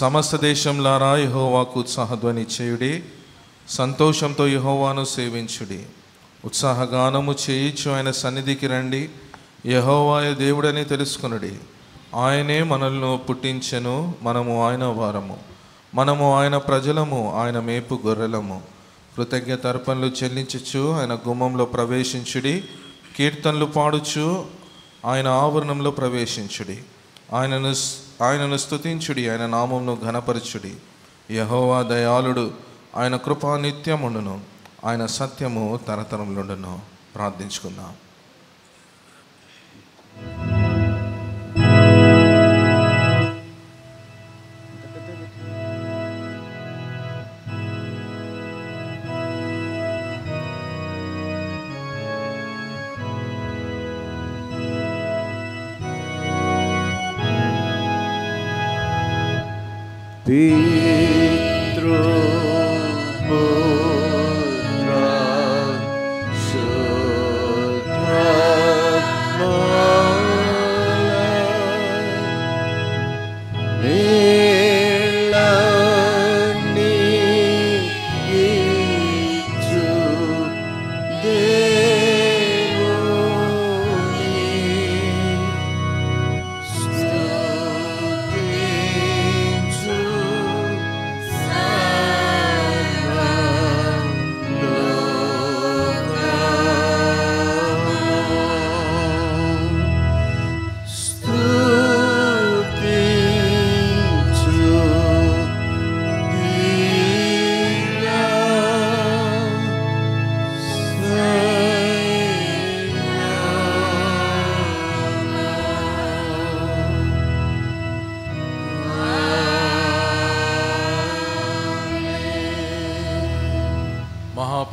సమస్త దేశంలారా యహోవాకు ఉత్సాహధ్వని చేయుడి. సంతోషంతో యహోవాను సేవించుడి. ఉత్సాహగానము చేయించు ఆయన సన్నిధికి రండి. యహోవాయ దేవుడని తెలుసుకొనుడి. ఆయనే మనల్ని పుట్టించెను. మనము ఆయన వారము. మనము ఆయన ప్రజలము. ఆయన మేపు గొర్రెలము. కృతజ్ఞత అర్పణలు చెల్లించచ్చు ఆయన గుమ్మంలో ప్రవేశించుడి. కీర్తనలు పాడుచు ఆయన ఆవరణంలో ప్రవేశించుడి. ఆయనను ఆయనను స్తుతించుడి ఆయన నామమును ఘనపరచుడి. యహోవా దయాళుడు ఆయన కృప నిత్యముండును. ఆయన సత్యము తరతరములుండును. ప్రార్థించుకుందాం. be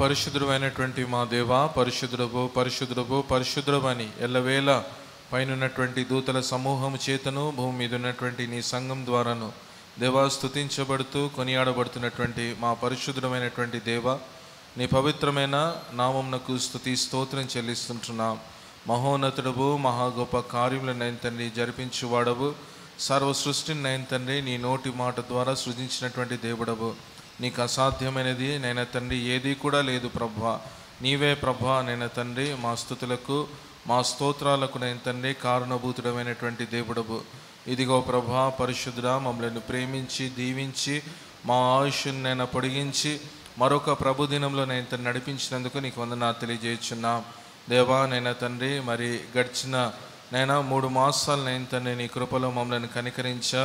పరిశుద్రమైనటువంటి అయినటువంటి మా దేవ పరిశుద్ధుడవు పరిశుద్ధుడవు పరిశుద్ధుడవు ఎల్లవేళ పైనున్నటువంటి దూతల సమూహం చేతను భూమి మీద ఉన్నటువంటి నీ సంఘం ద్వారాను దేవా స్థుతించబడుతూ కొనియాడబడుతున్నటువంటి మా పరిశుద్ధమైనటువంటి దేవ నీ పవిత్రమైన నామంనకు స్థుతి స్తోత్రం చెల్లిస్తుంటున్నాం. మహోన్నతుడవు మహా గొప్ప కార్యముల నైన్ తండ్రి జరిపించువాడవు. సర్వ సృష్టిని నైన్ తండ్రి నీ నోటి మాట ద్వారా సృజించినటువంటి దేవుడవు. నీకు అసాధ్యమైనది నైనా తండ్రి ఏది కూడా లేదు ప్రభా. నీవే ప్రభా నైనా తండ్రి మా స్థుతులకు మా స్తోత్రాలకు నేను తండ్రి కారణభూతుడమైనటువంటి దేవుడవు. ఇదిగో ప్రభా పరిశుద్ధుడ మమ్మల్ని ప్రేమించి దీవించి మా ఆయుష్ని నేను పొడిగించి మరొక ప్రభు దినంలో నేను తండ్రి నడిపించినందుకు నీకు వందనా తెలియజేస్తున్నాం దేవా నైనా తండ్రి మరి గడిచిన నైనా మూడు మాసాలు నేను తండ్రి నీ కృపలో మమ్మల్ని కనికరించా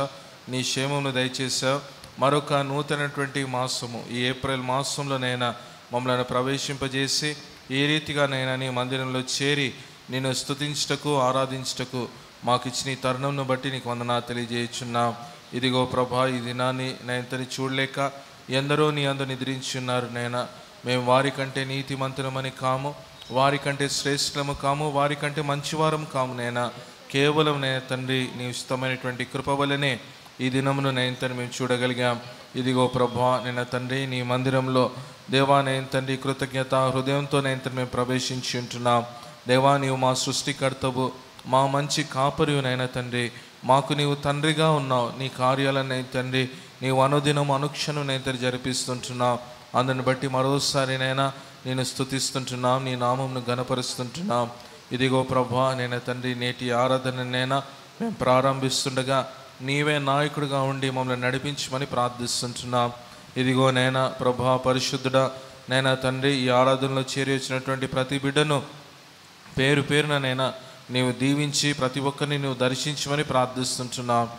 నీ క్షేమమును దయచేసా మరొక నూతనటువంటి మాసము. ఈ ఏప్రిల్ మాసంలోనైనా మమ్మల్ని ప్రవేశింపజేసి ఏ రీతిగానైనా నీ మందిరంలో చేరి నేను స్తుతించుటకు ఆరాధించుటకు మాకు ఇచ్చిన ఈ తరుణంను బట్టి నీకు వందనా తెలియజేయుచున్నాం. ఇదిగో ప్రభా ఈ దినాన్ని నేను చూడలేక ఎందరో నీ అందు నిద్రించున్నారు నైనా. మేము వారికంటే నీతిమంతులమని కాము వారికంటే శ్రేష్ఠము కాము వారికంటే మంచివారం కాము నైనా. కేవలం నే తండ్రి నీ ఇష్టమైనటువంటి కృప వలనే ఈ దినమును నేను మేము చూడగలిగాం. ఇదిగో ప్రభా నేను తండ్రి నీ మందిరంలో దేవా నేను తండ్రి కృతజ్ఞత హృదయంతో నేను తండ్రి మేము ప్రవేశించి ఉంటున్నాం. దేవా నీవు మా సృష్టికర్తవు మా మంచి కాపరియు నైనా తండ్రి. మాకు నీవు తండ్రిగా ఉన్నావు. నీ కార్యాలను తండ్రి నీవు అనుదినం అనుక్షణం నేను జరిపిస్తుంటున్నావు. అందుని బట్టి మరోసారినైనా నేను స్థుతిస్తుంటున్నాం నీ నామంను గనపరుస్తుంటున్నాం ఇదిగో ప్రభా నేను తండ్రి నేటి ఆరాధననైనా మేము ప్రారంభిస్తుండగా నీవే నాయకుడిగా ఉండి మమ్మల్ని నడిపించమని ప్రార్థిస్తుంటున్నాం. ఇదిగో నేనా ప్రభా పరిశుద్ధుడ నైనా తండ్రి ఈ ఆరాధనలో చేరి వచ్చినటువంటి ప్రతి బిడ్డను పేరు పేరున నైనా నీవు దీవించి ప్రతి ఒక్కరిని నువ్వు దర్శించమని ప్రార్థిస్తుంటున్నాం.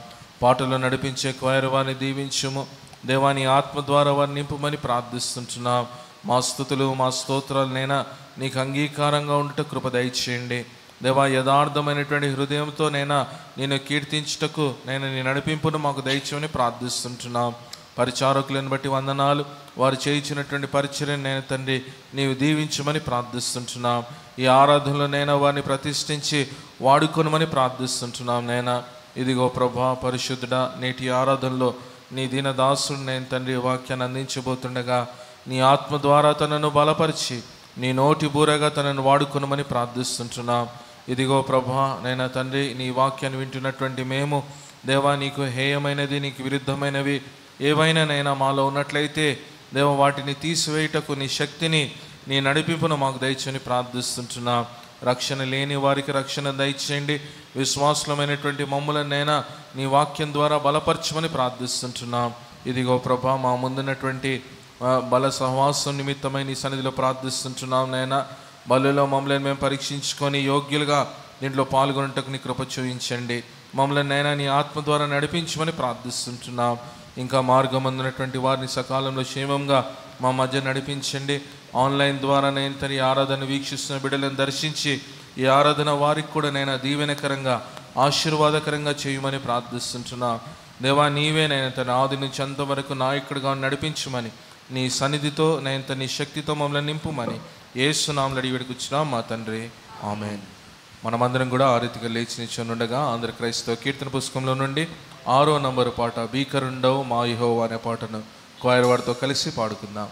పాటలు నడిపించే క్వైర్ వారిని దీవించుము. దేవాని ఆత్మ ద్వారా వారిని నింపమని ప్రార్థిస్తుంటున్నాం. మా స్థుతులు మా స్తోత్రాలనైనా నీకు అంగీకారంగా ఉండుట కృప దయచేయండి. దేవా యథార్థమైనటువంటి హృదయంతో నేను నేను కీర్తించుటకు నేను నీ నడిపింపును మాకు దయచేయమని ప్రార్థిస్తుంటున్నాం. పరిచారకులను బట్టి వందనాలు. వారు చేయించినటువంటి పరిచయం నేను తండ్రి నీవు దీవించమని ప్రార్థిస్తుంటున్నాం. ఈ ఆరాధనలో నేను వారిని ప్రతిష్ఠించి వాడుకొనమని ప్రార్థిస్తుంటున్నాం నేను. ఇదిగో ప్రభా పరిశుద్ధుడా నేటి ఆరాధనలో నీ దీనదాసుడు నేను తండ్రి వాక్యాన్ని అందించబోతుండగా నీ ఆత్మ ద్వారా తనను బలపరిచి నీ నోటి బూరగా తనను వాడుకొనమని ప్రార్థిస్తుంటున్నాం. ఇదిగో ప్రభా నైనా తండ్రి నీ వాక్యాన్ని వింటున్నటువంటి మేము దేవా నీకు హేయమైనది నీకు విరుద్ధమైనవి ఏవైనానైనా మాలో ఉన్నట్లయితే దేవ వాటిని తీసివేయుటకు నీ శక్తిని నీ నడిపింపును మాకు దయచని ప్రార్థిస్తుంటున్నా. రక్షణ లేని వారికి రక్షణ దయచేయండి. విశ్వాసులమైనటువంటి మమ్ములనైనా నీ వాక్యం ద్వారా బలపరచమని ప్రార్థిస్తుంటున్నాం. ఇదిగో ప్రభా మా ముందున్నటువంటి బల సహవాసం నిమిత్తమై నీ సన్నిధిలో ప్రార్థిస్తుంటున్నాం నైనా. బలులో మమ్మల్ని మేము పరీక్షించుకొని యోగ్యులుగా దీంట్లో పాల్గొనటకు నీ కృప చూపించండి. మమ్మల్ని నైనా నీ ఆత్మ ద్వారా నడిపించమని ప్రార్థిస్తుంటున్నాం. ఇంకా మార్గం అందినటువంటి వారిని సకాలంలో క్షేమంగా మా మధ్య నడిపించండి. ఆన్లైన్ ద్వారా నేను తన ఆరాధన వీక్షిస్తున్న బిడ్డలను దర్శించి ఈ ఆరాధన వారికి కూడా నేను దీవెనకరంగా ఆశీర్వాదకరంగా చేయమని ప్రార్థిస్తుంటున్నా. దేవా నీవే నేను తన ఆది నుంచి అంతవరకు నాయకుడిగా నడిపించమని నీ సన్నిధితో నేను నీ శక్తితో మమ్మల్ని నింపుమని ఏసునామలు అడిగి వెడుకుచ్చినాం మా తండ్రి. ఆమెన్. మనమందరం కూడా ఆ రీతిగా లేచి నిల్చొనుండగా ఆంధ్ర క్రైస్తవ కీర్తన పుస్తకంలో నుండి ఆరో నంబరు పాట బీకరుండవు మా ఇహో అనే పాటను క్వైర్ వారితో కలిసి పాడుకుందాం.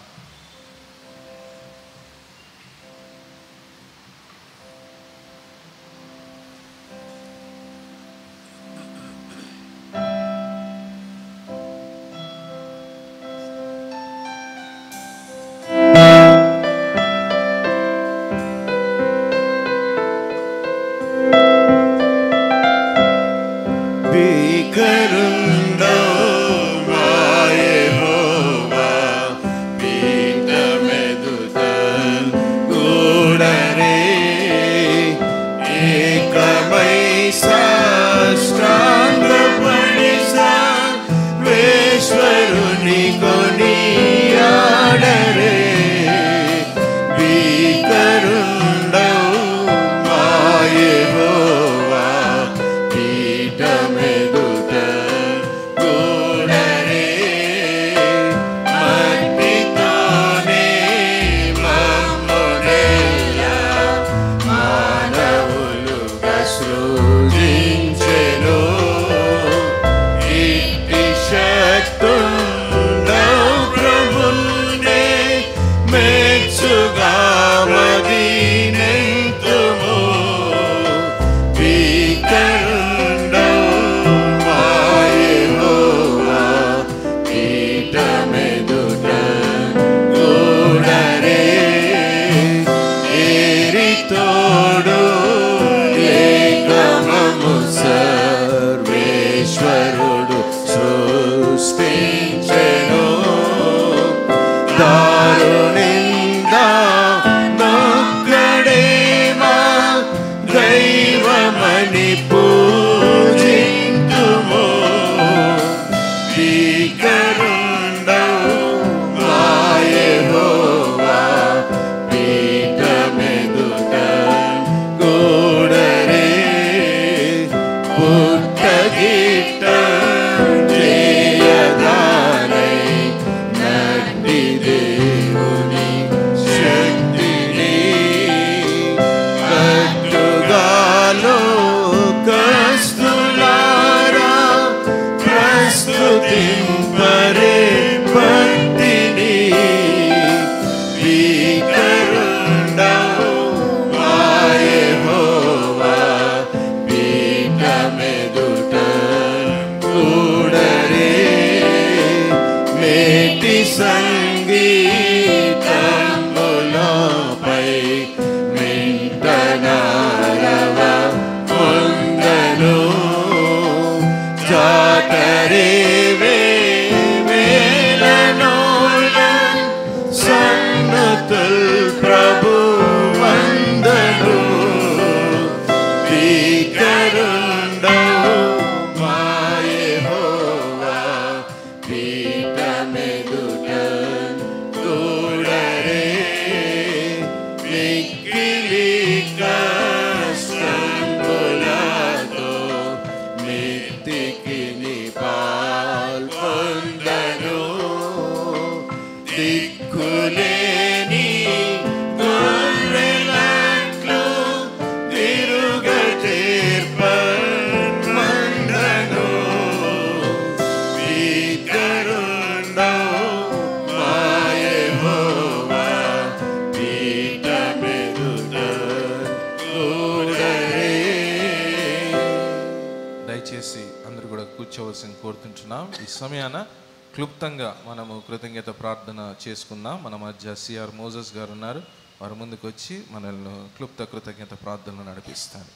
ప్రార్థనలు నడిపిస్తారు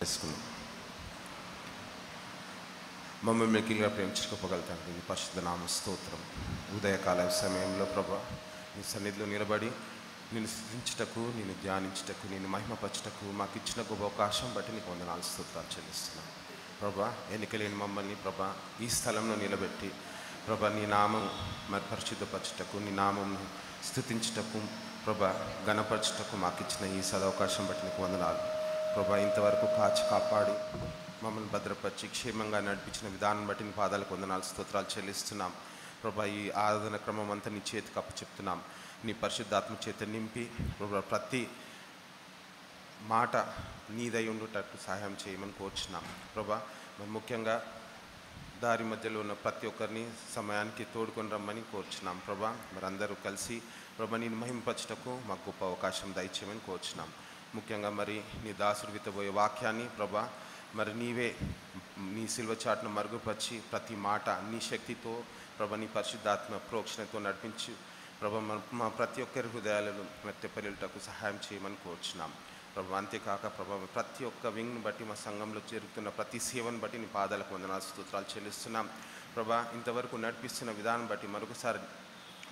చేసుకున్నాం. మమ్మల్ని ప్రేమించుకోగలుగుతాను ఈ పరిశుద్ధ నామ స్తోత్రం. ఉదయకాల సమయంలో ప్రభా నీ సన్నిధిలో నిలబడి నేను స్థితించటకు నేను ధ్యానించుటకు నేను మహిమపరచటకు మాకు ఇచ్చిన గొప్ప అవకాశం బట్టి నీకు వందనాలు స్తోత్రాలు చెల్లిస్తున్నాను ప్రభా ఎన్నికలేని మమ్మల్ని ప్రభా ఈ స్థలంలో నిలబెట్టి ప్రభా నీ నామం మరి పరిశుద్ధపరచుటకు నీ నామం స్థుతించుటకు ప్రభా గణపరచుటకు మాకు ఇచ్చిన ఈ సదవకాశం బట్టి నీకు వందనాలు. ప్రభా ఇంతవరకు కాచి కాపాడి మమ్మల్ని భద్రపరిచి క్షేమంగా నడిపించిన విధానం బట్టి నీ పాదాలకు వందనాలు స్తోత్రాలు చెల్లిస్తున్నాం. ప్రభా ఈ ఆరాధన క్రమం అంతా నీ చేతికి అప్పచెప్తున్నాం. నీ పరిశుద్ధాత్మ చేత నింపి ప్రభా ప్రతి మాట నీదై ఉండుటట్టు సహాయం చేయమని కోరుచున్నాం. ప్రభా మరి ముఖ్యంగా దారి మధ్యలో ఉన్న ప్రతి ఒక్కరిని సమయానికి తోడుకొని రమ్మని కోరుచున్నాం. ప్రభా మరి అందరూ కలిసి ప్రభా నేను మహింపరచుటకు మాకు గొప్ప అవకాశం దయచేయమని కోరుచున్నాం. ముఖ్యంగా మరి నీ దాసుడు విత్తబోయే వాక్యాన్ని ప్రభా మరి నీవే నీ సిల్వ చాటును మరుగుపరిచి ప్రతి మాట నీ శక్తితో ప్రభ నీ పరిశుద్ధాత్మ ప్రోక్షణతో నడిపించి. ప్రభ మా- ప్రతి ఒక్కరి హృదయాలను మెత్తపల్లిటకు సహాయం చేయమని కోరుచున్నాం. ప్రభు అంతేకాక ప్రభావ ప్రతి ఒక్క వింగ్ని బట్టి మా సంఘంలో జరుగుతున్న ప్రతి సేవను బట్టి నీ పాదాలకు వందనాలు స్తోత్రాలు చెల్లిస్తున్నాం. ప్రభా ఇంతవరకు నడిపిస్తున్న విధానం బట్టి మరొకసారి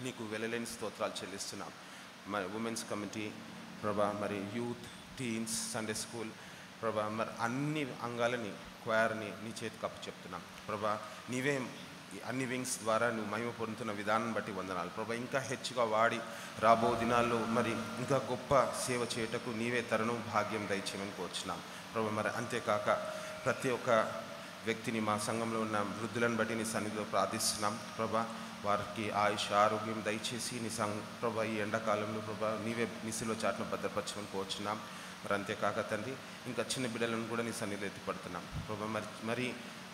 నీకు వెళ్ళలేని స్తోత్రాలు చెల్లిస్తున్నాం. మరి ఉమెన్స్ కమిటీ ప్రభా మరి యూత్ టీన్స్ సండే స్కూల్ ప్రభా మరి అన్ని అంగాలని క్వైర్ని నీ చేతికి అప్పు చెప్తున్నాం ప్రభా నీవే అన్ని వింగ్స్ ద్వారా నువ్వు మహిమ పొందుతున్న విధానం బట్టి వందనాలు. ప్రభా ఇంకా హెచ్చుగా వాడి రాబో దినాల్లో మరి ఇంకా గొప్ప సేవ చేయటకు నీవే తరుణం భాగ్యం దయచేయమని కోరుచున్నాం. ప్రభా మరి అంతేకాక ప్రతి ఒక్క వ్యక్తిని మా సంఘంలో ఉన్న వృద్ధులను బట్టి నీ సన్నిధిలో ప్రార్థిస్తున్నాం. ప్రభా వారికి ఆయుష్ ఆరోగ్యం దయచేసి నీ సంఘ ప్రభా ఈ ఎండాకాలంలో ప్రభా నీవే నిశలో చాటును భద్రపరచమని కోరుచున్నాం. మరి అంతేకాక తండ్రి ఇంకా చిన్న బిడ్డలను కూడా నీ సన్నిధిలో ఎత్తిపడుతున్నాం. ప్రభా మరి మరి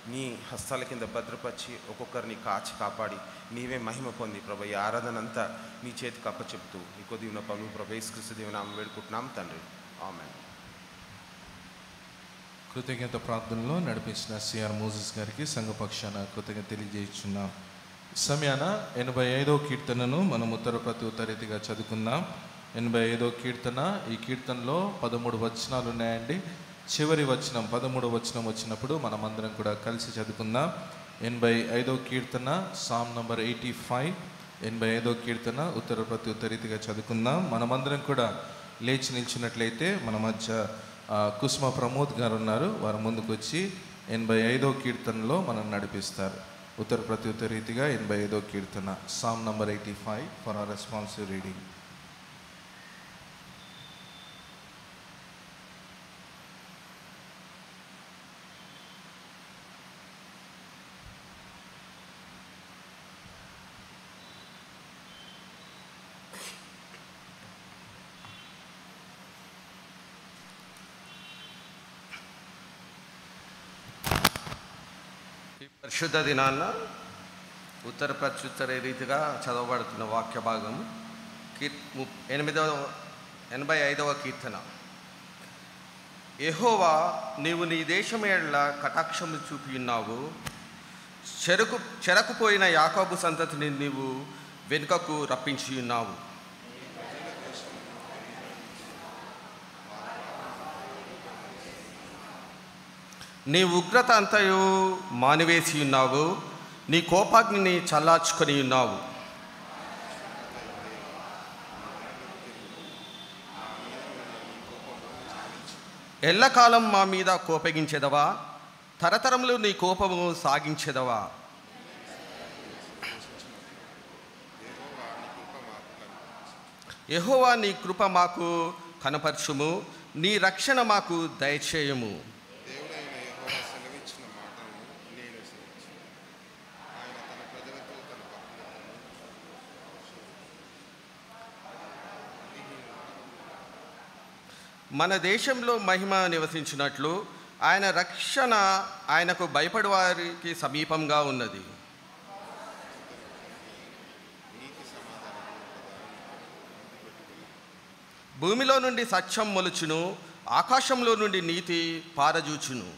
నీ హస్తాల కింద భద్రపరిచి ఒక్కొక్కరిని కాచి కాపాడి నీవే మహిమ పొంది ప్రభ ఈ ఆరాధన అంతా నీ చేతికి అప్పచెప్తూ ఈ కొద్ది ఉన్న పనులు ప్రభా యేసుక్రీస్తు దేవునామం వేడుకుంటున్నాం తండ్రి. ఆమె కృతజ్ఞత ప్రార్థనలో నడిపించిన సిఆర్ మోజస్ గారికి సంఘపక్షాన కృతజ్ఞత తెలియజేస్తున్నాం. సమయాన ఎనభై ఐదో కీర్తనను మనం ఉత్తర ప్రతి ఉత్తరీతిగా చదువుకుందాం. ఎనభై ఐదో కీర్తన ఈ కీర్తనలో పదమూడు వచనాలు ఉన్నాయండి. చివరి వచనం పదమూడు వచనం వచ్చినప్పుడు మనమందరం కూడా కలిసి చదువుకుందాం. ఎనభై ఐదో కీర్తన సామ్ నంబర్ ఎయిటీ ఫైవ్ ఎనభై ఐదో కీర్తన ఉత్తర ప్రతి ఉత్తరీతిగా చదువుకుందాం. మనమందరం కూడా లేచి నిల్చున్నట్లయితే మన మధ్య కుసుమ ప్రమోద్ గారు ఉన్నారు. వారు ముందుకు వచ్చి ఎనభై ఐదో కీర్తనలో మనం నడిపిస్తారు. ఉత్తర ప్రతి ఉత్తరీతిగా ఎనభై ఐదో కీర్తన psalm number eighty five for our responsive reading శుద్ధ దినాన్న ఉత్తర ప్రత్యుత్తర రీతిగా చదవబడుతున్న వాక్య భాగం కీర్ ము- ఎనిమిదవ ఎనభై ఐదవ కీర్తన. ఎహోవా నీవు నీ దేశమేళ్ళ కటాక్షము చూపి ఉన్నావు. చెరకు చెరకుపోయిన యాకోబు సంతతిని నీవు వెనుకకు రప్పించి ఉన్నావు. నీ ఉగ్రత అంతయు మానివేసి ఉన్నావు. నీ కోపాగ్నిని చల్లార్చుకొని ఉన్నావు. ఎల్లకాలం మా మీద కోపగించెదవా? తరతరములు నీ కోపము సాగించెదవా? యహోవా నీ కృప మాకు కనపరచుము. నీ రక్షణ మాకు దయచేయము దేవుడైన యెహోవా సెలవిచ్చిన మాటను నేను సెలవిచ్చిన ఆయన తన ప్రజలతో తన భక్తులతో మన దేశంలో మహిమ నివసించినట్లు ఆయన రక్షణ ఆయనకు భయపడి వారికి సమీపంగా ఉన్నది. భూమిలో నుండి సత్యం మొలుచును ఆకాశంలో నుండి నీతి పారజూచును.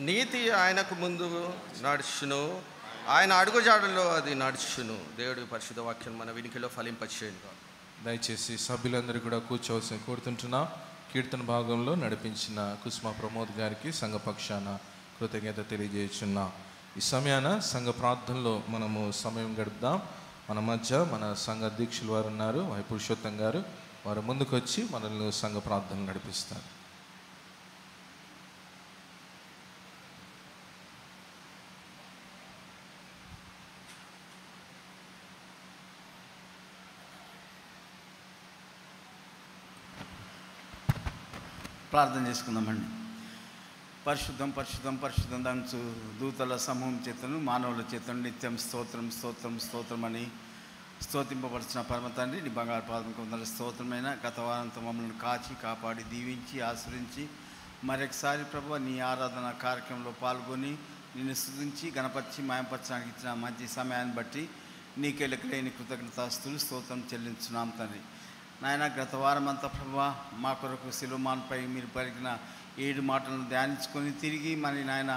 నీతి ఆయనకు ముందు నడుచును. ఆయన అడుగుజాడలో అది నడుచును. దేవుడి పరిశుద్ధ వాక్యం మన వినికిలో ఫలింపచేయండి దయచేసి సభ్యులందరూ కూడా కూర్చోవలసి కోరుతుంటున్నా కీర్తన భాగంలో నడిపించిన కుసుమ ప్రమోద్ గారికి సంఘ పక్షాన కృతజ్ఞత తెలియజేస్తున్నా ఈ సమయాన సంఘ ప్రార్థనలో మనము సమయం గడుపుదాం. మన మధ్య మన సంఘ అధ్యక్షులు వారు ఉన్నారు వారి పురుషోత్తం గారు. వారు ముందుకొచ్చి మనల్ని సంఘ ప్రార్థనలు నడిపిస్తారు. ప్రార్థన చేసుకుందామండి. పరిశుద్ధం పరిశుద్ధం పరిశుద్ధం దాని దూతల సమూహం చేతను మానవుల చేతను నిత్యం స్తోత్రం స్తోత్రం స్తోత్రం అని స్తోతింపబడిచిన పరమ తండ్రి నీ బంగారు పాదం స్తోత్రమైన గత వారంతో మమ్మల్ని కాచి కాపాడి దీవించి ఆశ్రయించి మరొకసారి ప్రభు నీ ఆరాధన కార్యక్రమంలో పాల్గొని నిన్ను స్థుతించి గణపరిచి మాయపరచడానికి ఇచ్చిన మంచి సమయాన్ని బట్టి నీకే లెక్కలేని కృతజ్ఞతాస్తులు స్తోత్రం చెల్లించున్నాం తండ్రి. నాయన గత వారం అంతా ప్రభా మా కొరకు సిలుమాన్పై మీరు పలికిన ఏడు మాటలను ధ్యానించుకొని తిరిగి మరి నాయన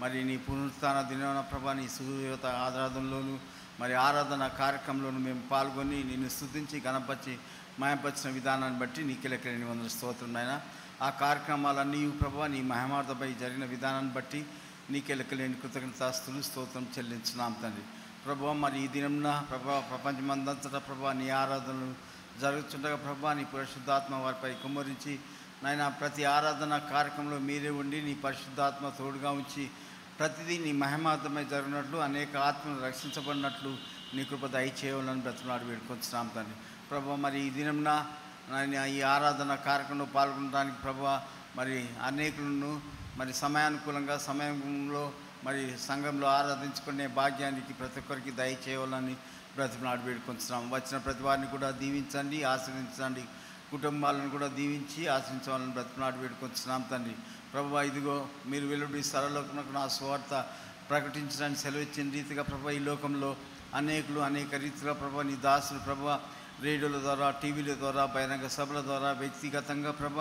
మరి నీ పునరుత్న దినవన ప్రభా నీ సూర్యత ఆరాధనలోను మరి ఆరాధన కార్యక్రమంలోను మేము పాల్గొని నిన్ను స్తుతించి గణపరిచి మాయపరిచిన విధానాన్ని బట్టి నీకు లెక్కలేని వందల స్తోత్రం నాయన. ఆ కార్యక్రమాలన్నీ ప్రభా నీ మహిమార్థపై జరిగిన విధానాన్ని బట్టి నీకే లెక్కలేని కృతజ్ఞతాస్తులు స్తోత్రం చెల్లించినాం తండ్రి. ప్రభా మరి ఈ దినంన ప్రభా ప్రపంచమందంతటా ప్రభా నీ ఆరాధనలు జరుగుతుండగా ప్రభా నీ పరిశుద్ధాత్మ వారిపై కుమ్మరించి నాయన ప్రతి ఆరాధన కార్యక్రమంలో మీరే ఉండి నీ పరిశుద్ధాత్మ తోడుగా ఉంచి ప్రతిదీ నీ మహిమార్థమై జరిగినట్లు అనేక ఆత్మలు రక్షించబడినట్లు నీ కృప దయచేయాలని బ్రతనాడు వేడుకొచ్చున్నాం తండ్రి. ప్రభా మరి ఈ దినంన నాయన ఈ ఆరాధన కార్యక్రమంలో పాల్గొనడానికి ప్రభా మరి అనేకులను మరి సమయానుకూలంగా సమయంలో మరి సంఘంలో ఆరాధించుకునే భాగ్యానికి ప్రతి ఒక్కరికి దయచేయాలని బ్రతిమలాడి వేడుకొంచున్నాం వచ్చిన ప్రతి వారిని కూడా దీవించండి ఆశ్రయించండి. కుటుంబాలను కూడా దీవించి ఆశ్రయించాలని బ్రతిమలాడి వేడుకొంచున్నాం తండ్రి. ప్రభు ఇదిగో మీరు వెలుడి సరలోకమునకు నా స్వార్థ ప్రకటించడానికి సెలవిచ్చిన రీతిగా ప్రభు ఈ లోకంలో అనేకులు అనేక రీతిగా ప్రభు నీ దాసులు ప్రభు రేడియోల ద్వారా టీవీల ద్వారా బహిరంగ సభల ద్వారా వ్యక్తిగతంగా ప్రభ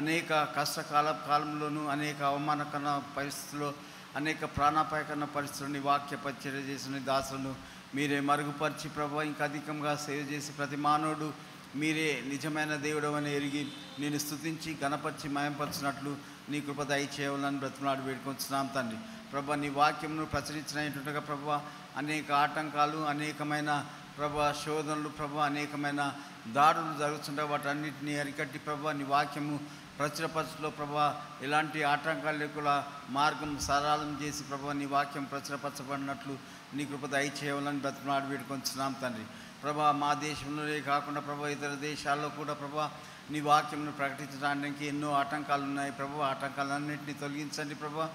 అనేక కష్టకాల కాలంలోనూ అనేక అవమానకరణ పరిస్థితుల్లో అనేక ప్రాణాపాయకరణ పరిస్థితులని వాక్య పరిచర్య చేసిన దాసులను మీరే మరుగుపరిచి ప్రభు ఇంకా అధికంగా సేవ చేసి ప్రతి మానవుడు మీరే నిజమైన దేవుడు అని ఎరిగి నేను స్థుతించి గణపరిచి మయంపరిచినట్లు నీ కృప దయచేయాలని బ్రతిమలాడి వేడుకొంచున్నాం తండ్రి. ప్రభా నీ వాక్యంను ప్రచురించినట్టుగా ప్రభా అనేక ఆటంకాలు అనేకమైన ప్రభా శోధనలు ప్రభా అనేకమైన దాడులు జరుగుతుంటే వాటన్నిటిని అరికట్టి ప్రభా నీ వాక్యము ప్రచురపరచులో ప్రభా ఎలాంటి ఆటంకాలు లేకుండా మార్గం సరళం చేసి ప్రభా నీ వాక్యం ప్రచురపరచబడినట్లు నీ కృప దయచేయాలని బ్రతిమలాడి వేడుకొంచున్నాం తండ్రి. ప్రభా మా దేశంలోనే కాకుండా ప్రభా ఇతర దేశాల్లో కూడా ప్రభా నీ వాక్యంను ప్రకటించడానికి ఎన్నో ఆటంకాలు ఉన్నాయి. ప్రభా ఆటంకాలన్నింటినీ తొలగించండి ప్రభా.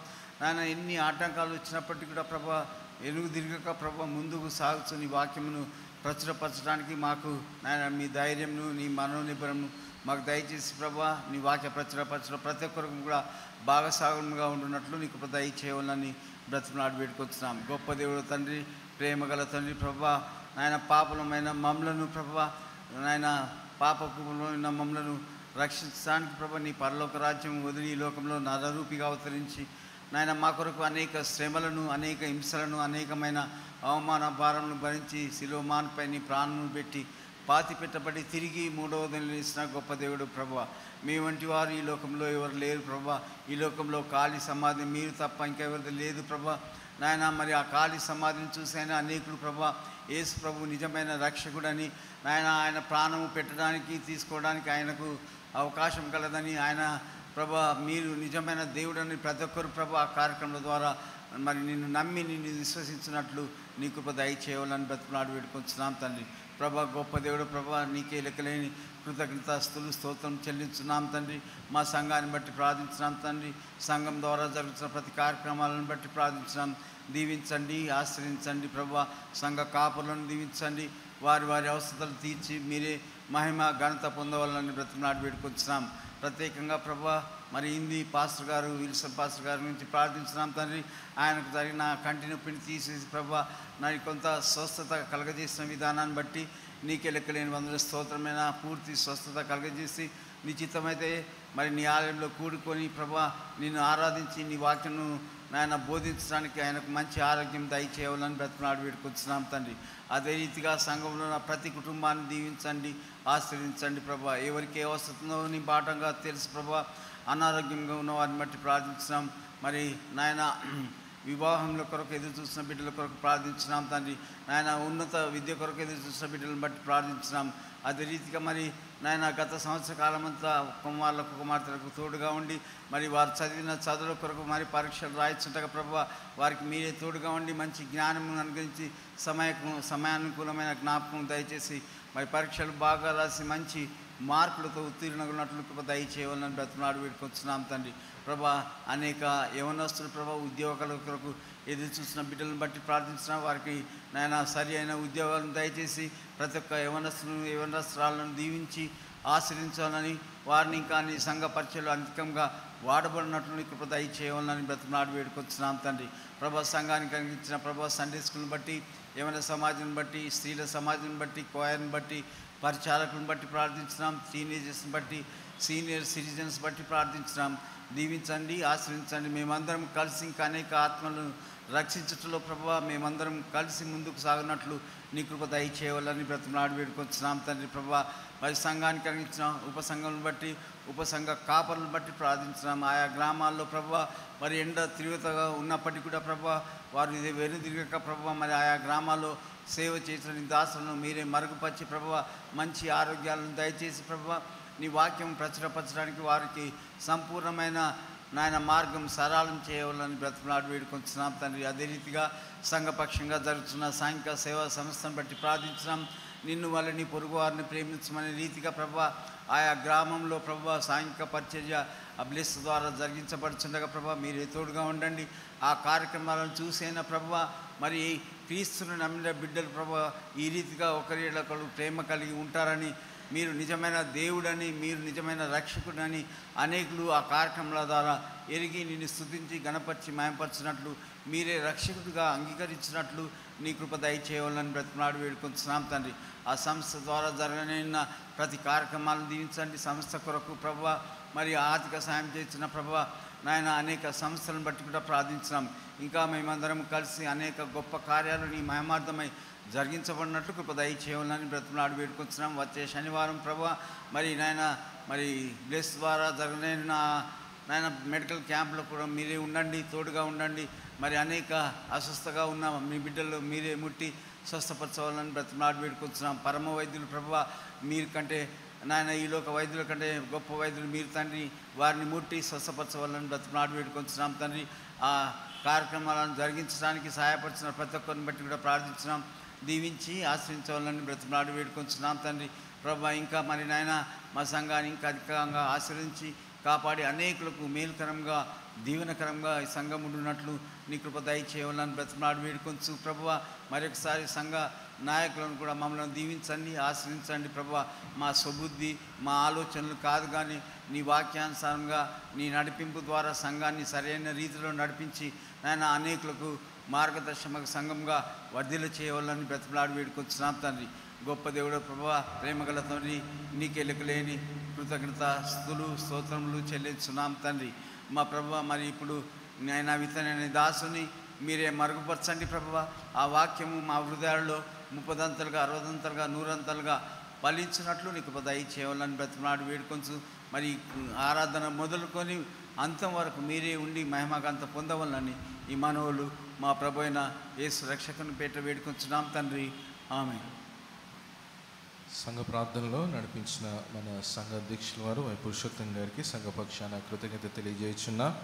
నాయన ఎన్ని ఆటంకాలు వచ్చినప్పటికీ కూడా ప్రభా ఎనుగు తిరగక ప్రభా ముందుకు సాగుతూ నీ వాక్యమును ప్రచురపరచడానికి మాకు నాయన మీ ధైర్యంను నీ మనోనిబ్బరము మాకు దయచేసి ప్రభా నీ వాక్య ప్రచురపరచడం ప్రతి ఒక్కరికి కూడా భాగస్వామ్యంగా ఉండున్నట్లు నీకు దయచేయాలని బ్రతిమలాడి వేడుకొచ్చున్నాం. గొప్ప దేవుడు తండ్రి ప్రేమ గల తండ్రి ప్రభా నాయన పాపలమైన మమ్మలను ప్రభా నాయన పాపకులో మమ్మలను రక్షించడానికి ప్రభా నీ పరలోక రాజ్యం వదిలి ఈ లోకంలో నరరూపిగా అవతరించి నాయన మా కొరకు అనేక శ్రమలను అనేక హింసలను అనేకమైన అవమాన భారములను భరించి శిలోమాన్పై నీ ప్రాణమును పెట్టి పాతి పెట్టబడి తిరిగి మూడవ నిలిచిన గొప్ప దేవుడు ప్రభు మీ వంటి వారు ఈ లోకంలో ఎవరు లేరు ప్రభా. ఈ లోకంలో ఖాళీ సమాధి మీరు తప్ప ఇంకెవరిది లేదు ప్రభా. నాయన మరి ఆ ఖాళీ సమాధిని చూసైనా అనేకులు ప్రభా యేసు ప్రభు నిజమైన రక్షకుడని నాయన ఆయన ప్రాణము పెట్టడానికి తీసుకోవడానికి ఆయనకు అవకాశం కలదని ఆయన ప్రభా మీరు నిజమైన దేవుడని ప్రతి ఒక్కరు ప్రభా ఆ కార్యక్రమం ద్వారా మరి నిన్ను నమ్మి నిన్ను విశ్వసించినట్లు నీ కృప దయచేయాలని బ్రతిమలాడి పెట్టుకొచ్చున్నాం తండ్రి. ప్రభా గొప్ప దేవుడు ప్రభా నీకే లెక్కలేని కృతజ్ఞతాస్తులు స్తోత్రం చెల్లించున్నాం తండ్రి. మా సంఘాన్ని బట్టి ప్రార్థించినాం తండ్రి. సంఘం ద్వారా జరుగుతున్న ప్రతి కార్యక్రమాలను బట్టి ప్రార్థించినాం దీవించండి ఆశ్రయించండి ప్రభా. సంఘ కాపులను దీవించండి. వారి వారి అవసరాలు తీర్చి మీరే మహిమ ఘనత పొందవాలని బ్రతిమలాడి వేడుకొచ్చినాం ప్రత్యేకంగా ప్రభా మరి హిందీ పాస్టర్ గారు విల్సన్ పాస్టర్ గారి నుంచి ప్రార్థించినాం తండ్రి. ఆయనకు జరిగిన కంటి నొప్పిని తీసేసి ప్రభా నాకు కొంత స్వస్థత కలగజేసిన విధానాన్ని బట్టి నీకే లెక్కలేని వందల స్తోత్రమైన పూర్తి స్వస్థత కలగజేసి నీ చిత్తమైతే మరి నీ ఆలయంలో కూడుకొని ప్రభా నిన్ను ఆరాధించి నీ వాక్యను నాయన బోధించడానికి ఆయనకు మంచి ఆరోగ్యం దయచేయాలని బ్రతనాడు వేడుకొచ్చున్నాం తండ్రి. అదే రీతిగా సంఘంలో నా ప్రతి కుటుంబాన్ని దీవించండి ఆశ్రయించండి ప్రభా. ఎవరికి ఏ వస్తుందో నీ బాటంగా తెలుసు ప్రభా. అనారోగ్యంగా ఉన్న వారిని బట్టి ప్రార్థించినాం. మరి నాయన వివాహంలో కొరకు ఎదురు చూసిన బిడ్డల కొరకు ప్రార్థించినాం తండ్రి. నాయన ఉన్నత విద్య కొరకు ఎదురు చూసిన బిడ్డలను బట్టి ప్రార్థించినాం. అదే రీతిగా మరి నాయన గత సంవత్సర కాలం అంతా కుమారులకు కుమార్తెలకు తోడుగా ఉండి మరి వారు చదివిన చదువుల కొరకు మరి పరీక్షలు రాయించుంటగా ప్రభు వారికి మీరే తోడుగా ఉండి మంచి జ్ఞానం అనుగ్రహించి సమయ సమయానుకూలమైన జ్ఞాపకం దయచేసి మరి పరీక్షలు బాగా రాసి మంచి మార్కులతో ఉత్తీర్ణున్నట్లు దయచేయాలని బ్రతనాడు వేడుకొచ్చున్నాం తండ్రి. ప్రభా అనేక యవనస్తులు ప్రభా ఉద్యోగాలకు ఎదురు చూసిన బిడ్డలను బట్టి ప్రార్థించిన వారికి నాయన సరి అయిన ఉద్యోగాలను దయచేసి ప్రతి ఒక్క యవనస్తులను యవనస్త్రాలను దీవించి ఆశ్రయించాలని వారిని ఇంకా నీ సంఘ పరిచయలు అధికంగా వాడబడినట్లు కృప దయచేయాలని బ్రతనాడు వేడుకొచ్చున్నాం తండ్రి. ప్రభా సంఘానికి కలిగించిన ప్రభా సండే స్కూల్ని బట్టి యవన సమాజం బట్టి స్త్రీల సమాజం బట్టి కోయర్ని బట్టి పరిచారకులను బట్టి ప్రార్థించినాం టీనేజర్స్ని బట్టి సీనియర్ సిటిజన్స్ బట్టి ప్రార్థించినాం. దీవించండి ఆశ్రయించండి. మేమందరం కలిసి ఇంకా అనేక ఆత్మలను రక్షించటంలో ప్రభావ మేమందరం కలిసి ముందుకు సాగినట్లు నీ కృప దయచేయాలని బ్రతనాడు వేడుకొచ్చినాం తండ్రి ప్రభా. మరి సంఘానికి అందించిన ఉపసంఘం బట్టి ఉపసంఘ కాపర్లను బట్టి ప్రార్థించినాం. ఆయా గ్రామాల్లో ప్రభా మరి ఎండ తీవ్రతగా ఉన్నప్పటికీ కూడా ప్రభా వారు ఇది వెనుదిరగక ప్రభా మరి ఆయా గ్రామాల్లో సేవ చేసిన నీ దాసులను మీరే మరుగుపరిచి ప్రభా మంచి ఆరోగ్యాలను దయచేసి ప్రభా నీ వాక్యం ప్రచురపరచడానికి వారికి సంపూర్ణమైన నాయన మార్గం సరళం చేయవాలని బ్రతిమలాడు వేడుకొంచున్నాం తండ్రి. అదే రీతిగా సంఘపక్షంగా జరుగుతున్న సాంఘిక సేవా సంస్థను బట్టి ప్రార్థించినాం. నిన్ను వాళ్ళని పొరుగు వారిని ప్రేమించమనే రీతిగా ప్రభా ఆయా గ్రామంలో ప్రభా సాంఘిక పరిచర్య అబ్లెస్ ద్వారా జరిగించబడుచుండగా ప్రభా మీరే తోడుగా ఉండండి. ఆ కార్యక్రమాలను చూసైన ప్రభా మరి క్రీస్తును నమ్మిన బిడ్డలు ప్రభా ఈ రీతిగా ఒకరికొకరు ప్రేమ కలిగి ఉంటారని మీరు నిజమైన దేవుడని మీరు నిజమైన రక్షకుడని అనేకులు ఆ కార్యక్రమాల ద్వారా ఎరిగి నిన్ను స్థుతించి గణపరిచి మాయపరిచినట్లు మీరే రక్షకుడిగా అంగీకరించినట్లు నీ కృప దయచేయాలని బ్రతిమలాడు వేడుకొంచున్నాం తండ్రి. ఆ సంస్థ ద్వారా జరగనైన ప్రతి కార్యక్రమాలను దీవించండి. సంస్థ కొరకు ప్రభావ మరి ఆర్థిక సాయం చేసిన ప్రభావ నాయన అనేక సంస్థలను బట్టి కూడా ప్రార్థించినాం. ఇంకా మేమందరం కలిసి అనేక గొప్ప కార్యాలు నీ మయమార్థమై జరిగించబడినట్లు కృప దయచేయాలని బ్రతిమలాడు వేడుకొచ్చినాం వచ్చే శనివారం ప్రభా మరి నాయన మరి బ్లెస్ ద్వారా జరగనైన నాయన మెడికల్ క్యాంప్లో కూడా మీరే ఉండండి తోడుగా ఉండండి. మరి అనేక అస్వస్థగా ఉన్న మీ బిడ్డలు మీరే ముట్టి స్వస్థపరచవాలని బ్రతిమలాడు వేడుకొచ్చినాం పరమ వైద్యులు ప్రభా మీరు కంటే నాయన ఈ లోక వైద్యుల కంటే గొప్ప వైద్యులు మీరు తండ్రి. వారిని ముట్టి స్వస్థపరచవాలని బ్రతుకునాడు వేడుకొంచున్నాం తండ్రి. ఆ కార్యక్రమాలను జరిగించడానికి సహాయపరిచిన ప్రతి ఒక్కరిని బట్టి కూడా ప్రార్థించినాం. దీవించి ఆశ్రయించవాలని బ్రతుకునాడు వేడుకొంచున్నాం తండ్రి. ప్రభా ఇంకా మరి నాయన మా సంఘాన్ని ఇంకా అధికంగా ఆశ్రయించి కాపాడి అనేకులకు మేలుకరంగా దీవెనకరంగా ఈ సంఘం ఉండున్నట్లు నీ కృప దయచేయాలని బ్రతుకునాడు వేడుకొంచు ప్రభువ మరొకసారి సంఘ నాయకులను కూడా మమ్మల్ని దీవించండి ఆశ్రయించండి. ప్రభా మా సుబుద్ధి మా ఆలోచనలు కాదు కానీ నీ వాక్యానుసారంగా నీ నడిపింపు ద్వారా సంఘాన్ని సరైన రీతిలో నడిపించి నాయన అనేకులకు మార్గదర్శక సంఘంగా వర్ధిల్ల చేయవాలని బ్రతిమలాడు వేడుకొచ్చినాం తండ్రి. గొప్ప దేవుడు ప్రభా ప్రేమగల తండ్రి నీకే లెక్కలేని కృతజ్ఞత స్థులు స్తోత్రములు చెల్లించున్నాం తండ్రి. మా ప్రభా మరి ఇప్పుడు నాయన విత్తనైన దాసుని మీరే మరుగుపరచండి ప్రభువ. ఆ వాక్యము మా హృదయాల్లో ముప్పదంతలుగా అరవదంతలుగా నూరంతలుగా ఫలించినట్లు నీకు దయ చేయాలని బ్రతిమలాడు వేడుకొంచు. మరి ఆరాధన మొదలుకొని అంతం వరకు మీరే ఉండి మహిమకాంత పొందవలని ఈ మనవులు మా ప్రభు అయిన యేసు రక్షకుని పేట వేడుకొంచున్నాం తండ్రి. ఆమె సంఘ ప్రార్థనలో నడిపించిన మన సంఘ అధ్యక్షుల వారు వై పురుషోత్తం గారికి సంఘపక్షాన కృతజ్ఞత తెలియజేయుచున్న.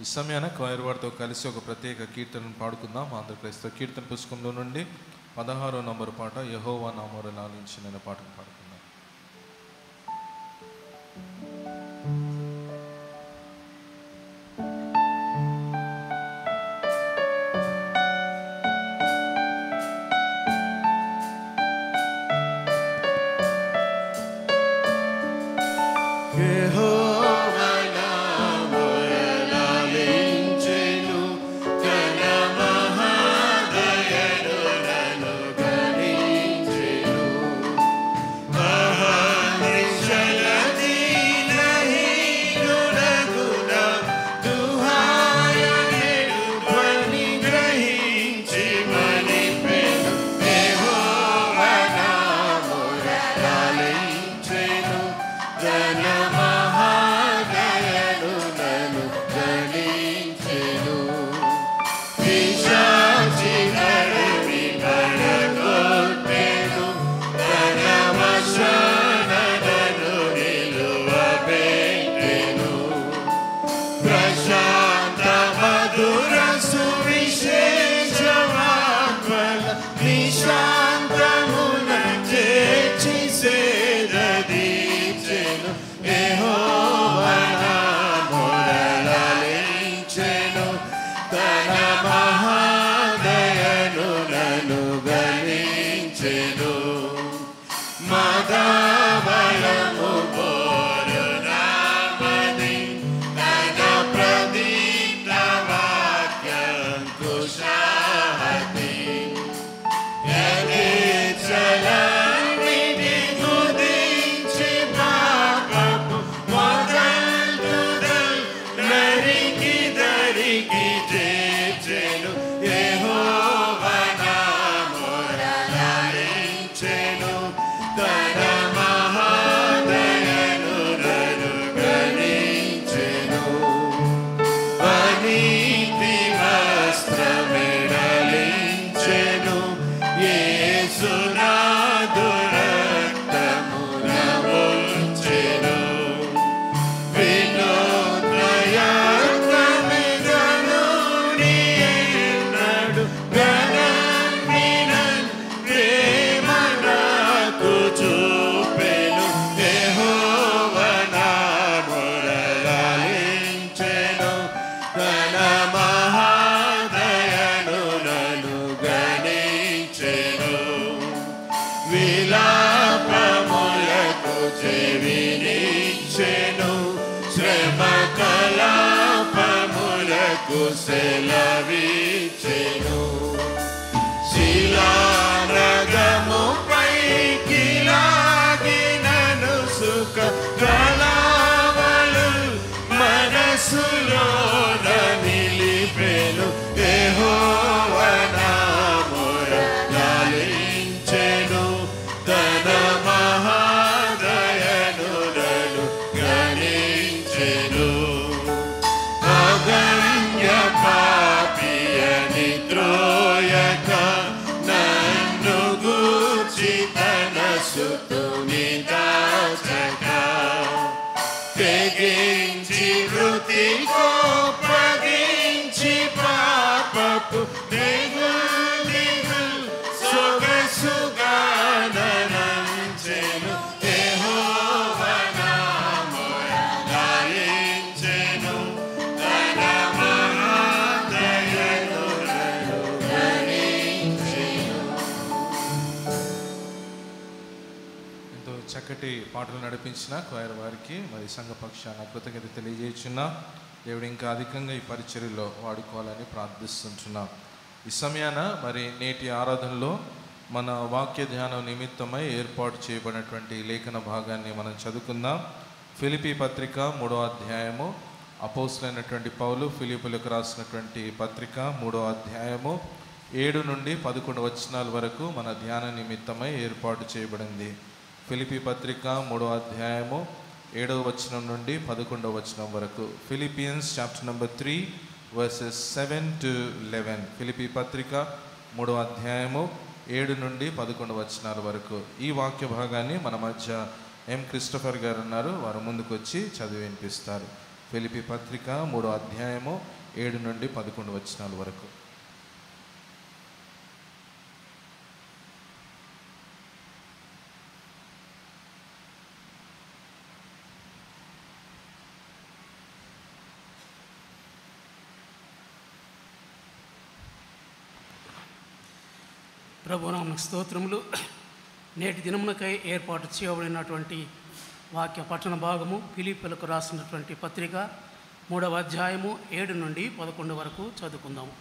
ఈ సమయాన క్వైర్ వారితో కలిసి ఒక ప్రత్యేక కీర్తనను పాడుకుందాం. ఆంధ్రప్రదేశ్తో కీర్తన పుస్తకంలో నుండి పదహారో నంబరు పాట యహోవా నామోరు లాలించిన పాటను పాడు చక్కటి పాటలు నడిపించిన క్వైర్ వారికి మరి సంఘ పక్షాన కృతజ్ఞత తెలియజేస్తున్నా దేవుడు ఇంకా అధికంగా ఈ పరిచర్యలో వాడుకోవాలని ప్రార్థిస్తుంటున్నాం. ఈ సమయాన మరి నేటి ఆరాధనలో మన వాక్య ధ్యానం నిమిత్తమై ఏర్పాటు చేయబడినటువంటి లేఖన భాగాన్ని మనం చదువుకుందాం. ఫిలిపి పత్రిక మూడో అధ్యాయము. అపోసులైనటువంటి పౌలు ఫిలిపులకు రాసినటువంటి పత్రిక మూడో అధ్యాయము ఏడు నుండి పదకొండు వచనాల వరకు మన ధ్యాన నిమిత్తమై ఏర్పాటు చేయబడింది. ఫిలిపి పత్రిక మూడో అధ్యాయము ఏడవ వచనం నుండి పదకొండవ వచనం వరకు. Philippians chapter number three verses seven to eleven Philippi పత్రిక మూడో అధ్యాయము ఏడు నుండి పదకొండు వచనాల వరకు. ఈ వాక్య భాగాన్ని మన మధ్య ఎం క్రిస్టఫర్ గారు ఉన్నారు. వారు ముందుకు వచ్చి చదివి వినిపిస్తారు. ఫిలిపి పత్రిక మూడో అధ్యాయము ఏడు నుండి పదకొండు వచనాల వరకు. ప్రభునామ స్తోత్రములు. నేటి దినమునకై ఏర్పాటు చేయబడినటువంటి వాక్య పట్టణ భాగము ఫిలిపిలకు రాసినటువంటి పత్రిక మూడవ అధ్యాయము ఏడు నుండి పదకొండు వరకు చదువుకుందాము.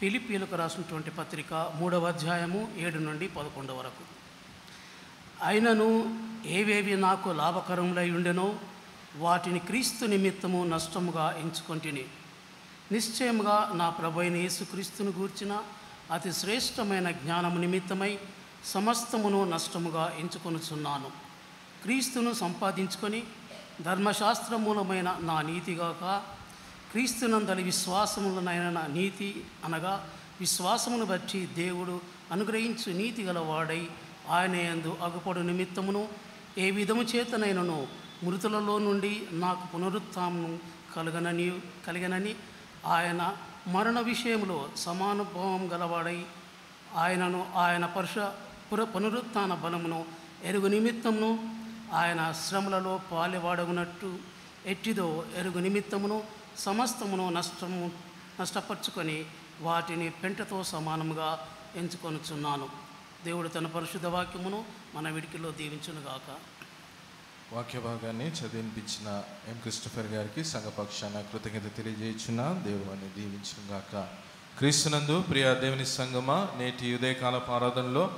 ఫిలిపిలకు రాసినటువంటి పత్రిక మూడవ అధ్యాయము ఏడు నుండి పదకొండు వరకు. అయినను ఏవేవి నాకు లాభకరములై ఉండెనో వాటిని క్రీస్తు నిమిత్తము నష్టముగా ఎంచుకొంటిని. నిశ్చయముగా నా ప్రభు అయిన యేసుక్రీస్తును గూర్చిన అతి శ్రేష్టమైన జ్ఞానము నిమిత్తమై సమస్తమును నష్టముగా ఎంచుకొనుచున్నాను. క్రీస్తును సంపాదించుకొని ధర్మశాస్త్రమూలమైన నా నీతిగాక క్రీస్తునందలి విశ్వాసములనైన నా నీతి అనగా విశ్వాసమును బట్టి దేవుడు అనుగ్రహించు నీతి గలవాడై ఆయన యందు అగుపడు నిమిత్తమును ఏ విధము చేతనైనను మృతులలో నుండి నాకు పునరుత్థానం కలగనని కలిగనని ఆయన మరణ విషయంలో సమానుభవం గలవాడై ఆయనను ఆయన పరుష పుర పునరుత్న బలమును ఎరుగు నిమిత్తమును ఆయన శ్రమలలో పాలివాడగునట్టు. ఎట్టిదో ఎరుగు నిమిత్తమును సమస్తమును నష్టము నష్టపరుచుకొని వాటిని పెంటతో సమానముగా ఎంచుకొనుచున్నాను. దేవుడు తన పరిశుద్ధ వాక్యమును మన విడికిలో దీవించునుగాక. వాక్య భాగాన్ని చదివింపించిన ఎం. క్రిస్టఫర్ గారికి సంఘపక్షాన కృతజ్ఞత తెలియజేయుచున్న దేవుని అని దీవించుగాక క్రీస్తునందు ప్రియ దేవుని సంగమా నేటి ఉదయకాల ఆరాధనలో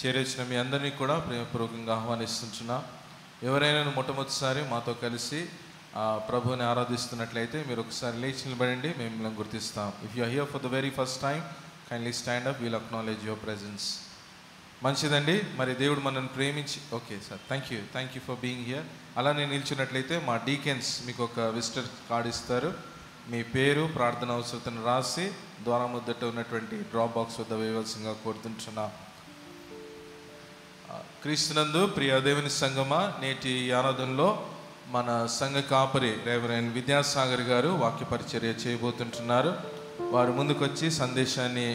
చేరేసిన మీ అందరినీ కూడా ప్రేమపూర్వకంగా ఆహ్వానిస్తుంటున్నా. ఎవరైనా మొట్టమొదటిసారి మాతో కలిసి ఆ ప్రభుని ఆరాధిస్తున్నట్లయితే మీరు ఒకసారి లేచి నిలబడండి మేము మిమ్మల్ని గుర్తిస్తాం. If you here for the very first time kindly stand up we'll acknowledge your presence మంచిదండి. మరి దేవుడు మనల్ని ప్రేమించి okay sir thank you thank you for being here అలానే నిల్చున్నట్లయితే మా డీకెన్స్ మీకు ఒక విజిటర్ కార్డ్ ఇస్తారు. మీ పేరు ప్రార్థన అవసరతను రాసి ద్వారా ముద్దట ఉన్నటువంటి డ్రాప్ బాక్స్ వద్ద వేయవలసిందిగా కోరుతుంటున్నా. క్రీస్తునందు ప్రియ దేవుని సంగమా నేటి ఈ ఆరాధనలో మన సంఘ కాపరి రేవరైన్ విద్యాసాగర్ గారు వాక్య పరిచర్య చేయబోతుంటున్నారు. వారు ముందుకొచ్చి సందేశాన్ని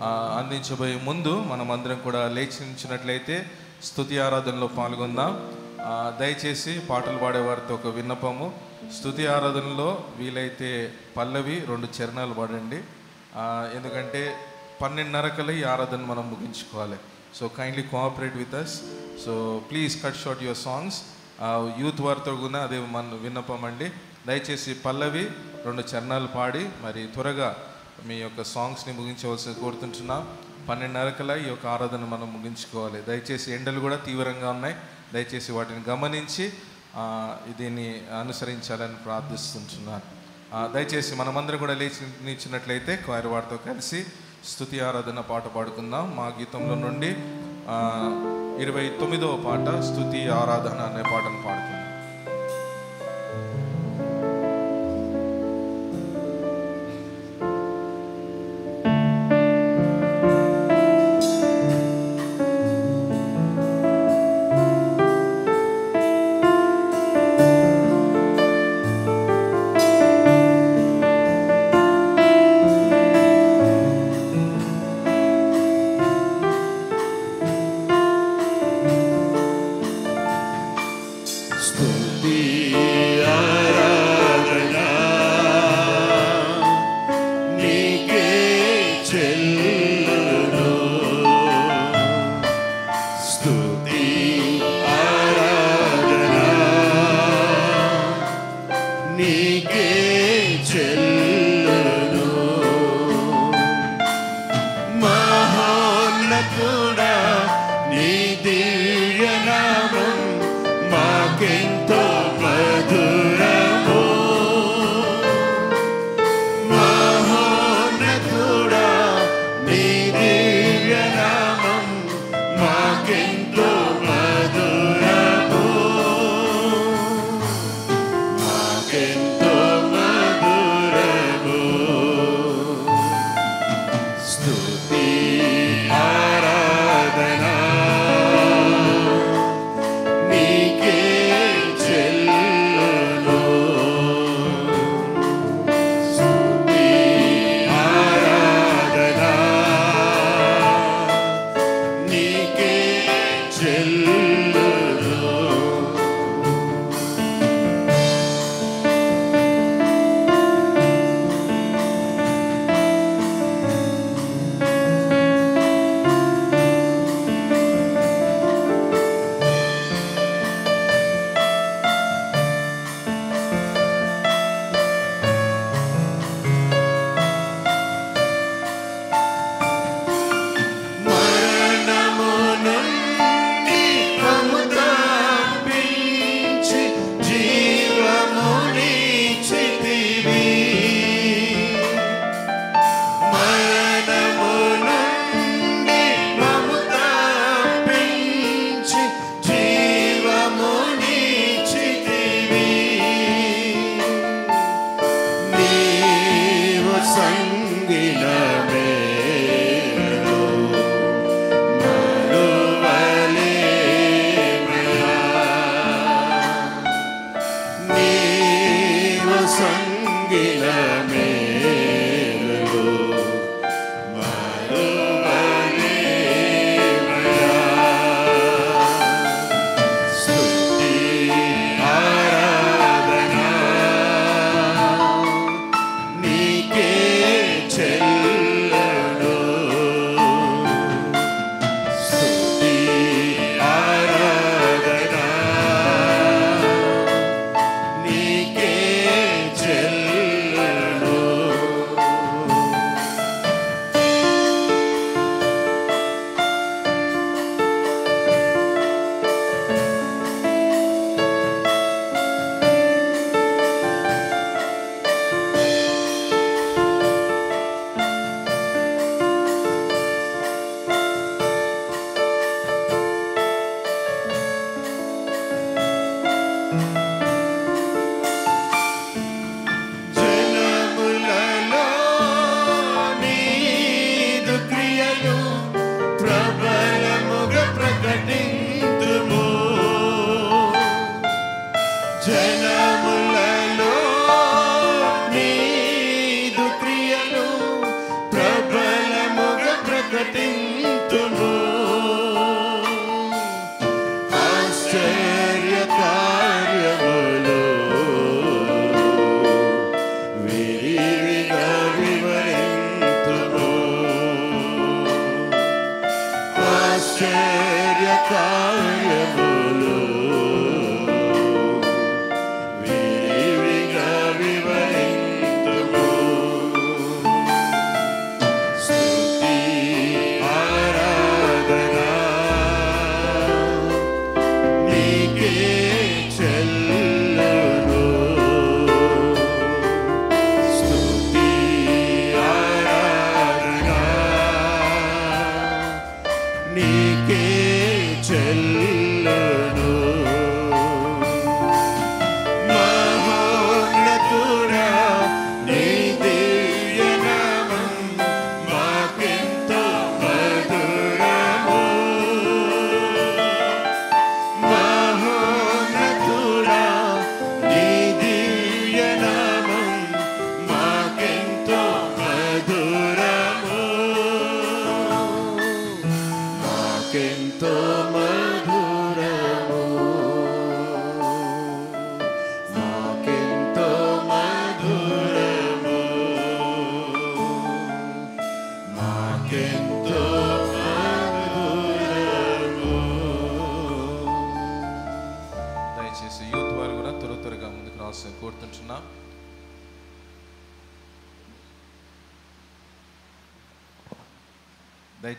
అందించబోయే ముందు మనం అందరం కూడా లేచి నిల్చున్నట్లయితే స్తుతి ఆరాధనలో పాల్గొందాం. దయచేసి పాటలు పాడేవారితో ఒక విన్నపము. స్తుతి ఆరాధనలో వీలైతే పల్లవి రెండు చరణాలు పాడండి. ఎందుకంటే పన్నెండున్నరకల ఈ ఆరాధన మనం ముగించుకోవాలి. So kindly cooperate with us so please cut short your songs youth వారితో కూడా అదే మన విన్నపం అండి. దయచేసి పల్లవి రెండు చరణాలు పాడి మరి త్వరగా మీ యొక్క సాంగ్స్ని ముగించవలసి కోరుతుంటున్నాం. పన్నెండున్నరకల ఈ యొక్క ఆరాధన మనం ముగించుకోవాలి. దయచేసి ఎండలు కూడా తీవ్రంగా ఉన్నాయి. దయచేసి వాటిని గమనించి దీన్ని అనుసరించాలని ప్రార్థిస్తుంటున్నాను. దయచేసి మనమందరం కూడా లేచి నిచ్చినట్లయితే క్వైర్ వారితో కలిసి స్తుతి ఆరాధన పాట పాడుకుందాం. మా గీతంలో నుండి ఇరవై తొమ్మిదవ పాట స్తుతి ఆరాధన అనే పాటను పాడుకుందాం.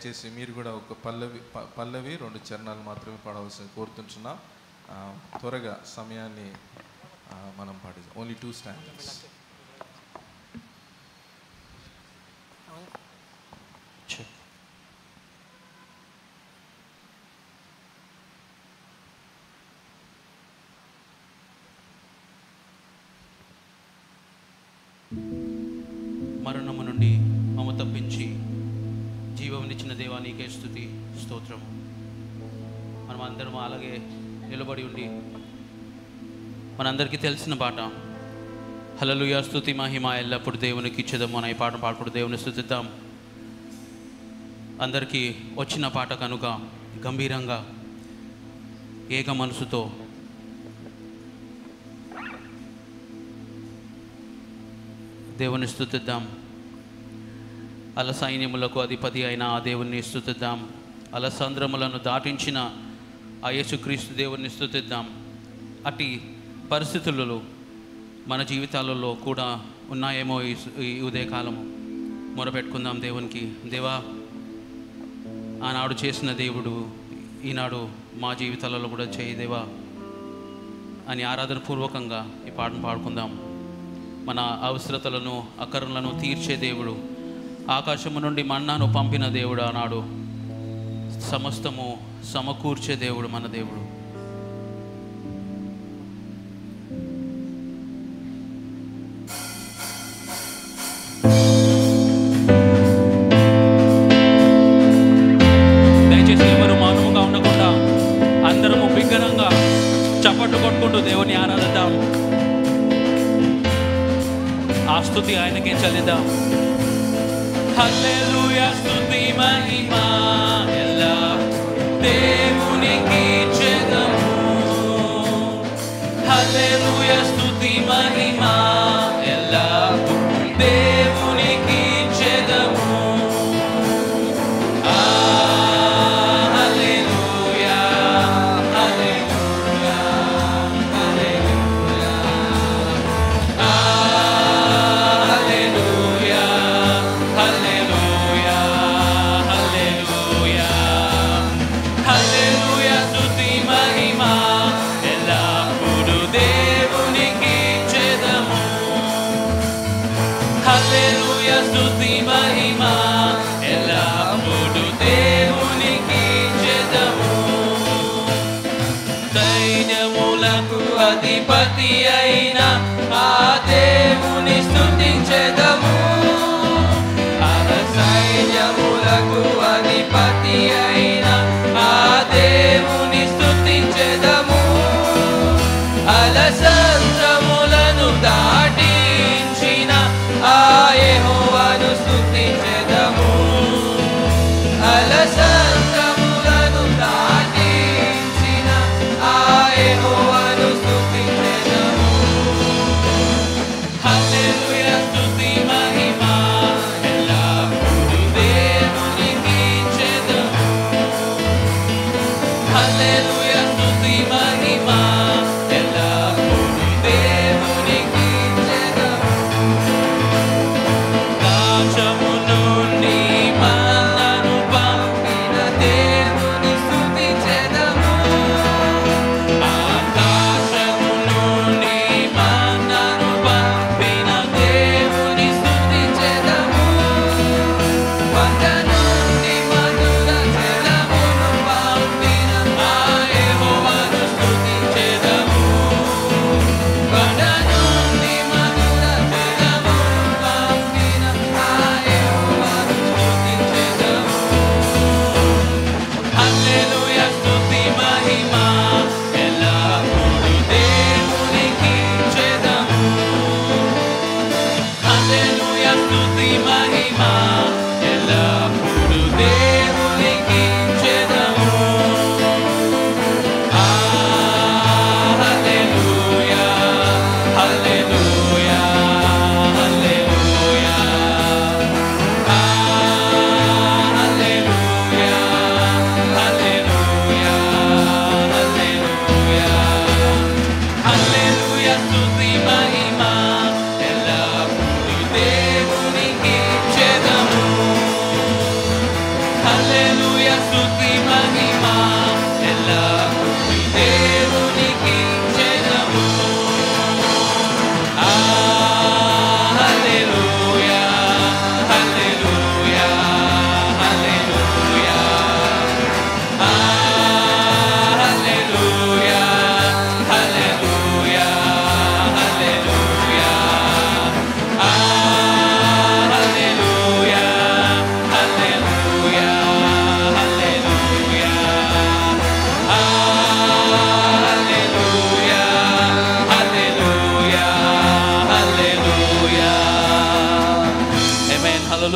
దయచేసి మీరు కూడా ఒక పల్లవి పల్లవి రెండు చరణాలు మాత్రమే పాడవలసిన కోరుతుంటున్నాం. త్వరగా సమయాన్ని మనం పాటిస్తాం ఓన్లీ టూ స్టాండర్డ్స్ నీకే స్థుతి స్తోత్రము. మనం అందరం అలాగే నిలబడి ఉండి మనందరికీ తెలిసిన పాట. హలలుయ స్థుతి మహిమ ఎల్లప్పుడు దేవునికి ఇచ్చేదాము అనే పాట పాడుకుంటూ దేవుని స్థుతిద్దాం అందరికీ వచ్చిన పాట కనుక గంభీరంగా ఏక మనసుతో. దేవుని స్థుతిద్దాం అల సైన్యములకు అధిపతి అయిన ఆ దేవుణ్ణి స్థుతిద్దాం. అలసంద్రములను దాటించిన ఆ యేసుక్రీస్తు దేవుణ్ణి స్థుతిద్దాం. అట్టి పరిస్థితులలో మన జీవితాలలో కూడా ఉన్నాయేమో ఈ ఉదయకాలము. మొరపెట్టుకుందాం దేవునికి. దేవా ఆనాడు చేసిన దేవుడు ఈనాడు మా జీవితాలలో కూడా చేయదేవా అని ఆరాధనపూర్వకంగా ఈ పాటను పాడుకుందాం. మన అవసరతలను అకరణలను తీర్చే దేవుడు ఆకాశము నుండి మన్నాను పంపిన దేవుడు అన్నాడు సమస్తము సమకూర్చే దేవుడు మన దేవుడు.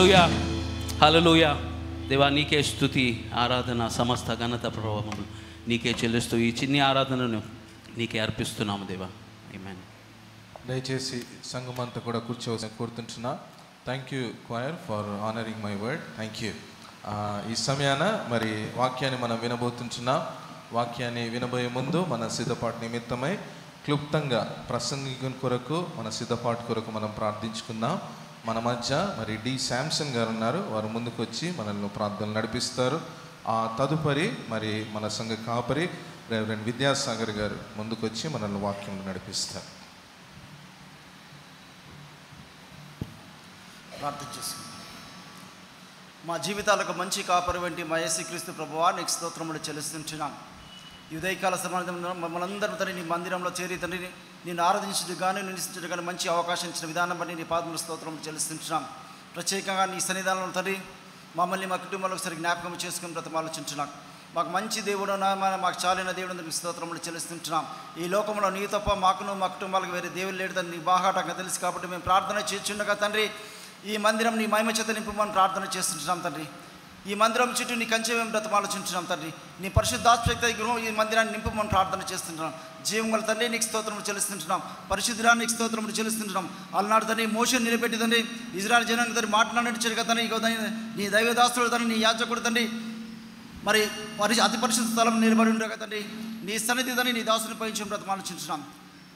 ఆమేన్ హల్లెలూయా. దేవా నీకే స్తుతి ఆరాధన సమస్త ఘనత ప్రభావములు నీకే చెల్లిస్తూ ఈ చిన్ని ఆరాధనను నీకే అర్పిస్తున్నాము దేవా. ఆమేన్ దయచేసి సంఘం అంతా కూడా కూర్చోవాల్సి కోరుతుంటున్నా. Thank you choir for honouring my word thank you ఈ సమయాన మరి వాక్యాన్ని మనం వినబోతుంటున్నాం. వాక్యాన్ని వినబోయే ముందు మన సిద్ధపాటు నిమిత్తమై క్లుప్తంగా ప్రసంగికుని కొరకు మన సిద్ధపాటు కొరకు మనం ప్రార్థించుకుందాం. మన మధ్య మరి డి శాంసన్ గారు ఉన్నారు. వారు ముందుకు వచ్చి మనల్ని ప్రార్థనలు నడిపిస్తారు. ఆ తదుపరి మరి మన సంఘ కాపరి రెవరెండ్ విద్యాసాగర్ గారు ముందుకు వచ్చి మనల్ని వాక్యం నడిపిస్తారు. ప్రార్థన చేసుకుందాం మా జీవితాలకు మంచి కాపరి వంటి మా యేసుక్రీస్తు ప్రభువా నీకు స్తోత్రములు చెల్లిస్తుంటున్నాం. ఈ ఉదయకాల మమ్మల్ని అందరూ తండ్రి నీ మందిరంలో చేరి తండ్రిని నేను ఆరాధించదు కానీ నిలిచించదు కానీ మంచి అవకాశం ఇచ్చిన విధానం బట్టి నీ పాదముల స్తోత్రం చెల్లిస్తున్నాం ప్రత్యేకంగా నీ సన్నిధానంలో తండ్రి మమ్మల్ని మా కుటుంబంలో ఒకసారి జ్ఞాపకం చేసుకుని ప్రతి ఆలోచించున్నాం. మాకు మంచి దేవుడు మాకు చాలిన దేవుడు మీకు స్తోత్రములు చెల్లిస్తుంటున్నాం. ఈ లోకంలో నీ తప్ప మాకును మా కుటుంబాలకు వేరే దేవుడు లేడు నీ బాహాటంగా తెలుసు కాబట్టి మేము ప్రార్థన చేస్తుండగా తండ్రి ఈ మందిరం నీ మహిమ చేత నింపమని ప్రార్థన చేస్తుంటున్నాం తండ్రి. ఈ మందిరం చుట్టూ నీ కంచె మేము బ్రతమాలోచించున్నాం తండ్రి. నీ పరిశుద్ధాత్మక గృహం ఈ మందిరాన్ని నింపమని ప్రార్థన చేస్తుంటున్నాం. జీవం గల తండ్రి నీకు స్తోత్రములు చెల్లిస్తుంటున్నాం. పరిశుద్ధురాన్ని నీకు స్తోత్రములు చెల్లిస్తుంటున్నాం. అలనాడు తండ్రి మోషన్ నిలబెట్టి తండ్రి ఇజ్రాయల్ జనానికి తండ్రి మాట్లాడినట్టు కదా ఇక నీ దైవదాస్తుడు తండ్రి నీ యాచకుడు తండ్రి. మరి పరి అతి పరిశుద్ధ స్థలం నిలబడి ఉండగా తండ్రి నీ సన్నిధి తండ్రి నీ దాసుని పయించడం బ్రతమాలోచించున్నాం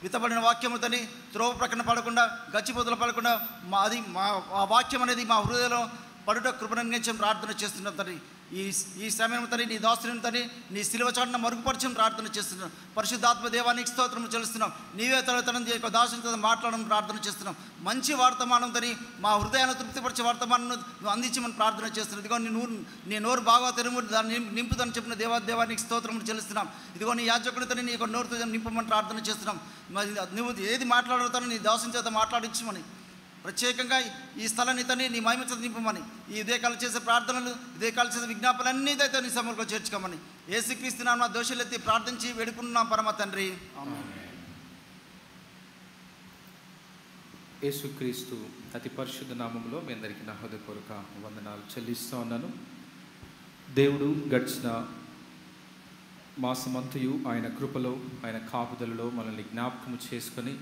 విత్తబడిన వాక్యము తండ్రి త్రోవ ప్రకటన పడకుండా గచ్చిపోతులు పడకుండా మా అది మా ఆ వాక్యం అనేది మా హృదయంలో పడుట కృపణంగించం ప్రార్థన చేస్తున్నాం తండ్రి ఈ ఈ సమయం తని నీ దాసుని తని నీ శిలువ చాటున మరుగుపరచం ప్రార్థన చేస్తున్నాం. పరిశుద్ధాత్మ దేవానికి స్తోత్రం చెల్లిస్తున్నాం. నీవే తన తన యొక్క దాసుని మాట్లాడడం ప్రార్థన చేస్తున్నాం. మంచి వర్తమానం తని మా హృదయాన్ని తృప్తిపరిచే వర్తమానం అందించి అందించమని ప్రార్థన చేస్తున్నాం. ఇదిగో నీ నూరు నీ నోరు బాగా తెరుము దాన్ని నింపుదని చెప్పిన దేవా దేవానికి స్తోత్రం చెల్లిస్తున్నాం. ఇదిగో నీ యాజకుడి తని నీ యొక్క నోరుతో నింపమని ప్రార్థన చేస్తున్నాం. నువ్వు ఏది మాట్లాడతానో నీ దాసుని చేత మాట్లాడించమని ప్రత్యేకంగా ఈ స్థలాన్ని ఇతని నీ మహిమ నింపమని ఈ ఉదయకాలు చేసే ప్రార్థనలు ఉదయకాలు చేసే విజ్ఞాపనలన్నీ అయితే నీ సమూహంలో చేర్చుకోమని ఏసుక్రీస్తున్నాం నా దోషులెత్తి ప్రార్థించి వేడుకున్నాం పరమ తండ్రి. యేసుక్రీస్తు అతి పరిశుద్ధ నామంలో మీ అందరికీ నా హృదయపూర్వక వందనాలు చెల్లిస్తూ ఉన్నాను. దేవుడు గడిచిన మాసమంతయు ఆయన కృపలో ఆయన కాపుదలలో మనల్ని జ్ఞాపకం చేసుకొని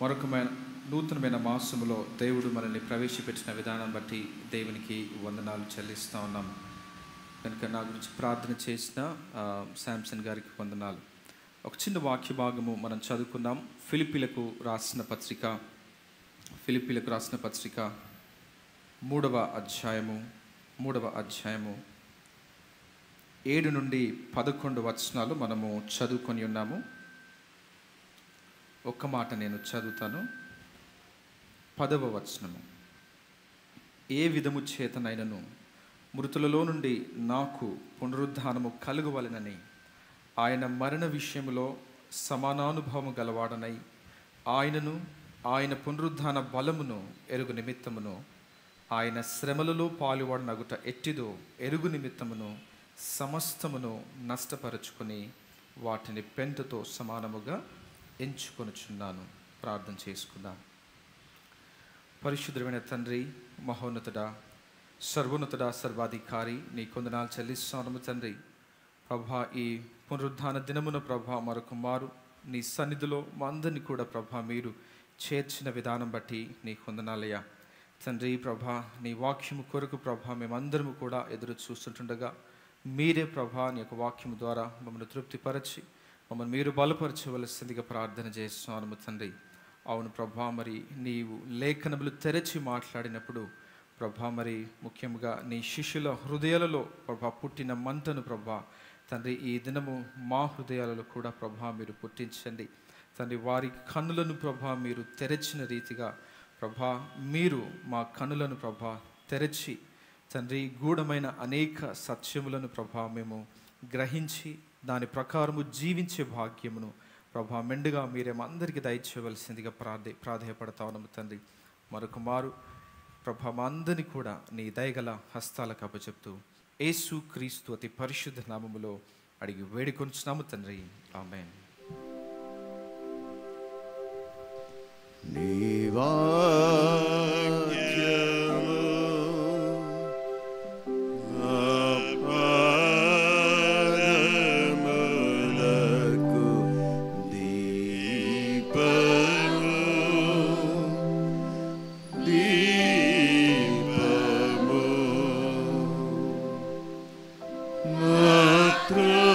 మరొకమైన నూతనమైన మాసములో దేవుడు మనల్ని ప్రవేశపెట్టిన విధానం బట్టి దేవునికి వందనాలు చెల్లిస్తూ ఉన్నాం. కనుక నా గురించి ప్రార్థన చేసిన శాంసన్ గారికి వందనాలు. ఒక చిన్న వాక్య భాగము మనం చదువుకుందాం. ఫిలిపిలకు రాసిన పత్రిక ఫిలిపిలకు రాసిన పత్రిక మూడవ అధ్యాయము మూడవ అధ్యాయము. ఏడు నుండి పదకొండు వచనాలు మనము చదువుకొని ఉన్నాము. ఒక్క మాట నేను చదువుతాను. పదవ వచనము ఏ విధము చేతనైనను మృతులలో నుండి నాకు పునరుద్ధానము కలుగవలనని ఆయన మరణ విషయములో సమానానుభవము గలవాడనై ఆయనను ఆయన పునరుద్ధాన బలమును ఎరుగు నిమిత్తమును ఆయన శ్రమలలో పాలువాడనగుట ఎట్టిదో ఎరుగు నిమిత్తమును సమస్తమును నష్టపరుచుకొని వాటిని పెంటతో సమానముగా ఎంచుకొనుచున్నాను. ప్రార్థన చేసుకుందాం. పరిశుద్ధమైన తండ్రి మహోన్నతుడా సర్వోన్నతుడా సర్వాధికారి నీ కొందనాలు చెల్లిస్తున్నాము తండ్రి. ప్రభా ఈ పునరుద్ధాన దినమున ప్రభా మరొక మారు నీ సన్నిధిలో మా అందరినీ కూడా ప్రభా మీరు చేర్చిన విధానం బట్టి నీ కొందనాలయ్యా. తండ్రి ప్రభా నీ వాక్యము కొరకు ప్రభా మేమందరము కూడా ఎదురు చూస్తుంటుండగా మీరే ప్రభా నీ యొక్క వాక్యము ద్వారా మమ్మల్ని తృప్తిపరచి మమ్మల్ని మీరు బలపరచవలసిందిగా ప్రార్థన చేస్తున్నాము తండ్రి. అవును ప్రభా మరి నీవు లేఖనములు తెరచి మాట్లాడినప్పుడు ప్రభా మరి ముఖ్యంగా నీ శిష్యుల హృదయాలలో ప్రభా పుట్టిన మంటను ప్రభా తండ్రి ఈ దినము మా హృదయాలలో కూడా ప్రభా మీరు పుట్టించండి. తండ్రి వారి కన్నులను ప్రభా మీరు తెరచిన రీతిగా ప్రభా మీరు మా కన్నులను ప్రభా తెరచి తండ్రి గూఢమైన అనేక సత్యములను ప్రభా మేము గ్రహించి దాని ప్రకారము జీవించే భాగ్యమును ప్రభా మెండుగా మీరేమందరికీ దయచేయవలసిందిగా ప్రాధే ప్రాధేయపడతా ఉన్నాము తండ్రి. మరొక మారు ప్రభా మా అందరినీ కూడా నీ దయగల హస్తాలకు అప్పచెప్తూ యేసు క్రీస్తు అతి పరిశుద్ధ నామములో అడిగి వేడుకొంచున్నాము తండ్రి. ఆమె నీవా true.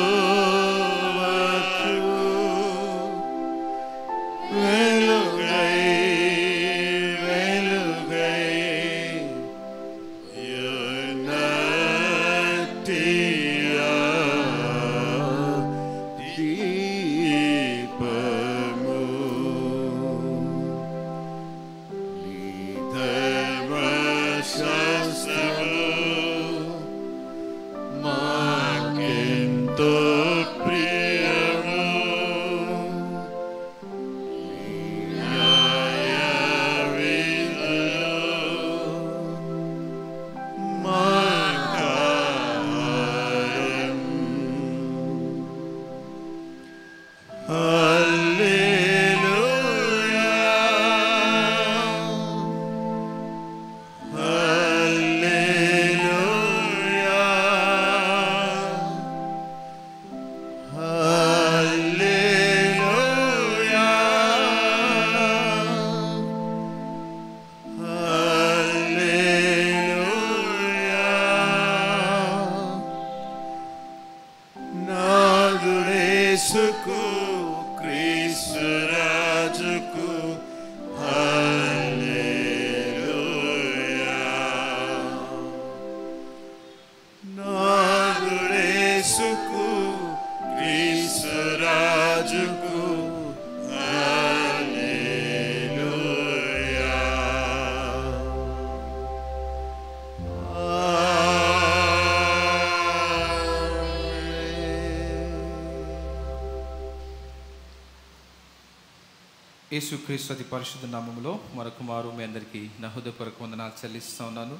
యేసుక్రీస్తు అతి పరిశుద్ధ నామంలో మరొక మారు మీ అందరికీ నా హృదయపూర్వక వందనాలు చెల్లిస్తూ ఉన్నాను.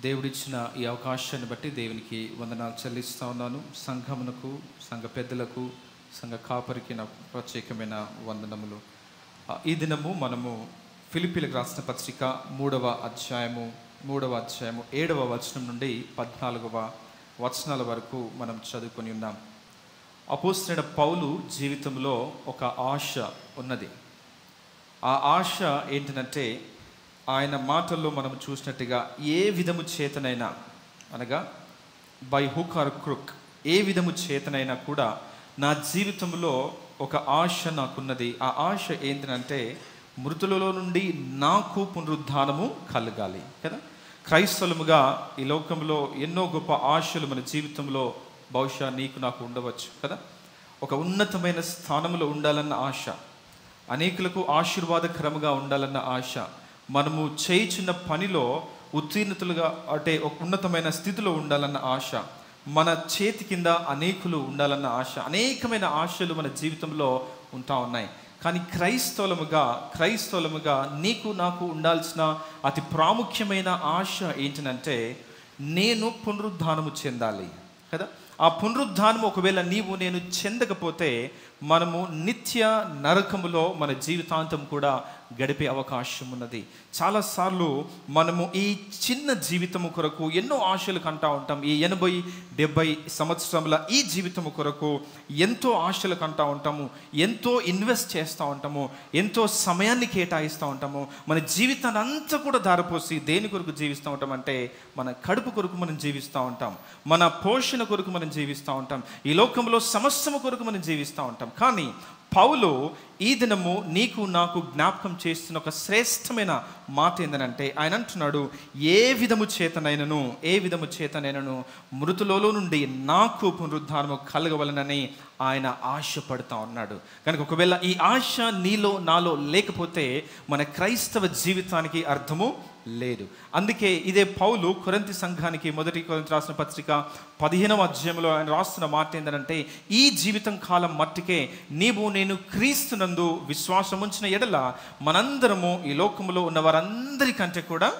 దేవుడిచ్చిన ఈ అవకాశాన్ని బట్టి దేవునికి వందనాలు చెల్లిస్తూ ఉన్నాను. సంఘమునకు సంఘ పెద్దలకు సంఘ కాపరికి నా ప్రత్యేకమైన వందనములు. ఈ దినము మనము ఫిలిపిలకు రాసిన పత్రిక మూడవ అధ్యాయము మూడవ అధ్యాయము ఏడవ వచనం నుండి పద్నాలుగవ వచనాల వరకు మనం చదువుకొని ఉన్నాం. అపోస్తున్న పౌలు జీవితంలో ఒక ఆశ ఉన్నది. ఆ ఆశ ఏంటంటే ఆయన మాటల్లో మనం చూసినట్టుగా ఏ విధము చేతనైనా అనగా బై హుక్ ఆర్ క్రుక్ ఏ విధము చేతనైనా కూడా నా జీవితంలో ఒక ఆశ నాకున్నది. ఆ ఆశ ఏంటంటే మృతులలో నుండి నాకు పునరుద్ధానము కలగాలి కదా? క్రైస్తవులుగా ఈ లోకంలో ఎన్నో గొప్ప ఆశలు మన జీవితంలో బహుశా నీకు నాకు ఉండవచ్చు కదా? ఒక ఉన్నతమైన స్థానంలో ఉండాలన్న ఆశ. అనేకులకు ఆశీర్వాదకరముగా ఉండాలన్న ఆశ. మనము చేయించిన పనిలో ఉత్తీర్ణతలుగా అంటే ఒక ఉన్నతమైన స్థితిలో ఉండాలన్న ఆశ. మన చేతి కింద అనేకులు ఉండాలన్న ఆశ. అనేకమైన ఆశలు మన జీవితంలో ఉంటా ఉన్నాయి. కానీ క్రైస్తవులముగా క్రైస్తవులముగా నీకు నాకు ఉండాల్సిన అతి ప్రాముఖ్యమైన ఆశ ఏంటంటే నేను పునరుద్ధానము చెందాలి. కదా? ఆ పునరుద్ధానం ఒకవేళ నీవు నేను చెందకపోతే మనము నిత్య నరకములో మన జీవితాంతం కూడా గడిపే అవకాశం ఉన్నది చాలాసార్లు మనము ఈ చిన్న జీవితము కొరకు ఎన్నో ఆశలు కంటా ఉంటాం. ఈ ఎనభై డెబ్బై సంవత్సరముల ఈ జీవితము కొరకు ఎంతో ఆశలు కంటా ఉంటాము. ఎంతో ఇన్వెస్ట్ చేస్తూ ఉంటాము. ఎంతో సమయాన్ని కేటాయిస్తూ ఉంటాము. మన జీవితాన్ని అంతా కూడా దారిపోసి దేని కొరకు జీవిస్తూ ఉంటాం అంటే మన కడుపు కొరకు మనం జీవిస్తూ ఉంటాం. మన పోషణ కొరకు మనం జీవిస్తూ ఉంటాం. ఈ లోకంలో సమస్యము కొరకు మనం జీవిస్తూ ఉంటాం. కానీ పౌలు ఈ దినము నీకు నాకు జ్ఞాపకం చేస్తున్న ఒక శ్రేష్టమైన మాట ఏంటంటే ఆయన అంటున్నాడు ఏ విధము చేతనైనను ఏ విధము చేతనైనను మృతులలో నుండి నాకు పునరుద్ధారము కలగవలనని ఆయన ఆశపడతా ఉన్నాడు. కనుక ఒకవేళ ఈ ఆశ నీలో నాలో లేకపోతే మన క్రైస్తవ జీవితానికి అర్థము లేదు. అందుకే ఇదే పౌలు కొరంతి సంఘానికి మొదటి కొరంతి రాసిన పత్రిక పదిహేనవ అధ్యాయంలో ఆయన రాస్తున్న మాట ఏంటంటే ఈ జీవితం కాలం మట్టికే నీవు నేను క్రీస్తునందు విశ్వాసం ఉంచిన ఎడల మనందరము ఈ లోకములో ఉన్న వారందరికంటే కూడా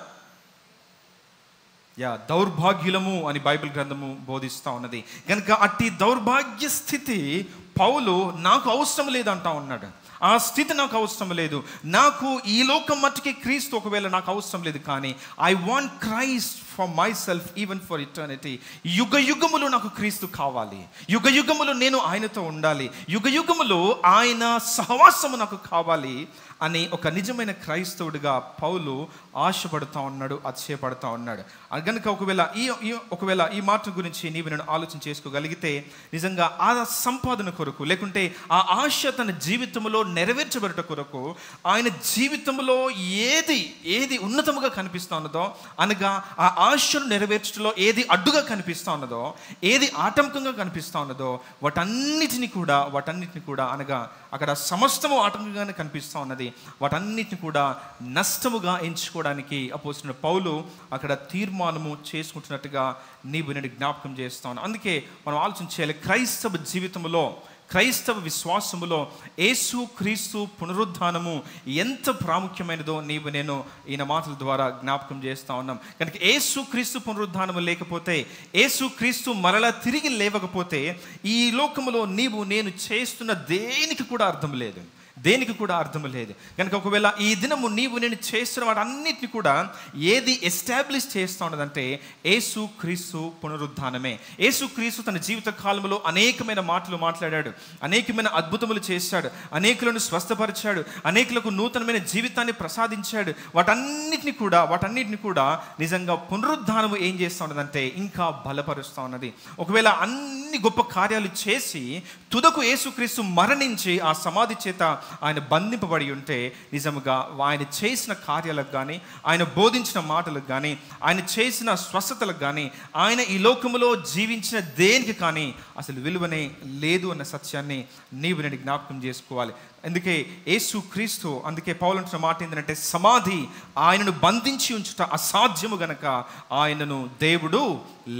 యా దౌర్భాగ్యులము అని బైబిల్ గ్రంథము బోధిస్తూ ఉన్నది. కనుక అట్టి దౌర్భాగ్య స్థితి పౌలు నాకు అవసరం లేదంటా ఉన్నాడు ఆ స్థితి నాకు అవసరం లేదు. నాకు ఈ లోకం మట్టుకి క్రీస్తు ఒకవేళ నాకు అవసరం లేదు కానీ I want Christ for myself even for eternity యుగ యుగములు నాకు క్రీస్తు కావాలి. యుగ యుగములు నేను ఆయనతో ఉండాలి. యుగ యుగములు ఆయన సహవాసము నాకు కావాలి అని ఒక నిజమైన క్రైస్తవుడిగా పౌలు ఆశపడుతూ ఉన్నాడు అతిశయపడుతూ ఉన్నాడు. కనుక ఒకవేళ ఈ ఒకవేళ ఈ మాట గురించి నీవు నేను ఆలోచన చేసుకోగలిగితే నిజంగా ఆ సంపాదన కొరకు లేకుంటే ఆ ఆశ తన జీవితంలో నెరవేర్చబడట కొరకు ఆయన జీవితంలో ఏది ఏది ఉన్నతముగా కనిపిస్తూ ఉన్నదో అనగా ఆ ఆశను నెరవేర్చడంలో ఏది అడ్డుగా కనిపిస్తూ ఉన్నదో ఏది ఆటంకంగా కనిపిస్తూ ఉన్నదో వాటన్నిటిని కూడా వాటన్నిటిని కూడా అనగా అక్కడ సమస్తము ఆటంకంగానే కనిపిస్తూ ఉన్నది. వాటన్నిటిని కూడా నష్టముగా ఎంచుకోవడానికి అపోసిన పౌలు అక్కడ తీర్మానము చేసుకుంటున్నట్టుగా నీవు నేను జ్ఞాపకం చేస్తాను అందుకే మనం ఆలోచన చేయాలి క్రైస్తవ జీవితంలో క్రైస్తవ విశ్వాసములో యేసు క్రీస్తు పునరుద్ధానము ఎంత ప్రాముఖ్యమైనదో నీవు నేను ఈయన మాటల ద్వారా జ్ఞాపకం చేస్తా ఉన్నాం. కనుక యేసు క్రీస్తు పునరుద్ధానము లేకపోతే యేసు క్రీస్తు మరలా తిరిగి లేవకపోతే ఈ లోకములో నీవు నేను చేస్తున్న దేనికి కూడా అర్థం లేదు. దేనికి కూడా అర్థం లేదు. కనుక ఒకవేళ ఈ దినము నీవు నేను చేస్తున్న వాటి అన్నిటిని కూడా ఏది ఎస్టాబ్లిష్ చేస్తూ ఉన్నదంటే ఏసు క్రీస్తు పునరుద్ధానమే. ఏసు క్రీస్తు తన జీవిత కాలంలో అనేకమైన మాటలు మాట్లాడాడు. అనేకమైన అద్భుతములు చేశాడు. అనేకులను స్వస్థపరిచాడు. అనేకులకు నూతనమైన జీవితాన్ని ప్రసాదించాడు. వాటన్నిటిని కూడా వాటన్నిటిని కూడా నిజంగా పునరుద్ధానము ఏం చేస్తూ ఉన్నదంటే ఇంకా బలపరుస్తూ ఉన్నది. ఒకవేళ అన్ని గొప్ప కార్యాలు చేసి తుదకు యేసుక్రీస్తు మరణించి ఆ సమాధి చేత ఆయన బంధింపబడి ఉంటే నిజముగా ఆయన చేసిన కార్యాలకు కానీ ఆయన బోధించిన మాటలకు కానీ ఆయన చేసిన స్వస్థతలకు కానీ ఆయన ఈ లోకములో జీవించిన దేనికి కానీ అసలు విలువనే లేదు అన్న సత్యాన్ని నీవు నేను జ్ఞాపకం చేసుకోవాలి. అందుకే యేసు క్రీస్తు అందుకే పౌలంటున్న మాట ఏంటంటే సమాధి ఆయనను బంధించి ఉంచుట అసాధ్యము గనక ఆయనను దేవుడు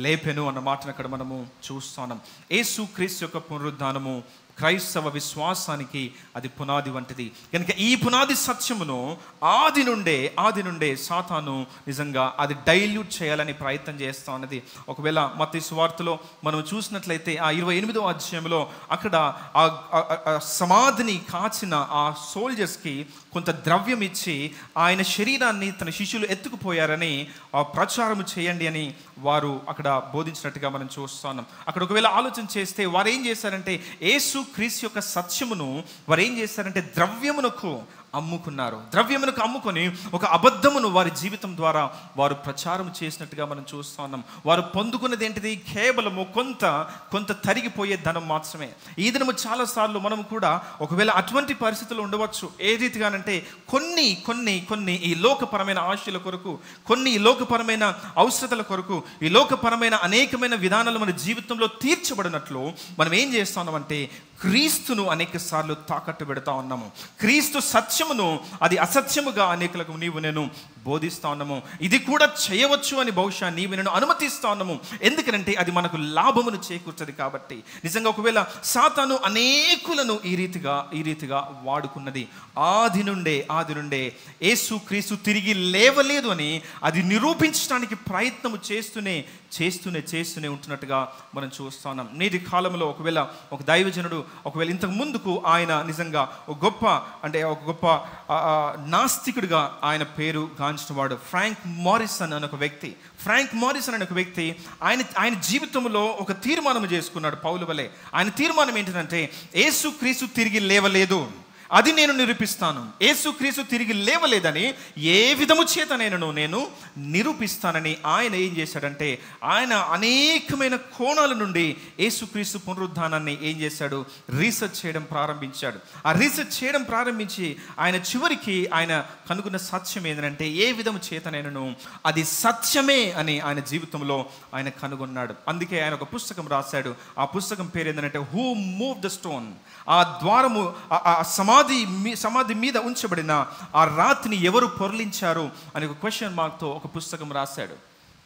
లేపెను అన్న మాటను అక్కడ మనము చూస్తున్నాం. యేసు క్రీస్తు యొక్క పునరుద్ధానము క్రైస్తవ విశ్వాసానికి అది పునాది వంటిది. కనుక ఈ పునాది సత్యమును ఆది నుండే ఆది నుండే సాతాను నిజంగా అది డైల్యూట్ చేయాలని ప్రయత్నం చేస్తా ఉన్నది. ఒకవేళ మత సువార్తలో మనం చూసినట్లయితే ఆ ఇరవై ఎనిమిదో అధ్యాయంలో అక్కడ ఆ సమాధిని కాచిన ఆ సోల్జర్స్కి కొంత ద్రవ్యం ఇచ్చి ఆయన శరీరాన్ని తన శిష్యులు ఎత్తుకుపోయారని ఆ ప్రచారం చేయండి అని వారు అక్కడ బోధించినట్టుగా మనం చూస్తున్నాం. అక్కడ ఒకవేళ ఆలోచన చేస్తే వారు ఏం చేశారంటే ఏసు క్రీస్తు యొక్క సత్యమును వారు ఏం చేశారంటే ద్రవ్యమునకు అమ్ముకున్నారు. ద్రవ్యమునకు అమ్ముకొని ఒక అబద్ధమును వారి జీవితం ద్వారా వారు ప్రచారం చేసినట్టుగా మనం చూస్తూ ఉన్నాం. వారు పొందుకున్నది ఏంటిది? కేవలము కొంత కొంత తరిగిపోయే ధనం మాత్రమే. ఈ దినము చాలాసార్లు మనం కూడా ఒకవేళ అటువంటి పరిస్థితులు ఉండవచ్చు. ఏ రీతిగానంటే కొన్ని కొన్ని కొన్ని ఈ లోకపరమైన ఆశల కొరకు కొన్ని ఈ లోకపరమైన అవసరతల కొరకు ఈ లోకపరమైన అనేకమైన విధానాలు మన జీవితంలో తీర్చబడినట్లు మనం ఏం చేస్తున్నామంటే క్రీస్తును అనేక సార్లు తాకట్టు పెడతా ఉన్నాము. క్రీస్తు సత్యమును అది అసత్యముగా అనేకులకు నీవు నేను బోధిస్తా ఉన్నాము. ఇది కూడా చేయవచ్చు అని బహుశా నీవు నేను అనుమతిస్తా ఉన్నాము. ఎందుకంటే అది మనకు లాభమును చేకూర్చదు కాబట్టి. నిజంగా ఒకవేళ సాతాను అనేకులను ఈ రీతిగా ఈ రీతిగా వాడుకున్నది ఆది నుండే ఆది నుండే ఏసు క్రీస్తు తిరిగి లేవలేదు అని అది నిరూపించడానికి ప్రయత్నము చేస్తూనే చేస్తూనే చేస్తూనే ఉంటున్నట్టుగా మనం చూస్తా ఉన్నాం. నేటి కాలంలో ఒకవేళ ఒక దైవజనుడు ఒకవేళ ఇంతకు ముందుకు ఆయన నిజంగా ఒక గొప్ప అంటే ఒక గొప్ప నాస్తికుడిగా ఆయన పేరు రాయించిన వాడు. ఫ్రాంక్ మారిసన్ అనే ఒక వ్యక్తి. ఫ్రాంక్ మారిసన్ అనే ఒక వ్యక్తి ఆయన ఆయన జీవితంలో ఒక తీర్మానం చేసుకున్నాడు పౌలు వలె. ఆయన తీర్మానం ఏంటంటే యేసు క్రీస్తు తిరిగి లేవలేదు. అది నేను నిరూపిస్తాను. ఏసుక్రీసు తిరిగి లేవలేదని ఏ విధము చేత నేను నేను నిరూపిస్తానని ఆయన ఏం చేశాడంటే ఆయన అనేకమైన కోణాల నుండి ఏసుక్రీసు పునరుద్ధానాన్ని ఏం చేశాడు? రీసెర్చ్ చేయడం ప్రారంభించాడు. ఆ రీసెర్చ్ చేయడం ప్రారంభించి ఆయన చివరికి ఆయన కనుగొన్న సత్యం ఏంటంటే ఏ విధము చేత నేను అది సత్యమే అని ఆయన జీవితంలో ఆయన కనుగొన్నాడు. అందుకే ఆయన ఒక పుస్తకం రాశాడు. ఆ పుస్తకం పేరు ఏంటంటే హూ మూవ్ ద స్టోన్ ఆ ద్వారము ఆ- సమా సమాధి మీ సమాధి మీద ఉంచబడిన ఆ రాతిని ఎవరు పొరలించారు అని ఒక క్వశ్చన్ మార్క్తో ఒక పుస్తకం రాశాడు.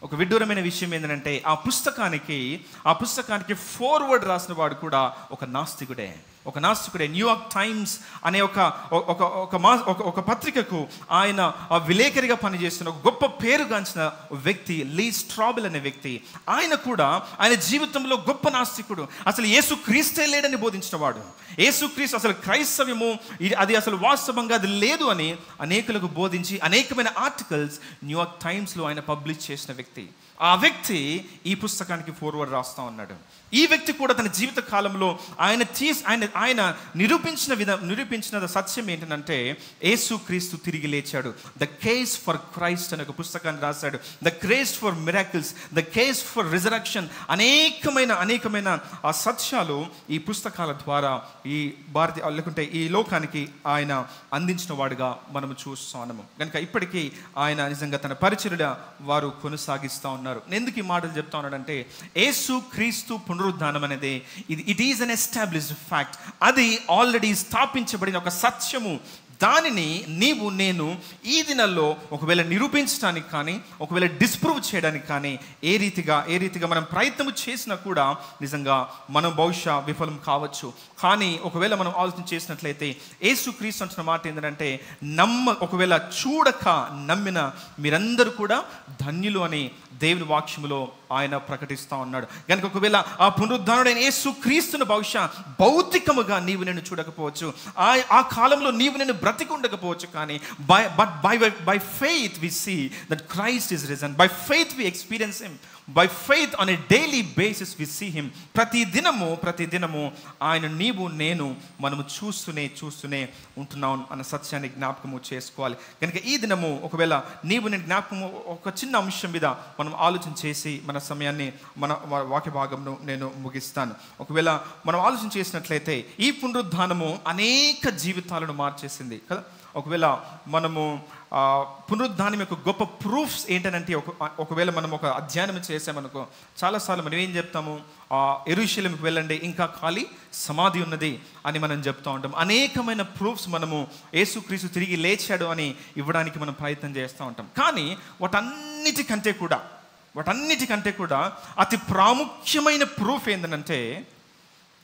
ఒక విడ్డూరమైన విషయం ఏంటంటే ఆ పుస్తకానికి ఆ పుస్తకానికి ఫోర్వర్డ్ రాసిన వాడు కూడా ఒక నాస్తికుడే. ఒక నాస్తికుడే న్యూయార్క్ టైమ్స్ అనే ఒక ఒక ఒక మా ఒక ఒక పత్రికకు ఆయన ఆ విలేకరిగా పనిచేస్తున్న ఒక గొప్ప పేరుగాంచిన వ్యక్తి లీ స్ట్రాబెల్ అనే వ్యక్తి. ఆయన కూడా ఆయన జీవితంలో గొప్ప నాస్తికుడు. అసలు యేసు క్రీస్తే లేడని బోధించిన వాడు. యేసు క్రీస్తు అసలు క్రైస్తవ్యము ఇది అది అసలు వాస్తవంగా అది లేదు అని అనేకులకు బోధించి అనేకమైన ఆర్టికల్స్ న్యూయార్క్ టైమ్స్లో ఆయన పబ్లిష్ చేసిన వ్యక్తి. ఆ వ్యక్తి ఈ పుస్తకానికి ఫోర్వర్డ్ రాస్తా ఉన్నాడు. ఈ వ్యక్తి కూడా తన జీవిత కాలంలో ఆయన తీసి ఆయన ఆయన నిరూపించిన విధ నిరూపించిన సత్యం ఏంటంటే యేసు క్రీస్తు తిరిగి లేచాడు. ద కేస్ ఫర్ క్రైస్ట్ అనే ఒక పుస్తకాన్ని రాశాడు. The case for miracles the case for resurrection అనేకమైన అనేకమైన ఆ సత్యాలు ఈ పుస్తకాల ద్వారా ఈ భారతీయ లేకుంటే ఈ లోకానికి ఆయన అందించిన వాడుగా మనము చూస్తున్నాము. కనుక ఇప్పటికీ ఆయన నిజంగా తన పరిచర్య వారు కొనసాగిస్తూ ఉన్నారు. ఎందుకు ఈ మాటలు చెప్తా ఉన్నాడంటే యేసు క్రీస్తు పునరు పునరుద్ధానం అనేది ఇది it is an established fact అది ఆల్రెడీ స్థాపించబడిన ఒక సత్యము. దానిని నీవు నేను ఈ దినాల్లో ఒకవేళ నిరూపించడానికి కానీ ఒకవేళ డిస్ప్రూవ్ చేయడానికి కానీ ఏ రీతిగా ఏ రీతిగా మనం ప్రయత్నం చేసినా కూడా నిజంగా మనం బహుశా విఫలం కావచ్చు. కానీ ఒకవేళ మనం ఆలోచన చేసినట్లయితే యేసుక్రీస్తు అంటున్న మాట ఏంటంటే నమ్మ ఒకవేళ చూడక నమ్మిన మీరందరూ కూడా ధన్యులు అని దేవుని వాక్యములో ఆయన ప్రకటిస్తూ ఉన్నాడు. కనుక ఒకవేళ ఆ పునరుద్ధానుడైన యేసు క్రీస్తును బహుశా భౌతికముగా నీవు నేను చూడకపోవచ్చు. ఆ ఆ కాలంలో నీవు నేను బ్రతికి ఉండకపోవచ్చు కానీ by but by by faith we see that Christ is risen. By faith we experience him. By faith on a daily basis we see him. ప్రతి దినము ప్రతి దినము ఆయన నీవు నేను మనము చూస్తూనే చూస్తూనే ఉంటున్నాం అన్న సత్యాన్ని జ్ఞాపకము చేసుకోవాలి. కనుక ఈ దినము ఒకవేళ నీవు నేను జ్ఞాపకము ఒక చిన్న అంశం మీద మనం ఆలోచన చేసి మన సమయాన్ని మన వాక్య భాగంను నేను ముగిస్తాను. ఒకవేళ మనం ఆలోచన చేసినట్లయితే ఈ పునరుద్ధానము అనేక జీవితాలను మార్చేసింది కదా. ఒకవేళ మనము పునరుద్ధానం యొక్క గొప్ప ప్రూఫ్స్ ఏంటంటే ఒక ఒకవేళ మనం ఒక అధ్యయనం చేసామనుకో చాలాసార్లు మనం ఏం చెప్తాము? ఆ ఎరుశలంకి వెళ్ళండి ఇంకా ఖాళీ సమాధి ఉన్నది అని మనం చెప్తూ ఉంటాం. అనేకమైన ప్రూఫ్స్ మనము యేసుక్రీస్తు తిరిగి లేచాడు అని ఇవ్వడానికి మనం ప్రయత్నం చేస్తూ ఉంటాం. కానీ వాటన్నిటికంటే కూడా వాటన్నిటికంటే కూడా అతి ప్రాముఖ్యమైన ప్రూఫ్ ఏంటంటే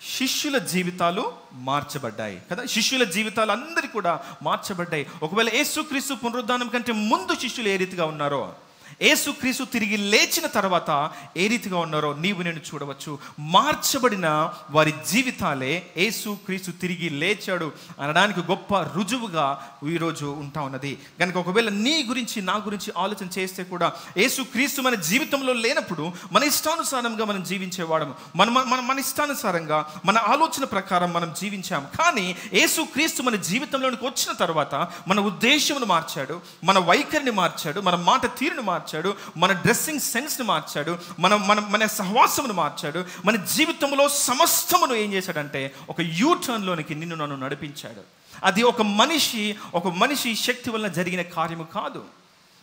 శిష్యుల జీవితాలు మార్చబడ్డాయి కదా? శిష్యుల జీవితాలు అందరికీ కూడా మార్చబడ్డాయి. ఒకవేళ యేసుక్రీస్తు పునరుద్ధానం కంటే ముందు శిష్యులు ఏ రీతిగా ఉన్నారో? ఏసుక్రీసు తిరిగి లేచిన తర్వాత ఏ రీతిగా ఉన్నారో నీవు నేను చూడవచ్చు. మార్చబడిన వారి జీవితాలే ఏసుక్రీస్తు తిరిగి లేచాడు అనడానికి గొప్ప రుజువుగా ఈరోజు ఉంటా ఉన్నది. కనుక ఒకవేళ నీ గురించి నా గురించి ఆలోచన చేస్తే కూడా ఏసుక్రీస్తు మన జీవితంలో లేనప్పుడు మన ఇష్టానుసారంగా మనం జీవించేవాడము. మన మన మన ఇష్టానుసారంగా మన ఆలోచన ప్రకారం మనం జీవించాం. కానీ ఏసుక్రీస్తు మన జీవితంలోనికి వచ్చిన తర్వాత మన ఉద్దేశమును మార్చాడు మన వైఖరిని మార్చాడు మన మాట తీరును మార్చాడు. మన డ్రెస్సింగ్ సెన్స్ని మార్చాడు మన మన మన సహవాసమును మార్చాడు మన జీవితంలో సమస్తమును ఏం చేశాడంటే ఒక యూ టర్న్లోనికి నిన్ను నన్ను నడిపించాడు. అది ఒక మనిషి ఒక మనిషి శక్తి వలన జరిగిన కార్యము కాదు.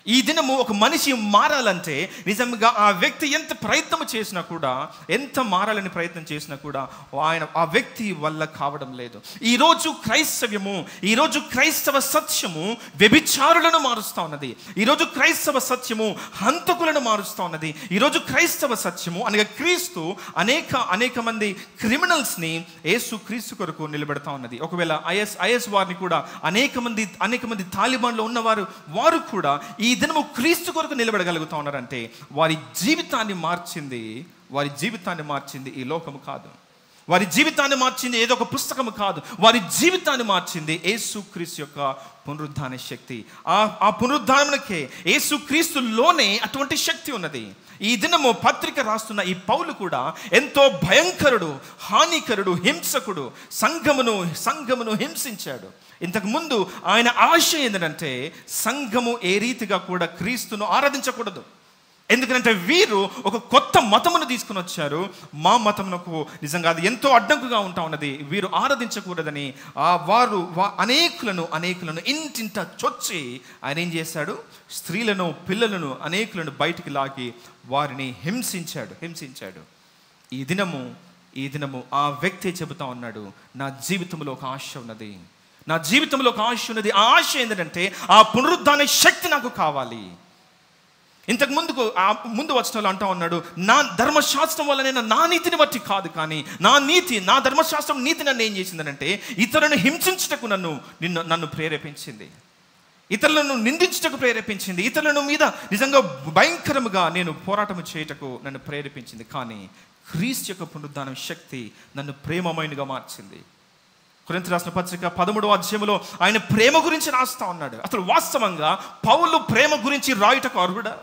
ఈ దినము ఒక మనిషి మారాలంటే నిజంగా ఆ వ్యక్తి ఎంత ప్రయత్నం చేసినా కూడా ఎంత మారాలని ప్రయత్నం చేసినా కూడా ఆయన ఆ వ్యక్తి వల్ల కావడం లేదు. ఈరోజు క్రైస్తవ్యము ఈరోజు క్రైస్తవ సత్యము వ్యభిచారులను మారుస్తూ ఉన్నది. ఈరోజు క్రైస్తవ సత్యము హంతకులను మారుస్తూ ఉన్నది. ఈరోజు క్రైస్తవ సత్యము అనగా క్రీస్తు అనేక అనేక మంది క్రిమినల్స్ని యేసు క్రీస్తు కొరకు నిలబెడతా ఉన్నది. ఒకవేళ ఐఎస్ ఐఎస్ వారిని కూడా అనేక మంది అనేక మంది తాలిబాన్లో ఉన్నవారు వారు కూడా ఈ దినము క్రీస్తు కొరకు నిలబడగలుగుతా ఉన్నారంటే వారి జీవితాన్ని మార్చింది వారి జీవితాన్ని మార్చింది ఈ లోకము కాదు. వారి జీవితాన్ని మార్చింది ఏదో ఒక పుస్తకము కాదు. వారి జీవితాన్ని మార్చింది యేసు క్రీస్తు యొక్క పునరుద్ధాన శక్తి. ఆ ఆ పునరుద్ధానకే యేసు క్రీస్తులోనే అటువంటి శక్తి ఉన్నది. ఈ దినము పత్రిక రాస్తున్న ఈ పౌలు కూడా ఎంతో భయంకరుడు హానికరుడు హింసకుడు సంఘమును సంఘమును హింసించాడు. ఇంతకుముందు ఆయన ఆశ ఏంటంటే సంఘము ఏ రీతిగా కూడా క్రీస్తును ఆరాధించకూడదు. ఎందుకంటే వీరు ఒక కొత్త మతమును తీసుకుని వచ్చారు. మా మతమునకు నిజంగా అది ఎంతో అడ్డంకుగా ఉంటా ఉన్నది. వీరు ఆరాధించకూడదని ఆ వారు వా- అనేకులను అనేకులను ఇంటింట చొచ్చి ఆయన ఏం చేశాడు? స్త్రీలను పిల్లలను అనేకులను బయటికి లాగి వారిని హింసించాడు హింసించాడు. ఈ దినము ఈ దినము ఆ వ్యక్తి చెబుతా ఉన్నాడు నా జీవితంలో ఒక ఆశ ఉన్నది. నా జీవితంలో ఒక ఆశ ఉన్నది. ఆ ఆశ ఏంటంటే ఆ పునరుద్ధాన శక్తి నాకు కావాలి. ఇంతకు ముందుకు ఆ ముందు వచనంలో అంటా ఉన్నాడు నా ధర్మశాస్త్రం వల్ల నేను నా నీతిని బట్టి కాదు కానీ నా నీతి నా ధర్మశాస్త్రం నీతి నన్ను ఏం చేసిందనంటే ఇతరులను హింసించుటకు నన్ను నిన్ను నన్ను ప్రేరేపించింది. ఇతరులను నిందించుటకు ప్రేరేపించింది. ఇతరులను మీద నిజంగా భయంకరముగా నేను పోరాటం చేయుటకు నన్ను ప్రేరేపించింది. కానీ క్రీస్తు యొక్క పునరుద్ధానం శక్తి నన్ను ప్రేమమైనగా మార్చింది. గురించి రాసిన పత్రిక పదమూడవ అధ్యాయంలో ఆయన ప్రేమ గురించి రాస్తా ఉన్నాడు. అసలు వాస్తవంగా పౌలు ప్రేమ గురించి రాయుటకు అర్హుడా?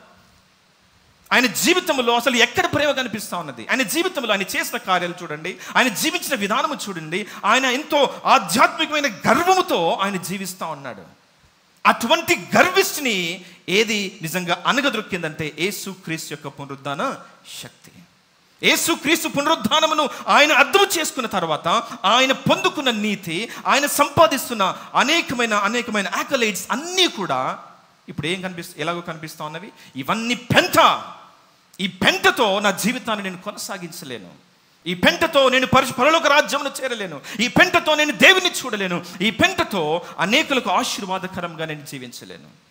ఆయన జీవితంలో అసలు ఎక్కడ ప్రేమ కనిపిస్తూ ఉన్నది? ఆయన జీవితంలో ఆయన చేసిన కార్యాలు చూడండి ఆయన జీవించిన విధానము చూడండి ఆయన ఎంతో ఆధ్యాత్మికమైన గర్వముతో ఆయన జీవిస్తా ఉన్నాడు. అటువంటి గర్విష్ని ఏది నిజంగా అనగదొక్కిందంటే యేసు క్రీస్తు యొక్క పునరుద్ధాన శక్తి. యేసుక్రీస్తు పునరుద్ధానమును ఆయన అర్థం చేసుకున్న తర్వాత ఆయన పొందుకున్న నీతి ఆయన సంపాదిస్తున్న అనేకమైన అనేకమైన యాకలైట్స్ అన్నీ కూడా ఇప్పుడు ఏం కనిపిస్తు ఎలాగో కనిపిస్తా ఉన్నవి? ఇవన్నీ పెంట. ఈ పెంటతో నా జీవితాన్ని నేను కొనసాగించలేను. ఈ పెంటతో నేను పరుశు పరలోక రాజ్యమును చేరలేను. ఈ పెంటతో నేను దేవుని చూడలేను. ఈ పెంటతో అనేకులకు ఆశీర్వాదకరంగా నేను జీవించలేను.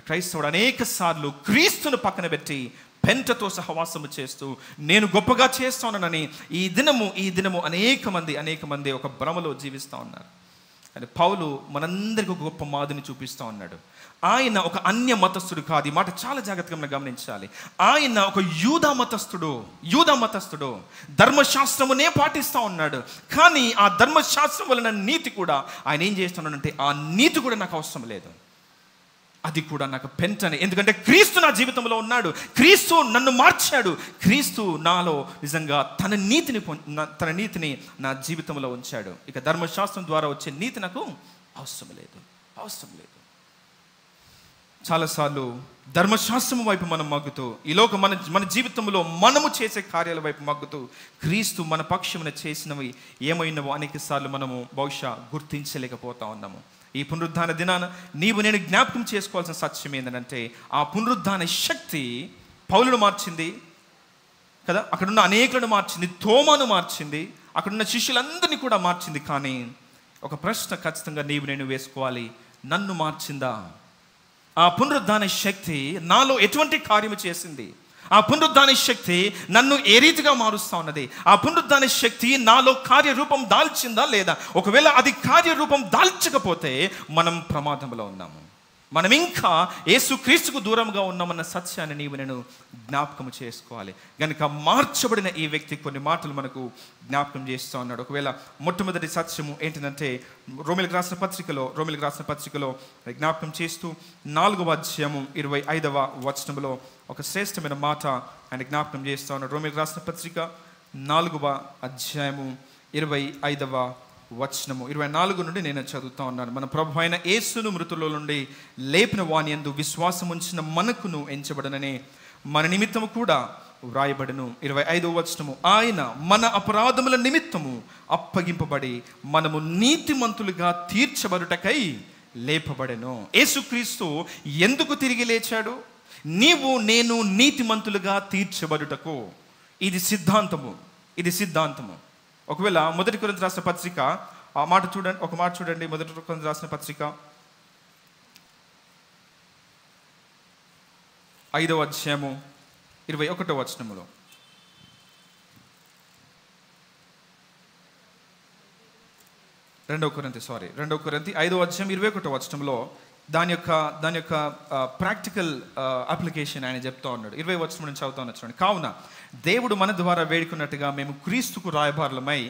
క్రైస్తవుడు అనేక సార్లు క్రీస్తును పక్కన పెట్టి పెంటతో సహవాసము చేస్తూ నేను గొప్పగా చేస్తానని ఈ దినము ఈ దినము అనేక మంది అనేక మంది ఒక భ్రమలో జీవిస్తూ ఉన్నారు. కానీ పౌలు మనందరికీ ఒక గొప్ప మాదిని చూపిస్తూ ఉన్నాడు. ఆయన ఒక అన్య మతస్థుడు కాదు. ఈ మాట చాలా జాగ్రత్తగా మనం గమనించాలి. ఆయన ఒక యూదా మతస్థుడు యూదా మతస్థుడు. ధర్మశాస్త్రమునే పాటిస్తూ ఉన్నాడు. కానీ ఆ ధర్మశాస్త్రం వలన నీతి కూడా ఆయన ఏం చేస్తున్నాడంటే ఆ నీతి కూడా నాకు అవసరం లేదు. అది కూడా నాకు పెంటనే. ఎందుకంటే క్రీస్తు నా జీవితంలో ఉన్నాడు. క్రీస్తు నన్ను మార్చాడు. క్రీస్తు నాలో నిజంగా తన నీతిని తన నీతిని నా జీవితంలో ఉంచాడు. ఇక ధర్మశాస్త్రం ద్వారా వచ్చే నీతి నాకు అవసరం లేదు. అవసరం లేదు. చాలాసార్లు ధర్మశాస్త్రం వైపు మనం మగ్గుతూ ఈ లోక మన మన జీవితంలో మనము చేసే కార్యాల వైపు మగ్గుతూ క్రీస్తు మన పక్షమున చేసినవి ఏమైనవో అనేక సార్లు మనము బహుశా గుర్తించలేకపోతా ఉన్నాము. ఈ పునరుద్ధాన దినాన నీవు నేను జ్ఞాపకం చేసుకోవాల్సిన సత్యం ఏంటంటే ఆ పునరుద్ధాన శక్తి పౌలును మార్చింది కదా? అక్కడున్న అనేకులను మార్చింది తోమను మార్చింది అక్కడున్న శిష్యులందరినీ కూడా మార్చింది. కానీ ఒక ప్రశ్న ఖచ్చితంగా నీవు నేను వేసుకోవాలి నన్ను మార్చిందా? ఆ పునరుద్ధాన శక్తి నాలో ఎటువంటి కార్యము చేసింది? ఆ పునరుద్ధాన శక్తి నన్ను ఏ రీతిగా మారుస్తా ఉన్నది? ఆ పునరుద్ధాన శక్తి నాలో కార్యరూపం దాల్చిందా లేదా? ఒకవేళ అది కార్యరూపం దాల్చకపోతే మనం ప్రమాదంలో ఉన్నాము. మనం ఇంకా యేసుక్రీస్తుకు దూరంగా ఉన్నామన్న సత్యాన్ని నీవు నేను జ్ఞాపకం చేసుకోవాలి. కనుక మార్చబడిన ఈ వ్యక్తి కొన్ని మాటలు మనకు జ్ఞాపకం చేస్తూ ఉన్నాడు. ఒకవేళ మొట్టమొదటి సత్యము ఏంటంటే రోమిలకు రాసిన పత్రికలో రోమిలకు రాసిన పత్రికలో జ్ఞాపకం చేస్తూ నాలుగవ అధ్యాయము ఇరవై ఐదవ వచనంలో ఒక శ్రేష్టమైన మాట ఆయన జ్ఞాపకం చేస్తూ ఉన్నాడు. రోమిలకు రాసిన పత్రిక నాలుగవ అధ్యాయము ఇరవై ఐదవ వచనము. ఇరవై నాలుగు నుండి నేను చదువుతా ఉన్నాను. మన ప్రభు అయిన యేసును మృతుల నుండి లేపిన వాణి యందు విశ్వాసం ఉంచిన మనకును ఎంచబడననే మన నిమిత్తము కూడా వ్రాయబడను. ఇరవై ఐదవ వచనము. ఆయన మన అపరాధముల నిమిత్తము అప్పగింపబడి మనము నీతిమంతులుగా తీర్చబడుటకై లేపబడెను. యేసుక్రీస్తు ఎందుకు తిరిగి లేచాడు? నీవు నేను నీతిమంతులుగా తీర్చబడుటకు. ఇది సిద్ధాంతము. ఇది సిద్ధాంతము. ఒకవేళ మొదటి కొరింత రాసిన పత్రిక ఆ మాట చూడండి ఒక మాట చూడండి మొదటి కొరింత రాసిన పత్రిక. ఐదవ అధ్యాయము ఇరవై ఒకటో వచనములో. రెండవ కొరంతి సారీ రెండవ కొరంతి ఐదవ అధ్యాయం ఇరవై ఒకటో వచనంలో దాని యొక్క దాని యొక్క ప్రాక్టికల్ అప్లికేషన్ ఆయన చెప్తా ఉన్నాడు. ఇరవై వచ్చిన నుంచి చదువుతా ఉన్నా చూడండి. కావున దేవుడు మన ద్వారా వేడుకున్నట్టుగా మేము క్రీస్తుకు రాయబారులమై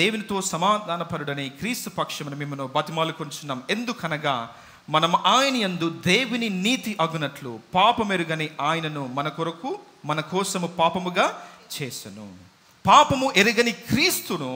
దేవునితో సమాధానపరుడని క్రీస్తు పక్షమును మిమ్మల్ని బతిమాలుకుంటున్నాం ఎందుకనగా మనం ఆయన యందు దేవుని నీతి అగునట్లు పాపమెరుగని ఆయనను మన కొరకు మన కోసము పాపముగా చేసను. పాపము ఎరగని క్రీస్తును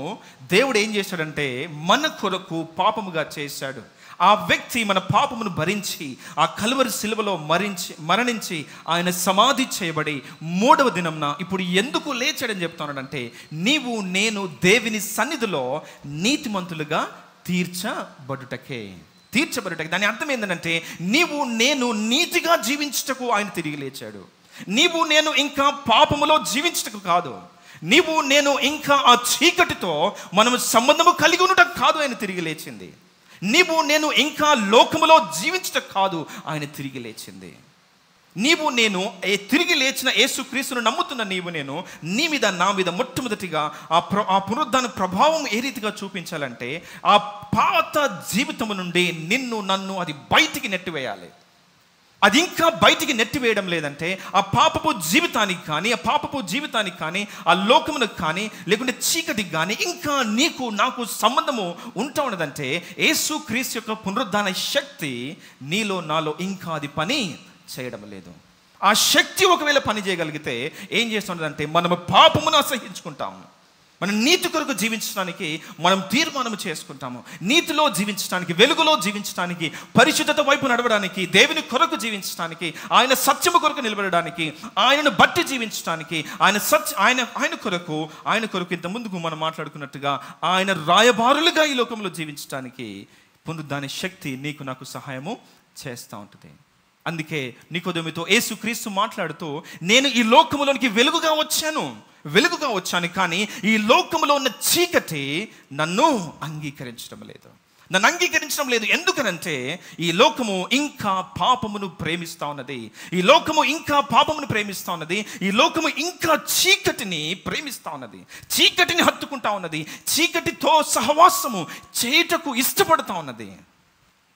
దేవుడు ఏం చేశాడంటే మన కొరకు పాపముగా చేశాడు. ఆ వ్యక్తి మన పాపమును భరించి ఆ కలువరి శిలువలో మరించి మరణించి ఆయన సమాధి చేయబడి మూడవ దినంన ఇప్పుడు ఎందుకు లేచాడని చెప్తున్నాడంటే నీవు నేను దేవిని సన్నిధిలో నీతిమంతులుగా తీర్చబడుటకే. తీర్చబడుటకే. దాని అర్థం ఏంటంటే నీవు నేను నీతిగా జీవించుటకు ఆయన తిరిగి లేచాడు. నీవు నేను ఇంకా పాపములో జీవించుటకు కాదు. నీవు నేను ఇంకా ఆ చీకటితో మనము సంబంధము కలిగి ఉండటం కాదు ఆయన తిరిగి లేచింది. నీవు నేను ఇంకా లోకములో జీవించట కాదు. ఆయన తిరిగి లేచింది. నీవు నేను ఏ తిరిగి లేచిన యేసుక్రీస్తును నమ్ముతున్న నీవు నేను నీ మీద నా మీద మొట్టమొదటిగా ఆ ప్ర ఆ పునరుద్ధాన ప్రభావం ఏ రీతిగా చూపించాలంటే ఆ పాత జీవితము నుండి నిన్ను నన్ను అది బయటికి నెట్టివేయాలి. అది ఇంకా బయటికి నెట్టివేయడం లేదంటే ఆ పాపపు జీవితానికి కానీ ఆ పాపపు జీవితానికి కానీ ఆ లోకమునకు కానీ లేకుంటే చీకటికి కానీ ఇంకా నీకు నాకు సంబంధము ఉంటా ఉన్నదంటే యేసు క్రీస్తు యొక్క పునరుద్ధాన శక్తి నీలో నాలో ఇంకా అది పని చేయడం లేదు. ఆ శక్తి ఒకవేళ పని చేయగలిగితే ఏం చేస్తుండదంటే మనము పాపమును అసహించుకుంటాము మనం నీతి కొరకు జీవించడానికి మనం తీర్మానం చేసుకుంటాము. నీతిలో జీవించడానికి వెలుగులో జీవించడానికి పరిశుద్ధత వైపు నడవడానికి దేవుని కొరకు జీవించడానికి ఆయన సత్యము కొరకు నిలబడడానికి ఆయనను బట్టి జీవించడానికి ఆయన సత్య ఆయన ఆయన కొరకు ఆయన కొరకు ఇంత ముందుకు మనం మాట్లాడుకున్నట్టుగా ఆయన రాయబారులుగా ఈ లోకంలో జీవించడానికి దాని శక్తి నీకు నాకు సహాయము చేస్తూ ఉంటుంది. అందుకే నికోదమితో యేసుక్రీస్తు మాట్లాడుతూ నేను ఈ లోకములోనికి వెలుగుగా వచ్చాను. వెలుగుగా వచ్చాను కానీ ఈ లోకములో ఉన్న చీకటి నన్ను అంగీకరించడం లేదు. నన్ను అంగీకరించడం లేదు. ఎందుకనంటే ఈ లోకము ఇంకా పాపమును ప్రేమిస్తా ఉన్నది. ఈ లోకము ఇంకా పాపమును ప్రేమిస్తా ఉన్నది. ఈ లోకము ఇంకా చీకటిని ప్రేమిస్తా ఉన్నది. చీకటిని హత్తుకుంటా ఉన్నది. చీకటితో సహవాసము చేయుటకు ఇష్టపడతా ఉన్నది.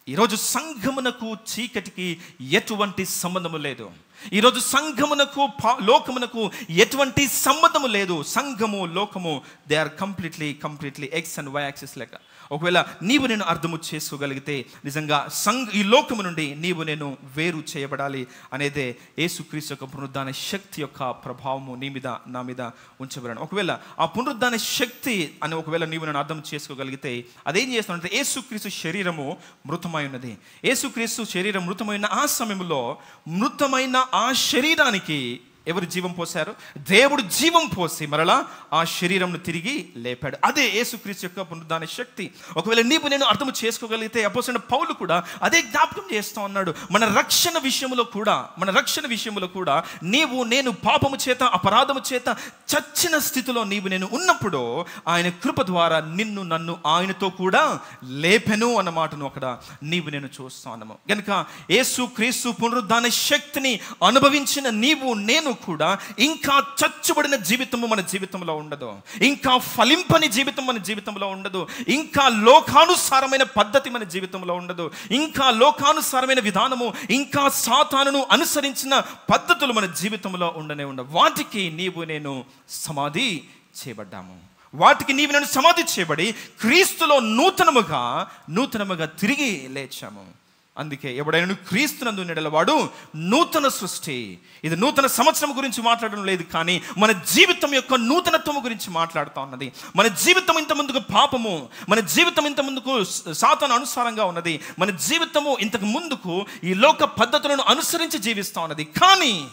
ఈరోజు సంఘమునకు చీకటికి ఎటువంటి సంబంధము లేదు. ఈరోజు సంఘమునకు లోకమునకు ఎటువంటి సంబంధము లేదు. సంఘము లోకము they are completely completely X and Y axis లెక్క. ఒకవేళ నీవు నేను అర్థము చేసుకోగలిగితే నిజంగా సంఘ ఈ లోకము నుండి నీవు నేను వేరు చేయబడాలి అనేదే ఏసుక్రీస్తు యొక్క పునరుద్ధాన శక్తి యొక్క ప్రభావము నీ మీద నా మీద ఉంచబడను ఒకవేళ ఆ పునరుద్ధాన శక్తి అని ఒకవేళ నీవు నేను అర్థం చేసుకోగలిగితే అదేం చేస్తానంటే యేసుక్రీస్తు శరీరము మృతమై ఉన్నది. ఏసుక్రీస్తు శరీరం మృతమైన ఆ సమయంలో మృతమైన ఆ శరీరానికి ఎవరు జీవం పోశారు? దేవుడు జీవం పోసి మరలా ఆ శరీరంను తిరిగి లేపాడు. అదే యేసుక్రీస్తు యొక్క పునరుద్ధాన శక్తి. ఒకవేళ నీవు నేను అర్థం చేసుకోగలిగితే అపోసిన పౌలు కూడా అదే జ్ఞాపకం చేస్తూ ఉన్నాడు. మన రక్షణ విషయంలో కూడా మన రక్షణ విషయంలో కూడా నీవు నేను పాపము చేత అపరాధము చేత చచ్చిన స్థితిలో నీవు నేను ఉన్నప్పుడు ఆయన కృప ద్వారా నిన్ను నన్ను ఆయనతో కూడా లేపెను అన్న మాటను అక్కడ నీవు నేను చూస్తాను కనుక యేసు క్రీస్తు పునరుద్ధాన శక్తిని అనుభవించిన నీవు నేను కూడా ఇంకా చచ్చుబడిన జీవితము మన జీవితంలో ఉండదు. ఇంకా ఫలింపని జీవితం మన జీవితంలో ఉండదు. ఇంకా లోకానుసారమైన పద్ధతి మన జీవితంలో ఉండదు. ఇంకా లోకానుసారమైన విధానము ఇంకా సాతానును అనుసరించిన పద్ధతులు మన జీవితంలో ఉండనే ఉండవు. వాటికి నీవు నేను సమాధి చేయబడ్డాము. వాటికి నీవు నేను సమాధి చేయబడి క్రీస్తులో నూతనముగా నూతనముగా తిరిగి లేచాము. అందుకే ఎవడైనా క్రీస్తునందు నిడలవాడు నూతన సృష్టి. ఇది నూతన సంవత్సరం గురించి మాట్లాడడం లేదు కానీ మన జీవితం యొక్క నూతనత్వం గురించి మాట్లాడుతూ ఉన్నది. మన జీవితం ఇంత ముందుకు పాపము మన జీవితం ఇంత ముందుకు సాతాను అనుసారంగా ఉన్నది. మన జీవితము ఇంతకు ముందుకు ఈ లోక పద్ధతులను అనుసరించి జీవిస్తూ ఉన్నది. కానీ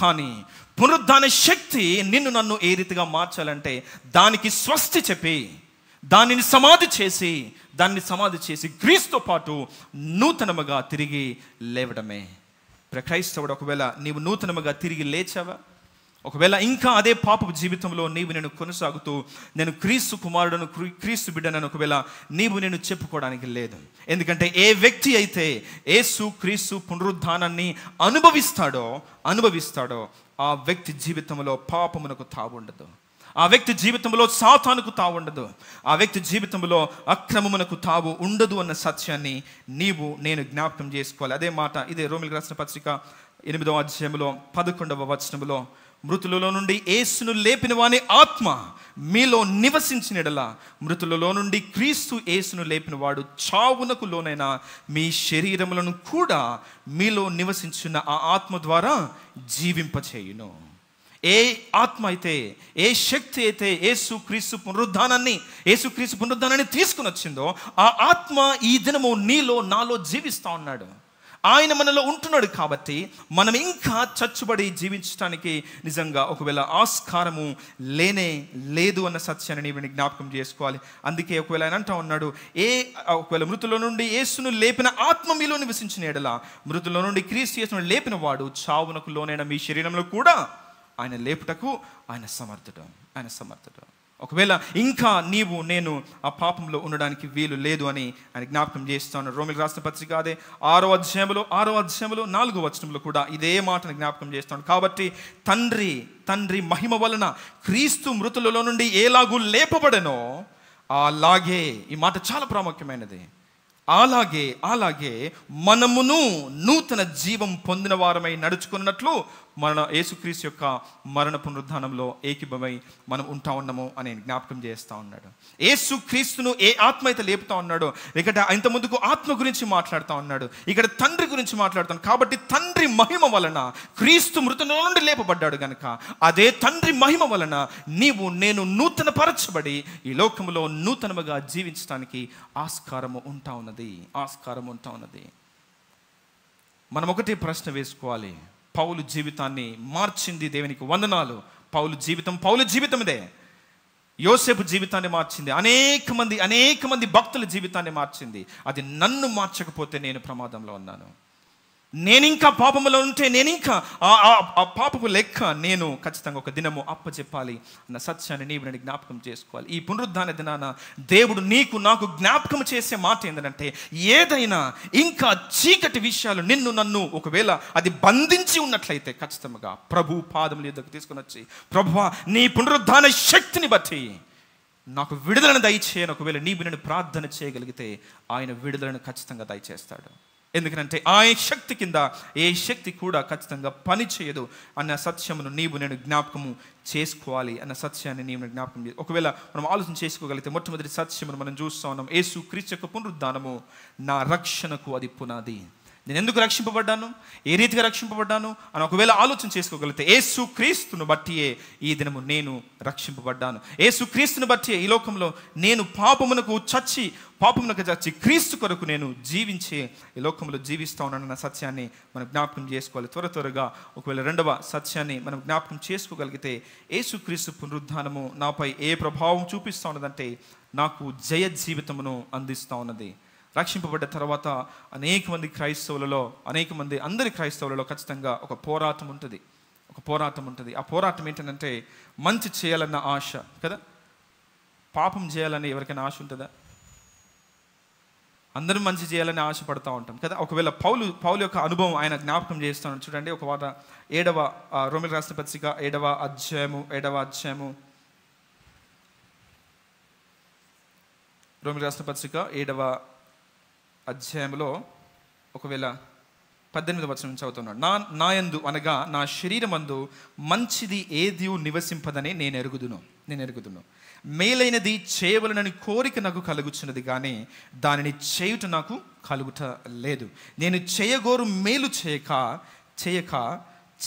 కానీ పునరుద్ధాన శక్తి నిన్ను నన్ను ఏ రీతిగా మార్చాలంటే దానికి స్వస్తి చెప్పి దానిని సమాధి చేసి దాన్ని సమాధి చేసి గ్రీస్తో పాటు నూతనముగా తిరిగి లేవడమే. క్రైస్తవుడు ఒకవేళ నీవు నూతనముగా తిరిగి లేచావా? ఒకవేళ ఇంకా అదే పాపపు జీవితంలో నీవు నేను కొనసాగుతూ నేను క్రీస్తు కుమారుడను క్రీస్తు బిడ్డనని ఒకవేళ నీవు నేను చెప్పుకోవడానికి లేదు. ఎందుకంటే ఏ వ్యక్తి అయితే ఏసు క్రీస్తు పునరుద్ధానాన్ని అనుభవిస్తాడో అనుభవిస్తాడో ఆ వ్యక్తి జీవితంలో పాపమునకు తావుండదు. ఆ వ్యక్తి జీవితంలో సాతానుకు తావు ఉండదు. ఆ వ్యక్తి జీవితంలో అక్రమమునకు తావు ఉండదు అన్న సత్యాన్ని నీవు నేను జ్ఞాపకం చేసుకోవాలి. అదే మాట ఇదే రోమిల్ రాసిన పత్రిక ఎనిమిదవ అధ్యాయంలో పదకొండవ వచనములో మృతులలో నుండి ఏసును లేపిన వాని ఆత్మ మీలో నివసించినడలా మృతులలో నుండి క్రీస్తు ఏసును లేపిన వాడు చావునకు లోనైన మీ శరీరములను కూడా మీలో నివసించిన ఆ ఆత్మ ద్వారా జీవింపచేయును. ఏ ఆత్మ అయితే ఏ శక్తి అయితే యేసు క్రీస్తు పునరుద్ధానాన్ని యేసు క్రీస్తు పునరుద్ధానాన్ని తీసుకుని వచ్చిందో ఆ ఆత్మ ఈ దినము నీలో నాలో జీవిస్తా ఉన్నాడు. ఆయన మనలో ఉంటున్నాడు కాబట్టి మనం ఇంకా చచ్చుబడి జీవించడానికి నిజంగా ఒకవేళ ఆస్కారము లేనే లేదు అన్న సత్యాన్ని నీవిని జ్ఞాపకం చేసుకోవాలి. అందుకే ఒకవేళ ఆయన అంటా ఉన్నాడు ఏ ఒకవేళ మృతుల నుండి యేసును లేపిన ఆత్మ మీలో నివసించిన ఎడల మృతుల నుండి క్రీస్తు యేసును లేపిన వాడు చావునకు లోనైన మీ శరీరంలో కూడా ఆయన లేపుటకు ఆయన సమర్థుడు ఆయన సమర్థుడు. ఒకవేళ ఇంకా నీవు నేను ఆ పాపంలో ఉండడానికి వీలు లేదు అని ఆయన జ్ఞాపకం చేస్తాను. రోమిల్ రాసిన పత్రిక అదే ఆరో అధ్యాయంలో ఆరో అధ్యాయంలో నాలుగో వచనంలో కూడా ఇదే మాటను జ్ఞాపకం చేస్తాను. కాబట్టి తండ్రి తండ్రి మహిమ వలన క్రీస్తు మృతులలో నుండి ఏలాగూ లేపబడనో అలాగే ఈ మాట చాలా ప్రాముఖ్యమైనది. అలాగే అలాగే మనమును నూతన జీవం పొందిన వారమై నడుచుకున్నట్లు మరణ యేసుక్రీస్తు యొక్క మరణ పునరుద్ధానంలో ఏకీభమై మనం ఉంటా ఉన్నాము అని జ్ఞాపకం చేస్తూ ఉన్నాడు. యేసుక్రీస్తును ఏ ఆత్మ అయితే లేపుతా ఉన్నాడో ఇక్కడ ఇంత ముందుకు ఆత్మ గురించి మాట్లాడుతూ ఉన్నాడు. ఇక్కడ తండ్రి గురించి మాట్లాడుతాను. కాబట్టి తండ్రి మహిమ వలన క్రీస్తు మృతుల నుండి లేపబడ్డాడు గనక అదే తండ్రి మహిమ వలన నీవు నేను నూతన పరచబడి ఈ లోకములో నూతనముగా జీవించడానికి ఆస్కారము ఉంటా ఉన్నది. ఆస్కారం ఉంటా ఉన్నది. మనం ఒకటే ప్రశ్న వేసుకోవాలి. పౌలు జీవితాన్ని మార్చింది దేవునికి వందనాలు. పౌలు జీవితం పౌలు జీవితం ఇదే యోసేపు జీవితాన్ని మార్చింది. అనేక మంది అనేక మంది భక్తుల జీవితాన్ని మార్చింది. అది నన్ను మార్చకపోతే నేను ప్రమాదంలో ఉన్నాను. నేను ఇంకా పాపములో ఉంటే నేను ఇంకా ఆ- పాపపు లెక్క నేను ఖచ్చితంగా ఒక దినము అప్పచెప్పాలి అన్న సత్యాన్ని నీవు నేను జ్ఞాపకం చేసుకోవాలి. ఈ పునరుద్ధాన దినాన దేవుడు నీకు నాకు జ్ఞాపకం చేసే మాట ఏంటంటే ఏదైనా ఇంకా చీకటి విషయాలు నిన్ను నన్ను ఒకవేళ అది బంధించి ఉన్నట్లయితే ఖచ్చితంగా ప్రభు పాదముల యొద్దకు తీసుకుని వచ్చి ప్రభు నీ పునరుద్ధాన శక్తిని బట్టి నాకు విడుదలను దయచేయను ఒకవేళ నీవు నేను ప్రార్థన చేయగలిగితే ఆయన విడుదలను ఖచ్చితంగా దయచేస్తాడు. ఎందుకంటే ఆ శక్తి కింద ఏ శక్తి కూడా ఖచ్చితంగా పని చేయదు అన్న సత్యమును నీవు నేను జ్ఞాపకము చేసుకోవాలి అన్న సత్యాన్ని నీవు నేను జ్ఞాపకం ఒకవేళ మనం ఆలోచన చేసుకోగలిగితే మొట్టమొదటి సత్యమును మనం చూస్తూ ఉన్నాం. యేసు క్రీస్తు యొక్క పునరుద్ధానము నా రక్షణకు అది పునాది. నేను ఎందుకు రక్షింపబడ్డాను? ఏ రీతిగా రక్షింపబడ్డాను? అని ఒకవేళ ఆలోచన చేసుకోగలిగితే ఏసు క్రీస్తును బట్టియే ఈ దినము నేను రక్షింపబడ్డాను. ఏసు క్రీస్తును బట్టి ఈ లోకంలో నేను పాపమునకు చచ్చి పాపమునకు చచ్చి క్రీస్తు కొరకు నేను జీవించే ఈ లోకంలో జీవిస్తా ఉన్నానన్న సత్యాన్ని మనం జ్ఞాపకం చేసుకోవాలి. త్వర త్వరగా ఒకవేళ రెండవ సత్యాన్ని మనం జ్ఞాపకం చేసుకోగలిగితే ఏసు క్రీస్తు పునరుద్ధానము నాపై ఏ ప్రభావం చూపిస్తూ ఉన్నదంటే నాకు జయ జీవితమును అందిస్తూ ఉన్నది. రక్షింపబడ్డ తర్వాత అనేక మంది క్రైస్తవులలో అనేక మంది అందరి క్రైస్తవులలో ఖచ్చితంగా ఒక పోరాటం ఉంటుంది. ఒక పోరాటం ఉంటుంది. ఆ పోరాటం ఏంటంటే మంచి చేయాలన్న ఆశ కదా? పాపం చేయాలని ఎవరికైనా ఆశ ఉంటుందా? అందరూ మంచి చేయాలని ఆశపడతా ఉంటాం కదా? ఒకవేళ పౌలు పౌలు యొక్క అనుభవం ఆయన జ్ఞాపకం చేస్తాను చూడండి ఒక వాట ఏడవ రోమిల్ రాష్ట్ర పత్రిక ఏడవ అధ్యాయము ఏడవ అధ్యాయము. రోమిల్ రాష్ట్ర పత్రిక ఏడవ అధ్యాయంలో ఒకవేళ పద్దెనిమిది వచనం అవుతున్నాడు నా నాయందు అనగా నా శరీరమందు మంచిది ఏది నివసింపదని నేను ఎరుగుదును. నేను ఎరుగుదును. మేలైనది చేయవలనని కోరిక నాకు కలుగుచున్నది కానీ దానిని చేయుట నాకు కలుగుట లేదు. నేను చేయగోరు మేలు చేయక చేయక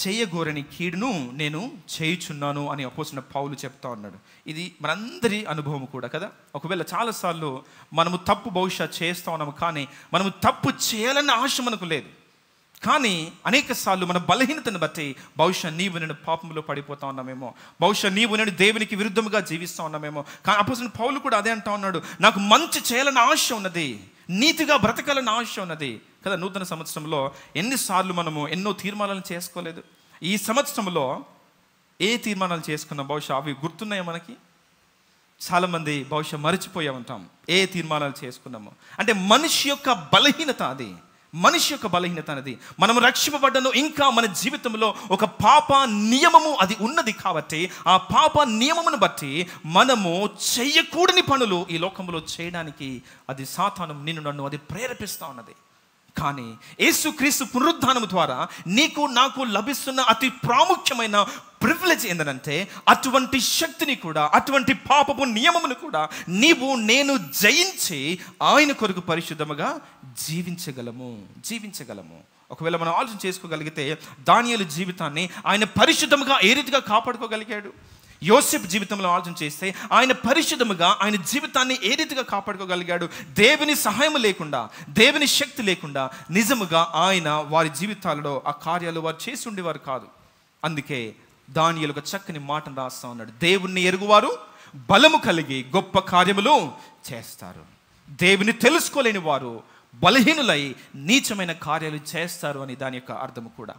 చేయగోరని కీడును నేను చేయుచున్నాను అని అపోసిన పౌలు చెప్తా ఉన్నాడు. ఇది మనందరి అనుభవం కూడా కదా? ఒకవేళ చాలాసార్లు మనము తప్పు బహుశా చేస్తా ఉన్నాము కానీ మనము తప్పు చేయాలన్న ఆశ మనకు లేదు. కానీ అనేక సార్లు మన బలహీనతను బట్టి బహుశా నీవు నేను పాపంలో పడిపోతా ఉన్నామేమో. బహుశా నీవు నేను దేవునికి విరుద్ధంగా జీవిస్తూ ఉన్నామేమో. కానీ అపోసిన పౌలు కూడా అదే అంటా ఉన్నాడు. నాకు మంచి చేయాలని ఆశ ఉన్నది. నీతిగా బ్రతకాలని ఆవశ్యం ఉన్నది. కదా నూతన సంవత్సరంలో ఎన్నిసార్లు మనము ఎన్నో తీర్మానాలు చేసుకోలేదు. ఈ సంవత్సరంలో ఏ తీర్మానాలు చేసుకున్నాం బహుశా అవి గుర్తున్నాయా మనకి? చాలామంది బహుశా మర్చిపోయా ఉంటాం. ఏ తీర్మానాలు చేసుకున్నాము. అంటే మనిషి యొక్క బలహీనత అది. మనిషి యొక్క బలహీనత అనేది. మనం రక్షింపబడ్డను ఇంకా మన జీవితంలో ఒక పాప నియమము అది ఉన్నది కాబట్టి ఆ పాప నియమమును బట్టి మనము చేయకూడని పనులు ఈ లోకంలో చేయడానికి అది సాతానం నిన్ను నన్ను అది ప్రేరేపిస్తూ ఉన్నది. కానీ యేసుక్రీస్తు పునరుద్ధానము ద్వారా నీకు నాకు లభిస్తున్న అతి ప్రాముఖ్యమైన ప్రివిలేజ్ ఏంటంటే అటువంటి శక్తిని కూడా అటువంటి పాపపు నియమమును కూడా నీవు నేను జయించి ఆయన కొరకు పరిశుద్ధముగా జీవించగలము జీవించగలము. ఒకవేళ మనం ఆలోచన చేసుకోగలిగితే దానియలు జీవితాన్ని ఆయన పరిశుద్ధముగా ఏ రీతిగా కాపాడుకోగలిగాడు? యోసేపు జీవితంలో ఆలోచన చేస్తే ఆయన పరిశుద్ధముగా ఆయన జీవితాన్ని ఏ రీతిగా కాపాడుకోగలిగాడు? దేవుని సహాయం లేకుండా దేవుని శక్తి లేకుండా నిజముగా ఆయన వారి జీవితాలలో ఆ కార్యాలు వారు చేసి ఉండేవారు కాదు. అందుకే దానియలు ఒక చక్కని మాటను రాస్తా ఉన్నాడు. దేవుణ్ణి ఎరుగువారు బలము కలిగి గొప్ప కార్యములు చేస్తారు. దేవుని తెలుసుకోలేని వారు బలహీనులై నీచమైన కార్యాలు చేస్తారు అని దాని యొక్క అర్థము కూడా.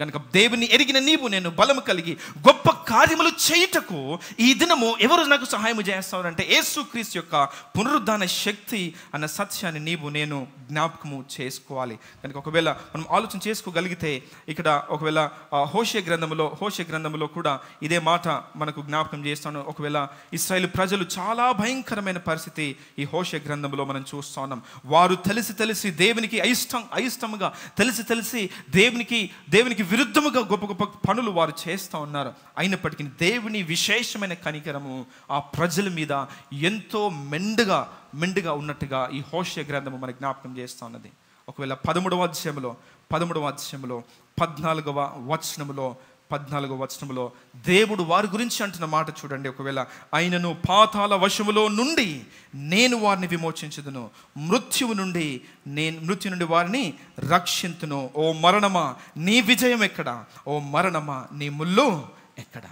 కనుక దేవుని ఎరిగిన నీవు నేను బలము కలిగి గొప్ప కార్యములు చేయుటకు ఈ దినము ఎవరు నాకు సహాయం చేస్తారంటే యేసుక్రీస్తు యొక్క పునరుద్ధాన శక్తి అన్న సత్యాన్ని నీవు నేను జ్ఞాపకము చేసుకోవాలి. కనుక ఒకవేళ మనం ఆలోచన చేసుకోగలిగితే ఇక్కడ ఒకవేళ ఆ, హోషే గ్రంథములో హోషే గ్రంథంలో కూడా ఇదే మాట మనకు జ్ఞాపకం చేస్తాను. ఒకవేళ ఇస్రాయేల్ ప్రజలు చాలా భయంకరమైన పరిస్థితి ఈ హోషే గ్రంథంలో మనం చూస్తున్నాం. వారు తెలిసి తెలిసి దేవునికి అయిష్టం అయిష్టముగా తెలిసి తెలిసి దేవునికి దేవునికి విరుద్ధముగా గొప్ప గొప్ప పనులు వారు చేస్తూ ఉన్నారు. అయినప్పటికీ దేవుని విశేషమైన కనికరము ఆ ప్రజల మీద ఎంతో మెండుగా మెండుగా ఉన్నట్టుగా ఈ హోషయ గ్రంథము మనకు జ్ఞాపకం చేస్తూ ఉన్నది. ఒకవేళ పదమూడవ అధ్యాయంలో పదమూడవ అధ్యాయంలో పద్నాలుగవ వచనములో పద్నాలుగో వచనంలో దేవుడు వారి గురించి అంటున్న మాట చూడండి. ఒకవేళ ఆయనను పాతాల వశములో నుండి నేను వారిని విమోచించదును. మృత్యువు నుండి నేను మృత్యు నుండి వారిని రక్షింతును. ఓ మరణమా నీ విజయం ఎక్కడ? ఓ మరణమా నీ ముల్లు ఎక్కడ?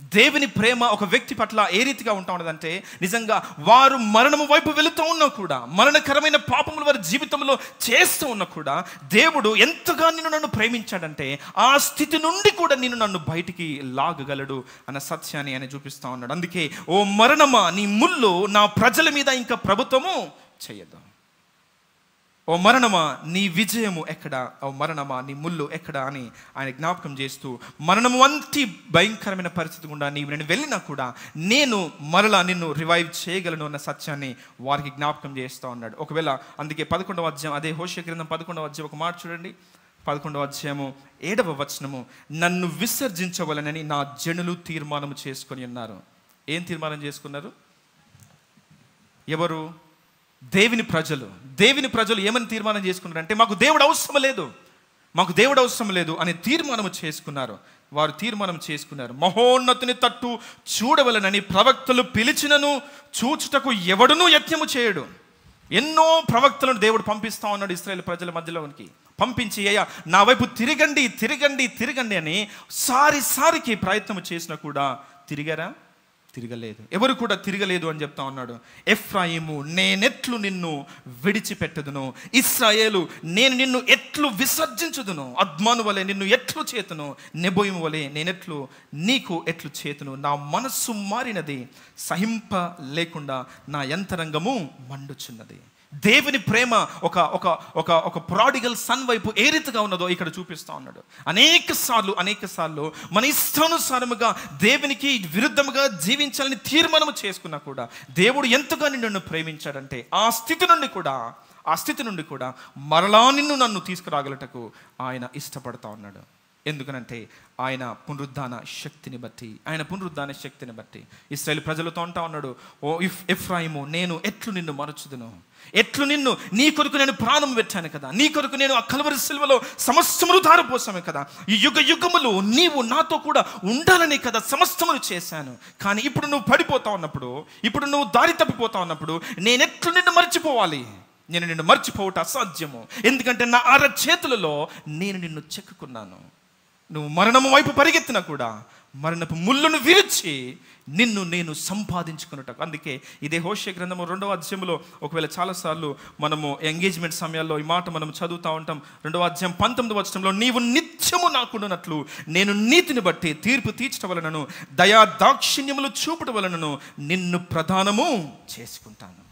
దేవుని ప్రేమ ఒక వ్యక్తి పట్ల ఏ రీతిగా ఉంటా ఉన్నదంటే నిజంగా వారు మరణము వైపు వెళుతూ ఉన్నా కూడా మరణకరమైన పాపములు వారి జీవితంలో చేస్తూ ఉన్నా కూడా దేవుడు ఎంతగా నిన్ను నన్ను ప్రేమించాడంటే ఆ స్థితి నుండి కూడా నిన్ను నన్ను బయటికి లాగగలడు అన్న సత్యాన్ని ఆయన చూపిస్తూ ఉన్నాడు. అందుకే ఓ మరణమా నీ ముళ్ళు నా ప్రజల మీద ఇంకా ప్రభుత్వము చేయదు. ఓ మరణమా నీ విజయము ఎక్కడ? ఓ మరణమా నీ ముళ్ళు ఎక్కడ అని ఆయన జ్ఞాపకం చేస్తూ మరణము వంటి భయంకరమైన పరిస్థితి గుండా నీవు నేను వెళ్ళినా కూడా నేను మరలా నిన్ను రివైవ్ చేయగలను అన్న సత్యాన్ని వారికి జ్ఞాపకం చేస్తూ ఉన్నాడు. ఒకవేళ అందుకే పదకొండవ అధ్యాయం అదే హోష గ్రంథం పదకొండవ అధ్యాయం ఒక మాట చూడండి. పదకొండవ అధ్యాయము ఏడవ వచనము నన్ను విసర్జించవలనని నా జనులు తీర్మానం చేసుకొని ఉన్నారు. ఏం తీర్మానం చేసుకున్నారు? ఎవరు? దేవుని ప్రజలు దేవుని ప్రజలు ఏమని తీర్మానం చేసుకున్నారంటే మాకు దేవుడు అవసరం లేదు మాకు దేవుడు అవసరం లేదు అని తీర్మానం చేసుకున్నారు. వారు తీర్మానం చేసుకున్నారు. మహోన్నతుని తట్టు చూడవలనని ప్రవక్తలు పిలిచినను చూచుటకు ఎవడునూ యత్నము చేయడు. ఎన్నో ప్రవక్తలను దేవుడు పంపిస్తా ఉన్నాడు ఇస్రాయేల్ ప్రజల మధ్యలోనికి. పంపించి అయ్యా నా వైపు తిరగండి తిరగండి తిరగండి అని సారి సారికి ప్రయత్నం చేసినా కూడా తిరిగారా? తిరగలేదు. ఎవరు కూడా తిరగలేదు అని చెప్తా ఉన్నాడు. ఎఫ్రాయిము నేనెట్లు నిన్ను విడిచిపెట్టదును. ఇస్రాయేలు నేను నిన్ను ఎట్లు ఎట్లు విసర్జించుదును. అద్మాను వలె నిన్ను ఎట్లు చేతును. నెబోయిము వలె నేనెట్లు నీకు ఎట్లు చేతును. నా మనస్సు మారినది. సహింప లేకుండా నా యంత్రంగము మండుచున్నది. దేవుని ప్రేమ ఒక ఒక ఒక ఒక ప్రాడిగల్ సన్ వైపు ఏ రీతిగా ఉన్నదో ఇక్కడ చూపిస్తూ ఉన్నాడు. అనేక సార్లు అనేక సార్లు మన ఇష్టానుసారముగా దేవునికి విరుద్ధముగా జీవించాలని తీర్మానం చేసుకున్నా కూడా దేవుడు ఎంతగా నిన్ను ప్రేమించాడంటే ఆ స్థితి నుండి కూడా ఆ స్థితి నుండి కూడా మరలా నిన్ను నన్ను తీసుకురాగలటకు ఆయన ఇష్టపడతా ఉన్నాడు. ఎందుకనంటే ఆయన పునరుద్ధాన శక్తిని బట్టి ఆయన పునరుద్ధాన శక్తిని బట్టి ఇస్రాయల్ ప్రజలతో అంటా ఉన్నాడు ఓ ఇఫ్ ఎఫ్రాయిము నేను ఎట్లు నిన్ను మరచుదును? ఎట్లు నిన్ను? నీ కొరకు నేను ప్రాణం పెట్టాను కదా? నీ కొరకు నేను ఆ కలవరి సిల్వలో సమస్తమును ధారపోసామే కదా? ఈ యుగ యుగములు నీవు నాతో కూడా ఉండాలని కదా సమస్తమును చేశాను. కానీ ఇప్పుడు నువ్వు పడిపోతా ఉన్నప్పుడు ఇప్పుడు నువ్వు దారి తప్పిపోతా ఉన్నప్పుడు నేనెట్లు నిన్ను మర్చిపోవాలి? నేను నిన్ను మర్చిపోవటం అసాధ్యము. ఎందుకంటే నా అర చేతులలో నేను నిన్ను చెక్కుకున్నాను. నువ్వు మరణము వైపు పరిగెత్తినా కూడా మరణపు ముళ్ళును విరిచి నిన్ను నేను సంపాదించుకున్నట్టు అందుకే ఇదే హోషే గ్రంథము రెండవ అధ్యాయంలో ఒకవేళ చాలాసార్లు మనము ఎంగేజ్మెంట్ సమయాల్లో ఈ మాట మనం చదువుతూ ఉంటాం. రెండవ అధ్యాయం పంతొమ్మిది వచ్చడంలో నీవు నిత్యము నాకుండునట్లు నేను నీతిని బట్టి తీర్పు తీర్చడం వలనను దయా దాక్షిణ్యములు చూపడం వలనను నిన్ను ప్రధానము చేసుకుంటాను.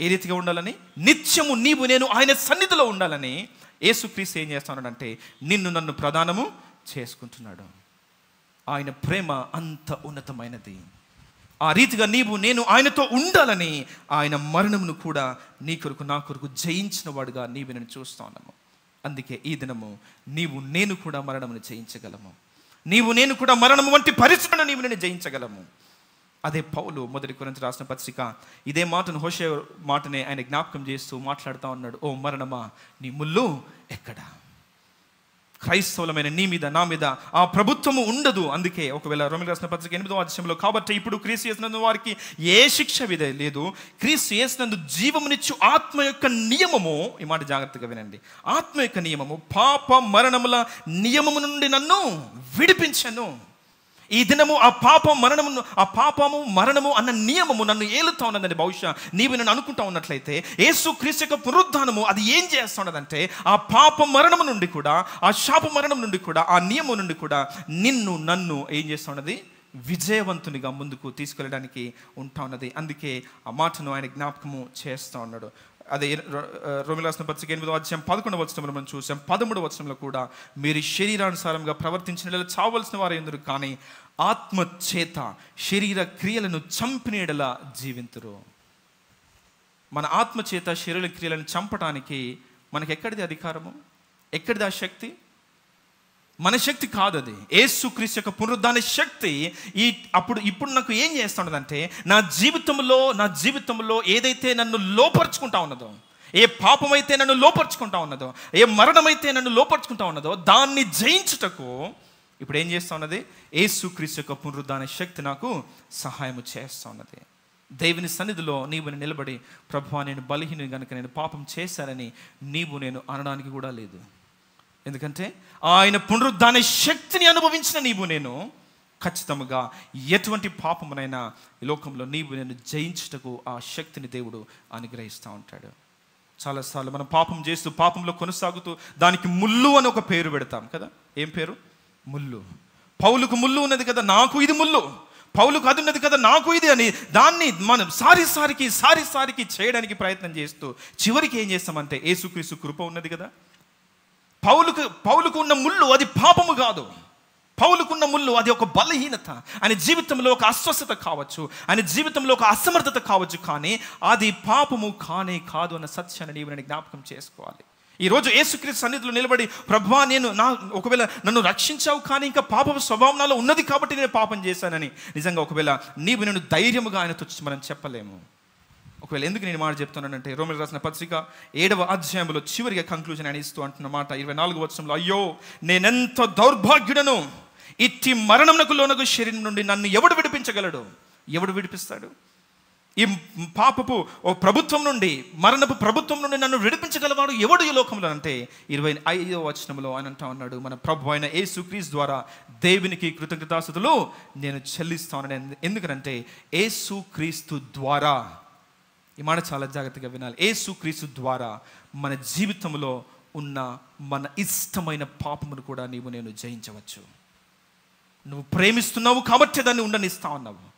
ఏ రీతిగా ఉండాలని? నిత్యము నీవు నేను ఆయన సన్నిధిలో ఉండాలని యేసుక్రీస్తు ఏం చేస్తున్నాడంటే నిన్ను నన్ను ప్రధానము చేసుకుంటున్నాడు. ఆయన ప్రేమ అంత ఉన్నతమైనది. ఆ రీతిగా నీవు నేను ఆయనతో ఉండాలని ఆయన మరణమును కూడా నీ కొరకు నా కొరకు జయించిన వాడుగా నీవు నేను చూస్తా ఉన్నాము అందుకే ఈ దినము నీవు నేను కూడా మరణమును జయించగలము. నీవు నేను కూడా మరణము వంటి పరిస్థితులను నీవు నేను జయించగలము. అదే పౌలు మొదటి కొరింత రాసిన పత్రిక. ఇదే మాటను హోషే మాటనే ఆయన జ్ఞాపకం చేస్తూ మాట్లాడుతూ ఉన్నాడు. ఓ మరణమా నీ ముళ్ళు ఎక్కడా? క్రైస్తవులమైన నీ మీద నా మీద ఆ ప్రభుత్వము ఉండదు. అందుకే ఒకవేళ రోమిల రాసిన పత్రిక ఎనిమిదో అధ్యాయంలో కాబట్టి ఇప్పుడు క్రీస్తు చేసినందు వారికి ఏ శిక్ష విధ లేదు. క్రీస్తు చేసినందు జీవమునిచ్చు ఆత్మ యొక్క నియమము ఈ మాట జాగ్రత్తగా వినండి. ఆత్మ యొక్క నియమము పాప మరణముల నియమము నుండి నన్ను విడిపించను. ఈ దినము ఆ పాపం మరణము ఆ పాపము మరణము అన్న నియమము నన్ను ఏలుతా ఉన్నదని బహుశా. నీవు నన్ను అనుకుంటా ఉన్నట్లయితే యేసు క్రీస్తు యొక్క పునరుద్ధానము అది ఏం చేస్తా ఉన్నదంటే ఆ పాప మరణము నుండి కూడా ఆ శాప మరణం నుండి కూడా ఆ నియమం నుండి కూడా నిన్ను నన్ను ఏం చేస్తా ఉన్నది? విజయవంతునిగా ముందుకు తీసుకెళ్ళడానికి ఉంటా ఉన్నది. అందుకే ఆ మాటను ఆయన జ్ఞాపకము చేస్తూ ఉన్నాడు. అదే రోమిలాసిన పత్రిక ఎనిమిదో అధ్యాయం పదకొండవ వచనంలో మనం చూసాం. పదమూడవ వచనంలో కూడా మీరు శరీరానుసారంగా ప్రవర్తించిన చావలసిన వారు ఎందుకు కానీ ఆత్మచేత శరీర క్రియలను చంపినీడలా జీవింతురు. మన ఆత్మచేత శరీర క్రియలను చంపటానికి మనకి ఎక్కడిది అధికారము? ఎక్కడిది ఆ శక్తి? మన శక్తి కాదు అది ఏసుక్రీస్తు యొక్క పునరుద్ధాన శక్తి ఈ అప్పుడు ఇప్పుడు నాకు ఏం చేస్తున్నదంటే నా జీవితంలో నా జీవితంలో ఏదైతే నన్ను లోపరుచుకుంటా ఉన్నదో ఏ పాపమైతే నన్ను లోపరుచుకుంటా ఉన్నదో ఏ మరణమైతే నన్ను లోపరుచుకుంటా ఉన్నదో దాన్ని జయించుటకు ఇప్పుడు ఏం చేస్తా ఉన్నది ఏసుక్రీస్తు యొక్క పునరుద్ధాన శక్తి నాకు సహాయం చేస్తూ ఉన్నది దేవుని సన్నిధిలో నీవు నిలబడి ప్రభు నేను బలహీన కనుక నేను పాపం చేశానని నీవు నేను అనడానికి కూడా లేదు. ఎందుకంటే ఆయన పునరుద్ధాన శక్తిని అనుభవించిన నీవు నేను. ఖచ్చితంగా ఎటువంటి పాపమునైనా ఈ లోకంలో నీవు నేను జయించుటకు ఆ శక్తిని దేవుడు అనుగ్రహిస్తూ ఉంటాడు. చాలాసార్లు మనం పాపం చేస్తూ పాపంలో కొనసాగుతూ దానికి ముల్లు అని ఒక పేరు పెడతాం కదా? ఏం పేరు? ముల్లు పౌలుకు ముల్లు ఉన్నది కదా? నాకు ఇది ముల్లు పౌలుకు అది ఉన్నది కదా? నాకు ఇది అని దాన్ని మనం సారి సారికి సారి సారికి చేయడానికి ప్రయత్నం చేస్తూ చివరికి ఏం చేస్తామంటే ఏసుక్రీసు కృప ఉన్నది కదా? పౌలుకు పౌలుకు ఉన్న ముళ్ళు అది పాపము కాదు. పౌలుకున్న ముళ్ళు అది ఒక బలహీనత. ఆయన జీవితంలో ఒక అస్వస్థత కావచ్చు ఆయన జీవితంలో ఒక అసమర్థత కావచ్చు కానీ అది పాపము కానే కాదు అన్న సత్యాన్ని నీవు నేను జ్ఞాపకం చేసుకోవాలి. ఈరోజు యేసుక్రీస్తు సన్నిధిలో నిలబడి ప్రభా నేను నా ఒకవేళ నన్ను రక్షించావు కానీ ఇంకా పాప స్వభావం నాలో ఉన్నది కాబట్టి నేను పాపం చేశానని. నిజంగా ఒకవేళ నీవు నేను ధైర్యముగా ఆయనతో మనం చెప్పలేము. ఒకవేళ ఎందుకు నేను మాట చెప్తున్నానంటే రోమిల్ రాసిన పత్రిక ఏడవ అధ్యాయంలో చివరిగా కంక్లూజన్ అని ఇస్తూ అంటున్నమాట ఇరవై నాలుగు వచ్చంలో అయ్యో నేనెంత దౌర్భాగ్యుడను? ఇట్టి మరణమునకు లోనకు శరీరం నుండి నన్ను ఎవడు విడిపించగలడు? ఎవడు విడిపిస్తాడు? ఈ పాపపు ఓ ప్రభుత్వం నుండి మరణపు ప్రభుత్వం నుండి నన్ను విడిపించగలవాడు ఎవడు ఈ లోకంలో అంటే ఇరవై ఐదో వచనంలో ఆయన అంటా ఉన్నాడు మన ప్రభు అయిన ఏసుక్రీస్ ద్వారా దేవునికి కృతజ్ఞతాస్థుతులు నేను చెల్లిస్తానని ఎందుకనంటే ఏసుక్రీస్తు ద్వారా ఈ మాట చాలా జాగ్రత్తగా వినాలి. ఏసుక్రీసు ద్వారా మన జీవితంలో ఉన్న మన ఇష్టమైన పాపమును కూడా నీవు నేను జయించవచ్చు. నువ్వు ప్రేమిస్తున్నావు కాబట్టి దాన్ని ఉండనిస్తా ఉన్నావు.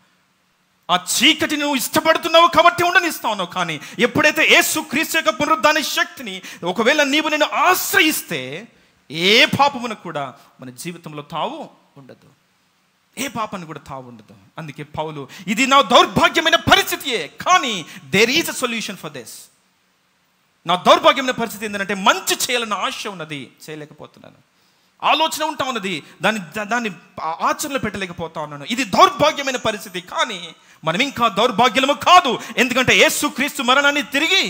ఆ చీకటి నువ్వు ఇష్టపడుతున్నావు కాబట్టి ఉండనిస్తా ఉన్నావు. కానీ ఎప్పుడైతే ఏసు క్రీస్తు యొక్క పునరుద్ధాన శక్తిని ఒకవేళ నీవు నేను ఆశ్రయిస్తే ఏ పాపమును కూడా మన జీవితంలో తావు ఉండదు. ఏ పాపాన్ని కూడా తావు ఉండదు. అందుకే పౌలు ఇది నా దౌర్భాగ్యమైన పరిస్థితియే. కానీ there is a solution for this నా దౌర్భాగ్యమైన పరిస్థితి ఏంటంటే మంచి చేయాలన్న ఆశ ఉన్నది చేయలేకపోతున్నాను. ఆలోచన ఉంటా ఉన్నది దాన్ని దాన్ని ఆచరణలో పెట్టలేకపోతా ఉన్నాను. ఇది దౌర్భాగ్యమైన పరిస్థితి కానీ మనం ఇంకా దౌర్భాగ్యము కాదు. ఎందుకంటే యేసు క్రీస్తు మరణాన్ని తిరిగి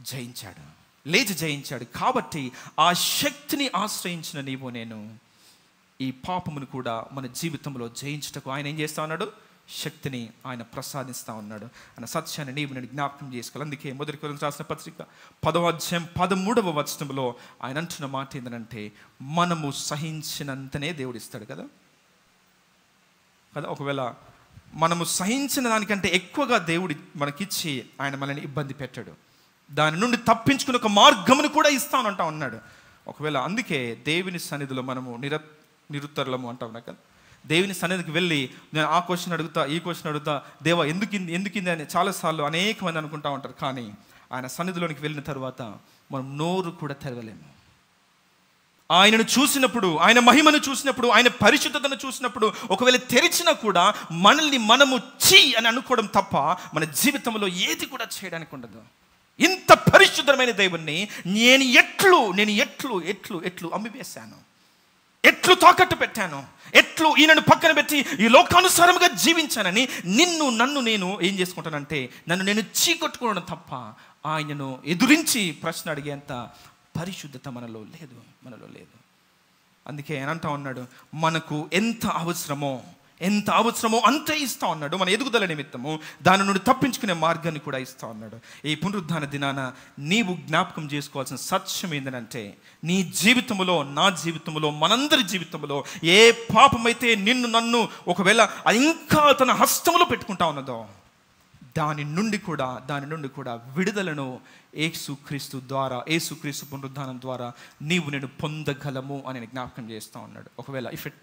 జయించాడు. లేచి జయించాడు. కాబట్టి ఆ శక్తిని ఆశ్రయించిన నీవు నేను. ఈ పాపమును కూడా మన జీవితంలో జయించుటకు ఆయన ఏం చేస్తా ఉన్నాడు? శక్తిని ఆయన ప్రసాదిస్తా ఉన్నాడు. ఆయన సత్యాన్ని నీవు నేను జ్ఞాపకం చేసుకోవాలి. అందుకే మొదటి కొరింథీ రాసిన పత్రిక పదవ అధ్యాయం పదమూడవ వచనంలో ఆయన అంటున్న మాట ఏంటంటే మనము సహించినంతనే దేవుడు ఇస్తాడు కదా? కదా? ఒకవేళ మనము సహించిన దానికంటే ఎక్కువగా దేవుడి మనకిచ్చి ఆయన మనల్ని ఇబ్బంది పెట్టాడు. దాని నుండి తప్పించుకుని ఒక మార్గమును కూడా ఇస్తానంటా ఉన్నాడు. ఒకవేళ అందుకే దేవుని సన్నిధిలో మనము నిర నిరుత్తరులము అంటా ఉన్నా కదా? దేవుని సన్నిధికి వెళ్ళి నేను ఆ క్వశ్చన్ అడుగుతా ఈ క్వశ్చన్ అడుగుతా దేవా ఎందుకింది ఎందుకింది అని చాలాసార్లు అనేక మంది అనుకుంటా ఉంటారు. కానీ ఆయన సన్నిధిలోనికి వెళ్ళిన తర్వాత మనం నోరు కూడా తెరవలేము. ఆయనను చూసినప్పుడు ఆయన మహిమను చూసినప్పుడు ఆయన పరిశుద్ధతను చూసినప్పుడు ఒకవేళ తెరిచినా కూడా మనల్ని మనము చీ అని అనుకోవడం తప్ప మన జీవితంలో ఏది కూడా చేయడానికి ఉండదు. ఇంత పరిశుద్ధమైన దేవుణ్ణి నేను ఎట్లు నేను ఎట్లు ఎట్లు ఎట్లు అమ్మివేశాను. ఎట్లు తాకట్టు పెట్టాను? ఎట్లు ఈయనను పక్కన పెట్టి ఈ లోకానుసారముగా జీవించానని నిన్ను నన్ను నేను ఏం చేసుకుంటానంటే నన్ను నేను చీకొట్టుకోవడం తప్ప ఆయనను ఎదురించి ప్రశ్న అడిగేంత పరిశుద్ధత మనలో లేదు మనలో లేదు. అందుకే ఏనంటా ఉన్నాడు మనకు ఎంత అవసరమో ఎంత అవసరమో అంతే ఇస్తా ఉన్నాడు మన ఎదుగుదల నిమిత్తము దాని నుండి తప్పించుకునే మార్గాన్ని కూడా ఇస్తా ఉన్నాడు ఈ పునరుద్ధాన దినాన నీవు జ్ఞాపకం చేసుకోవాల్సిన సత్యం ఏంటంటే నీ జీవితంలో నా జీవితంలో మనందరి జీవితంలో ఏ పాపమైతే నిన్ను నన్ను ఒకవేళ ఇంకా తన హస్తములో పెట్టుకుంటా ఉన్నదో దాని నుండి కూడా దాని నుండి కూడా విడుదలను ఏసుక్రీస్తు ద్వారా ఏసుక్రీస్తు పునరుద్ధానం ద్వారా నీవు నేను పొందగలము అని జ్ఞాపకం చేస్తూ ఉన్నాడు ఒకవేళ if it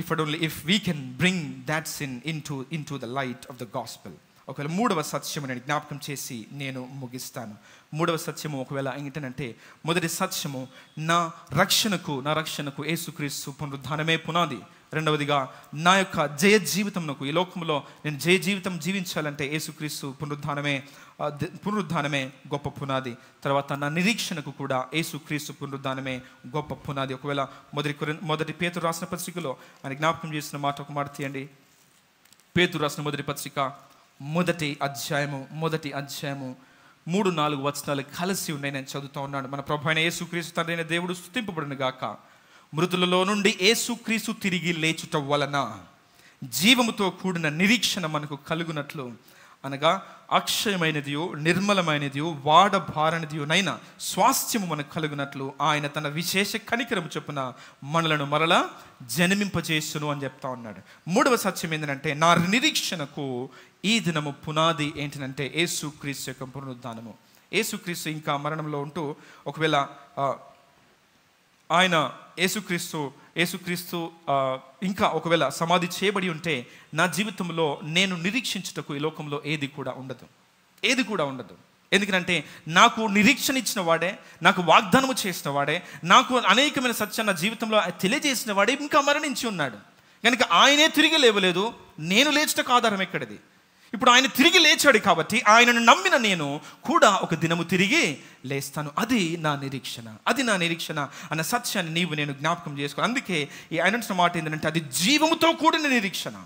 if had only if we can bring that sin into into the light of the gospel ఒకవేళ మూడవ సత్యము నేను జ్ఞాపకం చేసి నేను ముగిస్తాను. మూడవ సత్యము ఒకవేళ ఏంటంటే మొదటి సత్యము నా రక్షణకు నా రక్షణకు ఏసుక్రీస్తు పునరుద్ధానమే పునాది. రెండవదిగా నా యొక్క జయ జీవితంకు ఈ లోకంలో నేను జయ జీవితం జీవించాలంటే ఏసుక్రీస్తు పునరుద్ధానమే పునరుద్ధానమే గొప్ప పునాది. తర్వాత నా నిరీక్షణకు కూడా యేసుక్రీస్తు పునరుద్ధానమే గొప్ప పునాది. ఒకవేళ మొదటి మొదటి పేతురు రాసిన పత్రికలో ఆయన జ్ఞాపకం చేసిన మాట ఒక మాట తీయండి. పేతురు రాసిన మొదటి పత్రిక మొదటి అధ్యాయము మొదటి అధ్యాయము. మూడు నాలుగు వచనాలు కలిసి ఉన్నాయి. నేను చదువుతూ ఉన్నాను. మన ప్రభు అయిన యేసుక్రీస్తు తండ్రి దేవుడు స్థుతింపబడిన గాక. మృతులలో నుండి యేసుక్రీస్తు తిరిగి లేచుట వలన జీవముతో కూడిన నిరీక్షణ మనకు కలుగునట్లు అనగా అక్షయమైనదియో నిర్మలమైనదియో వాడబారనిదియోనైనా స్వాస్థ్యము మనకు కలుగునట్లు ఆయన తన విశేష కనికరము చొప్పున మనలను మరలా జన్మింపజేస్తును అని చెప్తా ఉన్నాడు. మూడవ సత్యం ఏంటంటే నా నిరీక్షణకు ఈ దినము పునాది ఏంటంటే యేసుక్రీస్తు యొక్క పునరుద్ధానము. యేసుక్రీస్తు ఇంకా మరణంలో ఉంటూ ఒకవేళ ఆయన యేసుక్రీస్తు యేసుక్రీస్తు ఇంకా ఒకవేళ సమాధి చేయబడి ఉంటే నా జీవితంలో నేను నిరీక్షించుటకు ఈ లోకంలో ఏది కూడా ఉండదు. ఏది కూడా ఉండదు. ఎందుకంటే నాకు నిరీక్షణ ఇచ్చిన వాడే నాకు వాగ్దానము చేసిన వాడే నాకు అనేకమైన సత్యం నా జీవితంలో తెలియజేసిన వాడే ఇంకా మరణించి ఉన్నాడు. కనుక ఆయనే తిరిగి లేవలేదు నేను లేచుటకు ఆధారం ఎక్కడిది? ఇప్పుడు ఆయన తిరిగి లేచాడు కాబట్టి ఆయనను నమ్మిన నేను కూడా ఒక దినము తిరిగి లేస్తాను. అది నా నిరీక్షణ. అది నా నిరీక్షణ అన్న సత్యాన్ని నీవు నేను జ్ఞాపకం చేసుకో. అందుకే ఈ ఆయన మాట ఏంటంటే అది జీవముతో కూడిన నిరీక్షణ.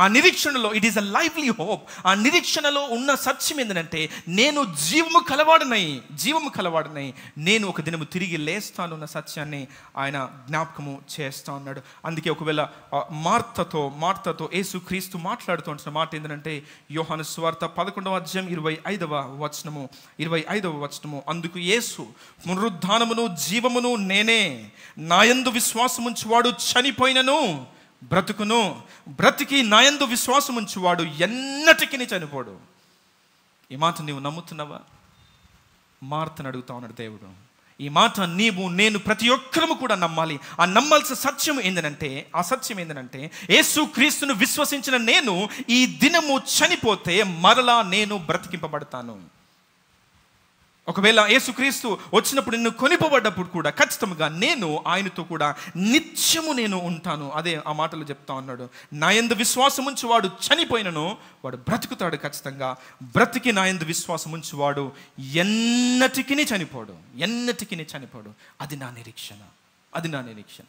ఆ నిరీక్షణలో it is a lively hope ఆ నిరీక్షణలో ఉన్న సత్యం ఏంటంటే నేను జీవము కలవాడనై జీవము కలవాడనై నేను ఒక దినము తిరిగి లేస్తాను అన్న సత్యాన్ని ఆయన జ్ఞాపకము చేస్తా ఉన్నాడు. అందుకే ఒకవేళ మార్తతో మార్తతో యేసు క్రీస్తు మాట్లాడుతూ ఉంటున్న మాట ఏంటంటే యోహాను స్వార్త పదకొండవ అధ్యాయం ఇరవై ఐదవ వచనము ఇరవై ఐదవ వచనము. అందుకు యేసు పునరుద్ధానమును జీవమును నేనే నాయందు విశ్వాసముంచువాడు చనిపోయినను బ్రతుకును బ్రతికి నాయందు విశ్వాసముంచువాడు ఎన్నటికి చనిపోడు. ఈ మాట నీవు నమ్ముతున్నావా? మార్తను అడుగుతా ఉన్నాడు దేవుడు. ఈ మాట నీవు నేను ప్రతి ఒక్కరము కూడా నమ్మాలి. ఆ నమ్మాల్సిన సత్యం ఏంటంటే ఆ సత్యం ఏంటంటే యేసు క్రీస్తును విశ్వసించిన నేను ఈ దినము చనిపోతే మరలా నేను బ్రతికింపబడతాను. ఒకవేళ యేసుక్రీస్తు వచ్చినప్పుడు నిన్ను కొనిపబడ్డప్పుడు కూడా ఖచ్చితంగా నేను ఆయనతో కూడా నిత్యము నేను ఉంటాను. అదే ఆ మాటలు చెప్తా ఉన్నాడు. నా ఎందు విశ్వాసం ఉంచువాడు చనిపోయినను వాడు బ్రతుకుతాడు ఖచ్చితంగా. బ్రతికి నా ఎందు విశ్వాసం ఉంచువాడు ఎన్నటికి చనిపోడు. ఎన్నటికి చనిపోడు. అది నా నిరీక్షణ. అది నా నిరీక్షణ.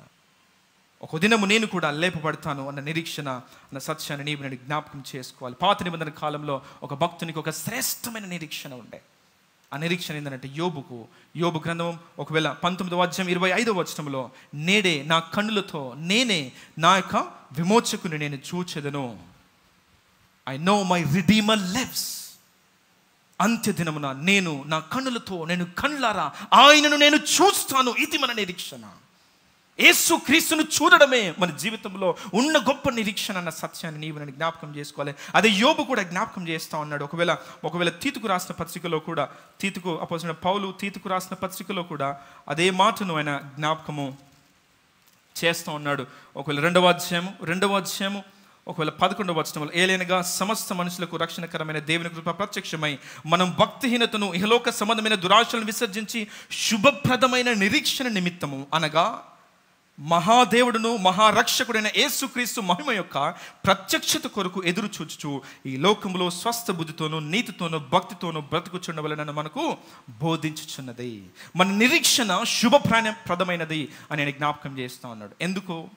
ఒక దినము నేను కూడా లేపబడతాను అన్న నిరీక్షణ అన్న సత్యాన్ని నీవు నేను జ్ఞాపకం చేసుకోవాలి. పాత నిబంధన కాలంలో ఒక భక్తునికి ఒక శ్రేష్టమైన నిరీక్షణ ఉండే. ఆ నిరీక్షణ ఏంటంటే యోబుకు. యోబు గ్రంథం ఒకవేళ పంతొమ్మిదవ అధ్యాయం ఇరవై ఐదవ వచనంలో నేడే నా కన్నులతో నేనే నా యొక్క విమోచకుని నేను చూచెదను. I know my redeemer lives అంత్య దినమున నేను నా కన్నులతో నేను కళ్ళారా ఆయనను నేను చూస్తాను. ఇది మన నిరీక్షణ. యేసు క్రీస్తును చూడడమే మన జీవితంలో ఉన్న గొప్ప నిరీక్షణ అన్న సత్యాన్ని నీవు నేను జ్ఞాపకం చేసుకోవాలి. అదే యోబు కూడా జ్ఞాపకం చేస్తా ఉన్నాడు. ఒకవేళ ఒకవేళ తీతుకు రాసిన పత్రికలో కూడా తీతుకు అపోసిన పౌలు తీతుకు రాసిన పత్రికలో కూడా అదే మాటను ఆయన జ్ఞాపకము చేస్తూ ఉన్నాడు. ఒకవేళ రెండవ అధ్యాయము రెండవ అధ్యాయము ఒకవేళ పదకొండవ వచనంలో ఏలైనగా సమస్త మనుషులకు రక్షణకరమైన దేవుని కృప ప్రత్యక్షమై మనం భక్తిహీనతను ఇహలోక సంబంధమైన దురాశలను విసర్జించి శుభప్రదమైన నిరీక్షణ నిమిత్తము అనగా మహాదేవుడును మహారక్షకుడైన యేసుక్రీస్తు మహిమ యొక్క ప్రత్యక్షత కొరకు ఎదురు చూచుచు ఈ లోకంలో స్వస్థ బుద్ధితోనూ నీతితోనూ భక్తితోనూ బ్రతుకుచుండవలనని మనకు బోధించుచున్నది. మన నిరీక్షణ శుభప్రాణప్రదమైనది అని నేను జ్ఞాపకం చేస్తూ ఉన్నాడు. ఎందుకు?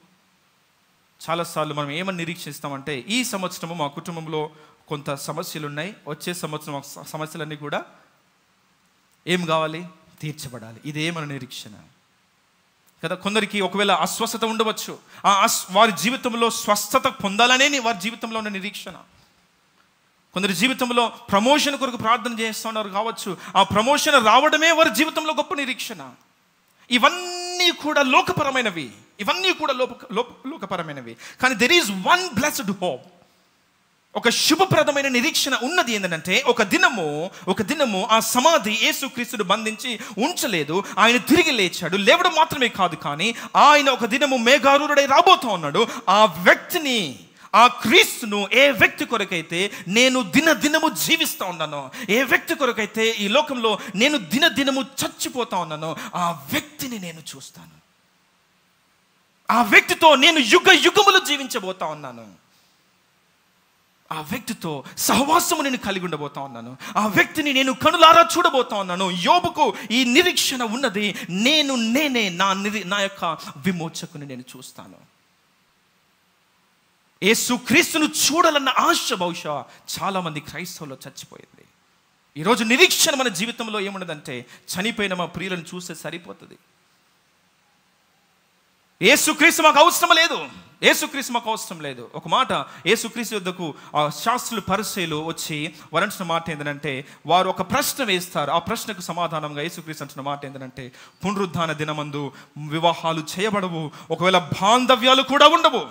చాలాసార్లు మనం ఏమని నిరీక్షిస్తామంటే ఈ సంవత్సరము మా కుటుంబంలో కొంత సమస్యలు ఉన్నాయి వచ్చే సంవత్సరం సమస్యలన్నీ కూడా ఏం కావాలి? తీర్చబడాలి. ఇదే మన నిరీక్షణ. కదా కొందరికి ఒకవేళ అస్వస్థత ఉండవచ్చు. ఆ అస్ వారి జీవితంలో స్వస్థత పొందాలనే వారి జీవితంలో ఉన్న నిరీక్షణ. కొందరి జీవితంలో ప్రమోషన్ కొరకు ప్రార్థన చేస్తున్నారు కావచ్చు. ఆ ప్రమోషన్ రావడమే వారి జీవితంలో గొప్ప నిరీక్షణ. ఇవన్నీ కూడా లోకపరమైనవి. ఇవన్నీ కూడా లోక లోకపరమైనవి. కానీ there is one blessed hope ఒక శుభప్రదమైన నిరీక్షణ ఉన్నది ఏంటంటే ఒక దినము ఒక దినము ఆ సమాధి యేసుక్రీస్తుడు బంధించి ఉంచలేదు ఆయన తిరిగి లేచాడు లేవడం మాత్రమే కాదు కానీ ఆయన ఒక దినము మేఘారూరుడై రాబోతా ఉన్నాడు ఆ వ్యక్తిని ఆ క్రీస్తును ఏ వ్యక్తి కొరకైతే నేను దిన దినము జీవిస్తూ ఉన్నానో ఏ వ్యక్తి కొరకైతే ఈ లోకంలో నేను దిన దినము చచ్చిపోతా ఉన్నానో ఆ వ్యక్తిని నేను చూస్తాను. ఆ వ్యక్తితో నేను యుగ యుగములు జీవించబోతా ఉన్నాను. ఆ వ్యక్తితో సహవాసము నేను కలిగి ఉండబోతా ఉన్నాను. ఆ వ్యక్తిని నేను కనులారా చూడబోతా ఉన్నాను. యోబుకు ఈ నిరీక్షణ ఉన్నది. నేను నేనే నా నిరి నా యొక్క విమోచకుని నేను చూస్తాను. యేసు క్రీస్తును చూడాలన్న ఆశ బహుశా చాలామంది క్రైస్తవులు చచ్చిపోయింది. ఈరోజు నిరీక్షణ మన జీవితంలో ఏమున్నదంటే చనిపోయిన మా ప్రియులను చూస్తే సరిపోతుంది. ఏసుక్రీస్తు మాకు అవసరం లేదు. ఏసుక్రీస్తు మాకు అవసరం లేదు. ఒక మాట ఏసుక్రీస్తు యుద్ధకు ఆ శాస్త్రులు పరిశీలు వచ్చి వరంచిన మాట ఏంటంటే వారు ఒక ప్రశ్న వేస్తారు. ఆ ప్రశ్నకు సమాధానంగా ఏసుక్రీస్తు అంటున్న మాట ఏంటంటే పునరుద్ధాన దినమందు వివాహాలు చేయబడవు. ఒకవేళ బాంధవ్యాలు కూడా ఉండవు.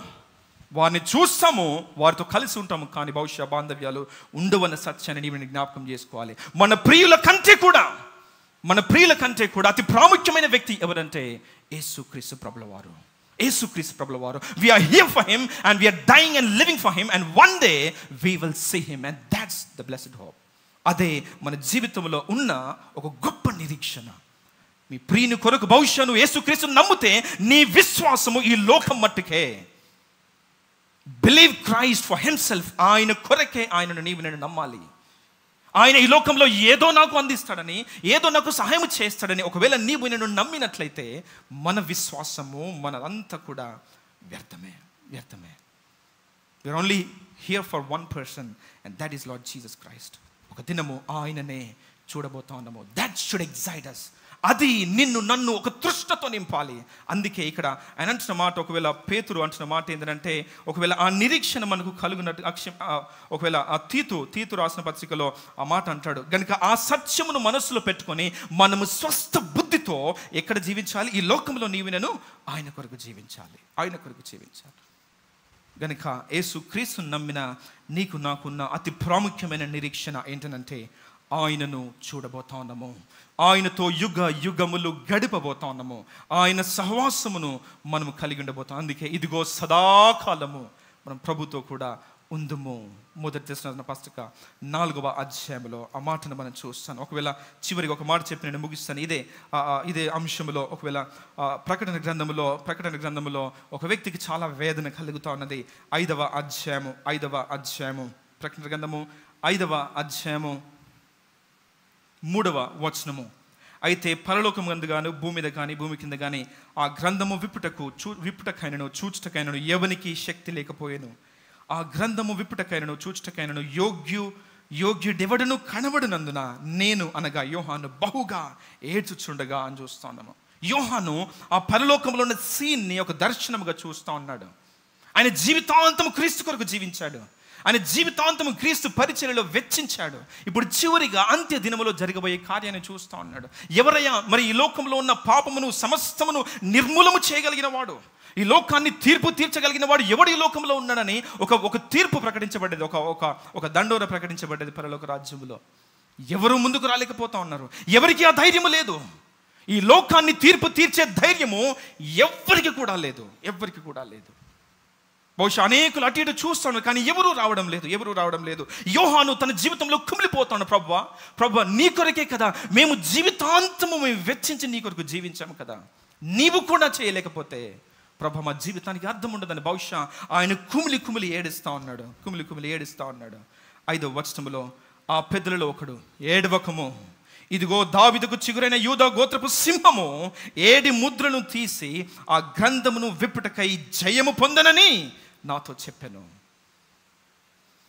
వారిని చూస్తాము వారితో కలిసి ఉంటాము కానీ భవిష్య బాంధవ్యాలు ఉండవన్న సత్యాన్ని నీవు జ్ఞాపకం చేసుకోవాలి. మన ప్రియుల కంటే కూడా మన ప్రియుల కంటే కూడా అతి ప్రాముఖ్యమైన వ్యక్తి ఎవరంటే యేసుక్రీస్తు ప్రభుల వారు యేసుక్రీస్తు ప్రభుల వారు we're here for him and we're dying and living for him and one day we will see him and that's the blessed hope అదే మన జీవితంలో ఉన్న ఒక గొప్ప నిరీక్షణ. మీ ప్రియుని కొరకు బహుశా నువ్వు యేసుక్రీస్తుని నమ్మితే నీ విశ్వాసము ఈ లోకం మట్టుకే. బిలీవ్ క్రైస్ట్ ఫర్ హిమ్సెల్ఫ్ ఆయన కొరకే ఆయనను నీవు నేను నమ్మాలి. ఆయన ఈ లోకంలో ఏదో నాకు అందిస్తాడని ఏదో నాకు సహాయం చేస్తాడని ఒకవేళ నీవు నేను నమ్మినట్లయితే మన విశ్వాసము మనదంతా కూడా వ్యర్థమే వ్యర్థమే. You're only here for one person and that is Lord Jesus Christ ఒక దినము ఆయననే చూడబోతా ఉన్నాము. దట్ షుడ్ ఎగ్జైట్ అస్ అది నిన్ను నన్ను ఒక తృష్టతో నింపాలి. అందుకే ఇక్కడ ఆయన అంటున్న మాట ఒకవేళ పేతురు అంటున్న మాట ఏంటంటే ఒకవేళ ఆ నిరీక్షణ మనకు కలుగునట్టు అక్ష ఒకవేళ ఆ తీతు తీతు రాసిన పత్రికలో ఆ మాట అంటాడు. కనుక ఆ సత్యమును మనస్సులో పెట్టుకొని మనము స్వస్థ బుద్ధితో ఎక్కడ జీవించాలి? ఈ లోకంలో నీవు నేను ఆయన కొరకు జీవించాలి. ఆయన కొరకు జీవించాలి. గనుక యేసు క్రీస్తును నమ్మిన నీకు నాకున్న అతి ప్రాముఖ్యమైన నిరీక్షణ ఏంటనంటే ఆయనను చూడబోతా ఉన్నాము. ఆయనతో యుగ యుగములు గడిపబోతా ఉన్నాము ఆయన సహవాసమును మనము కలిగి ఉండబోతాం అందుకే ఇదిగో సదాకాలము మనం ప్రభుతో కూడా ఉందుము. మొదటి దర్శన పుస్తక నాలుగవ అధ్యాయంలో ఆ మాటను మనం చూస్తాను. ఒకవేళ చివరికి ఒక మాట చెప్పి నేను ముగిస్తాను. ఇదే ఇదే అంశంలో ఒకవేళ ప్రకటన గ్రంథములో ప్రకటన గ్రంథంలో ఒక వ్యక్తికి చాలా వేదన కలుగుతూ ఉన్నది. ఐదవ అధ్యాయము ఐదవ అధ్యాయము ప్రకటన గ్రంథము ఐదవ అధ్యాయము. మూడవ వచనము. అయితే పరలోకం మందు గాను భూమి మీద కానీ భూమి కింద కానీ ఆ గ్రంథము విప్పుటకు చూ విప్పుటకైనను చూచుటకైనను ఎవనికి శక్తి లేకపోయాను. ఆ గ్రంథము విప్పుటకైనను చూచుటకైనను యోగ్యు యోగ్యుడెవడను కనబడినందున నేను అనగా యోహాను బహుగా ఏడ్చుచుండగా అని చూస్తున్నాము యోహాను ఆ పరలోకంలో ఉన్న సీన్ని ఒక దర్శనముగా చూస్తూ ఉన్నాడు ఆయన జీవితాంతం క్రీస్తు కొరకు జీవించాడు. ఆయన జీవితాంతం క్రీస్తు పరిచర్యలో వెచ్చించాడు. ఇప్పుడు చివరిగా అంత్య దినములో జరగబోయే కార్యాన్ని చూస్తూ ఉన్నాడు. ఎవరయ్యా? మరి ఈ లోకంలో ఉన్న పాపమును సమస్తమును నిర్మూలము చేయగలిగిన వాడు. ఈ లోకాన్ని తీర్పు తీర్చగలిగిన వాడు ఎవడు ఈ లోకంలో ఉన్నాడని ఒక ఒక తీర్పు ప్రకటించబడ్డది. ఒక ఒక ఒక దండోర ప్రకటించబడ్డది పరలోక రాజ్యములో. ఎవరు ముందుకు రాలేకపోతా ఉన్నారు? ఎవరికి ఆ ధైర్యము లేదు. ఈ లోకాన్ని తీర్పు తీర్చే ధైర్యము ఎవ్వరికి కూడా లేదు. ఎవ్వరికి కూడా లేదు. బహుశా అనేకులు అటు ఇటు చూస్తాను కానీ ఎవరూ రావడం లేదు ఎవరూ రావడం లేదు. యోహాను తన జీవితంలో కుమిలిపోతాడు ప్రభు. ప్రభు నీ కొరకే కదా. మేము జీవితాంతము మేము వెచ్చించి నీ కొరకు జీవించాము కదా. నీవు కూడా చేయలేకపోతే ప్రభ మా జీవితానికి అర్థం ఉండదని బహుశా ఆయన కుమిలి కుమిలి ఏడుస్తూ ఉన్నాడు కుమిలి కుమిలి ఏడుస్తూ ఉన్నాడు. ఐదో వచనములో ఆ పెద్దలలో ఒకడు ఏడవకము. ఇదిగో దావిదకు చిగురైన యూదా గోత్రపు సింహము ఏడి ముద్రను తీసి ఆ గ్రంథమును విప్పుటకై జయము పొందనని నాతో చెప్పాను.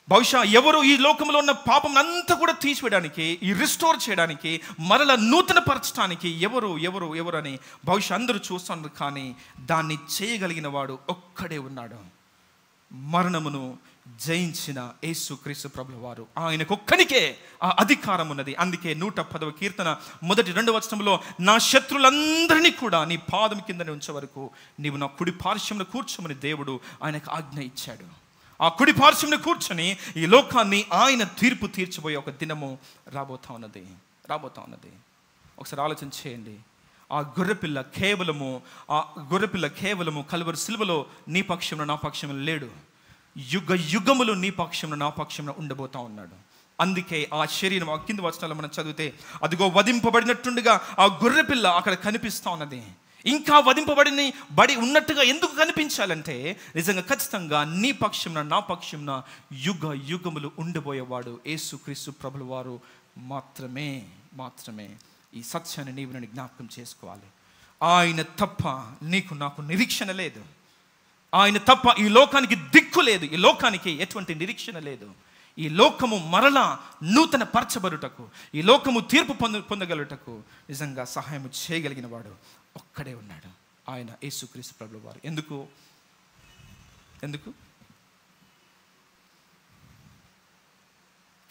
బహుశా ఎవరు ఈ లోకంలో ఉన్న పాపం అంతా కూడా తీసివేయడానికి ఈ రిస్టోర్ చేయడానికి మరల నూతన పరచడానికి ఎవరు ఎవరు ఎవరు అని బహుశా అందరూ చూస్తున్నారు కానీ దాన్ని చేయగలిగిన వాడు ఒక్కడే ఉన్నాడు. మరణమును జయించిన యేసు క్రీస్తు ప్రభుల వారు ఆయనకు ఒక్కనికే ఆ అధికారం ఉన్నది. అందుకే నూట పదవ కీర్తన మొదటి రెండు వచనంలో నా శత్రులందరినీ కూడా నీ పాదం కిందనే ఉంచే వరకు నీవు నా కుడి పార్శ్వంలో కూర్చోమని దేవుడు ఆయనకు ఆజ్ఞ ఇచ్చాడు. ఆ కుడి పార్శ్వంలో కూర్చొని ఈ లోకాన్ని ఆయన తీర్పు తీర్చబోయే ఒక దినము రాబోతా ఉన్నది. రాబోతా ఉన్నది. ఒకసారి ఆలోచన చేయండి. ఆ గొర్రెపిల్ల కేవలము ఆ గొర్రెపిల్ల కేవలము కలువరు సిలువలో నీ పక్షంలో నా పక్షంలో లేడు. యుగ యుగములు నీ పక్షంలో నా పక్షంలో ఉండబోతా ఉన్నాడు. అందుకే ఆ శరీరం ఆ కింద వచనాలు మనం చదివితే అదిగో వధింపబడినట్టుండగా ఆ గొర్రెపిల్ల అక్కడ కనిపిస్తూ ఉన్నది. ఇంకా వధింపబడిన బడి ఉన్నట్టుగా ఎందుకు కనిపించాలంటే నిజంగా ఖచ్చితంగా నీ పక్షంన నా పక్షంన యుగ యుగములు ఉండబోయేవాడు యేసుక్రీస్తు ప్రభుల వారు మాత్రమే మాత్రమే. ఈ సత్యాన్ని నీవు నేను జ్ఞాపకం చేసుకోవాలి. ఆయన తప్ప నీకు నాకు నిరీక్షణ లేదు. ఆయన తప్ప ఈ లోకానికి దిక్కు లేదు. ఈ లోకానికి ఎటువంటి నిరీక్షణ లేదు. ఈ లోకము మరలా నూతన పరచబడుటకు ఈ లోకము తీర్పు పొంద పొందగలుటకు నిజంగా సహాయం చేయగలిగిన వాడు ఒక్కడే ఉన్నాడు. ఆయన యేసుక్రీస్తు ప్రభు వారు ఎందుకు? ఎందుకు?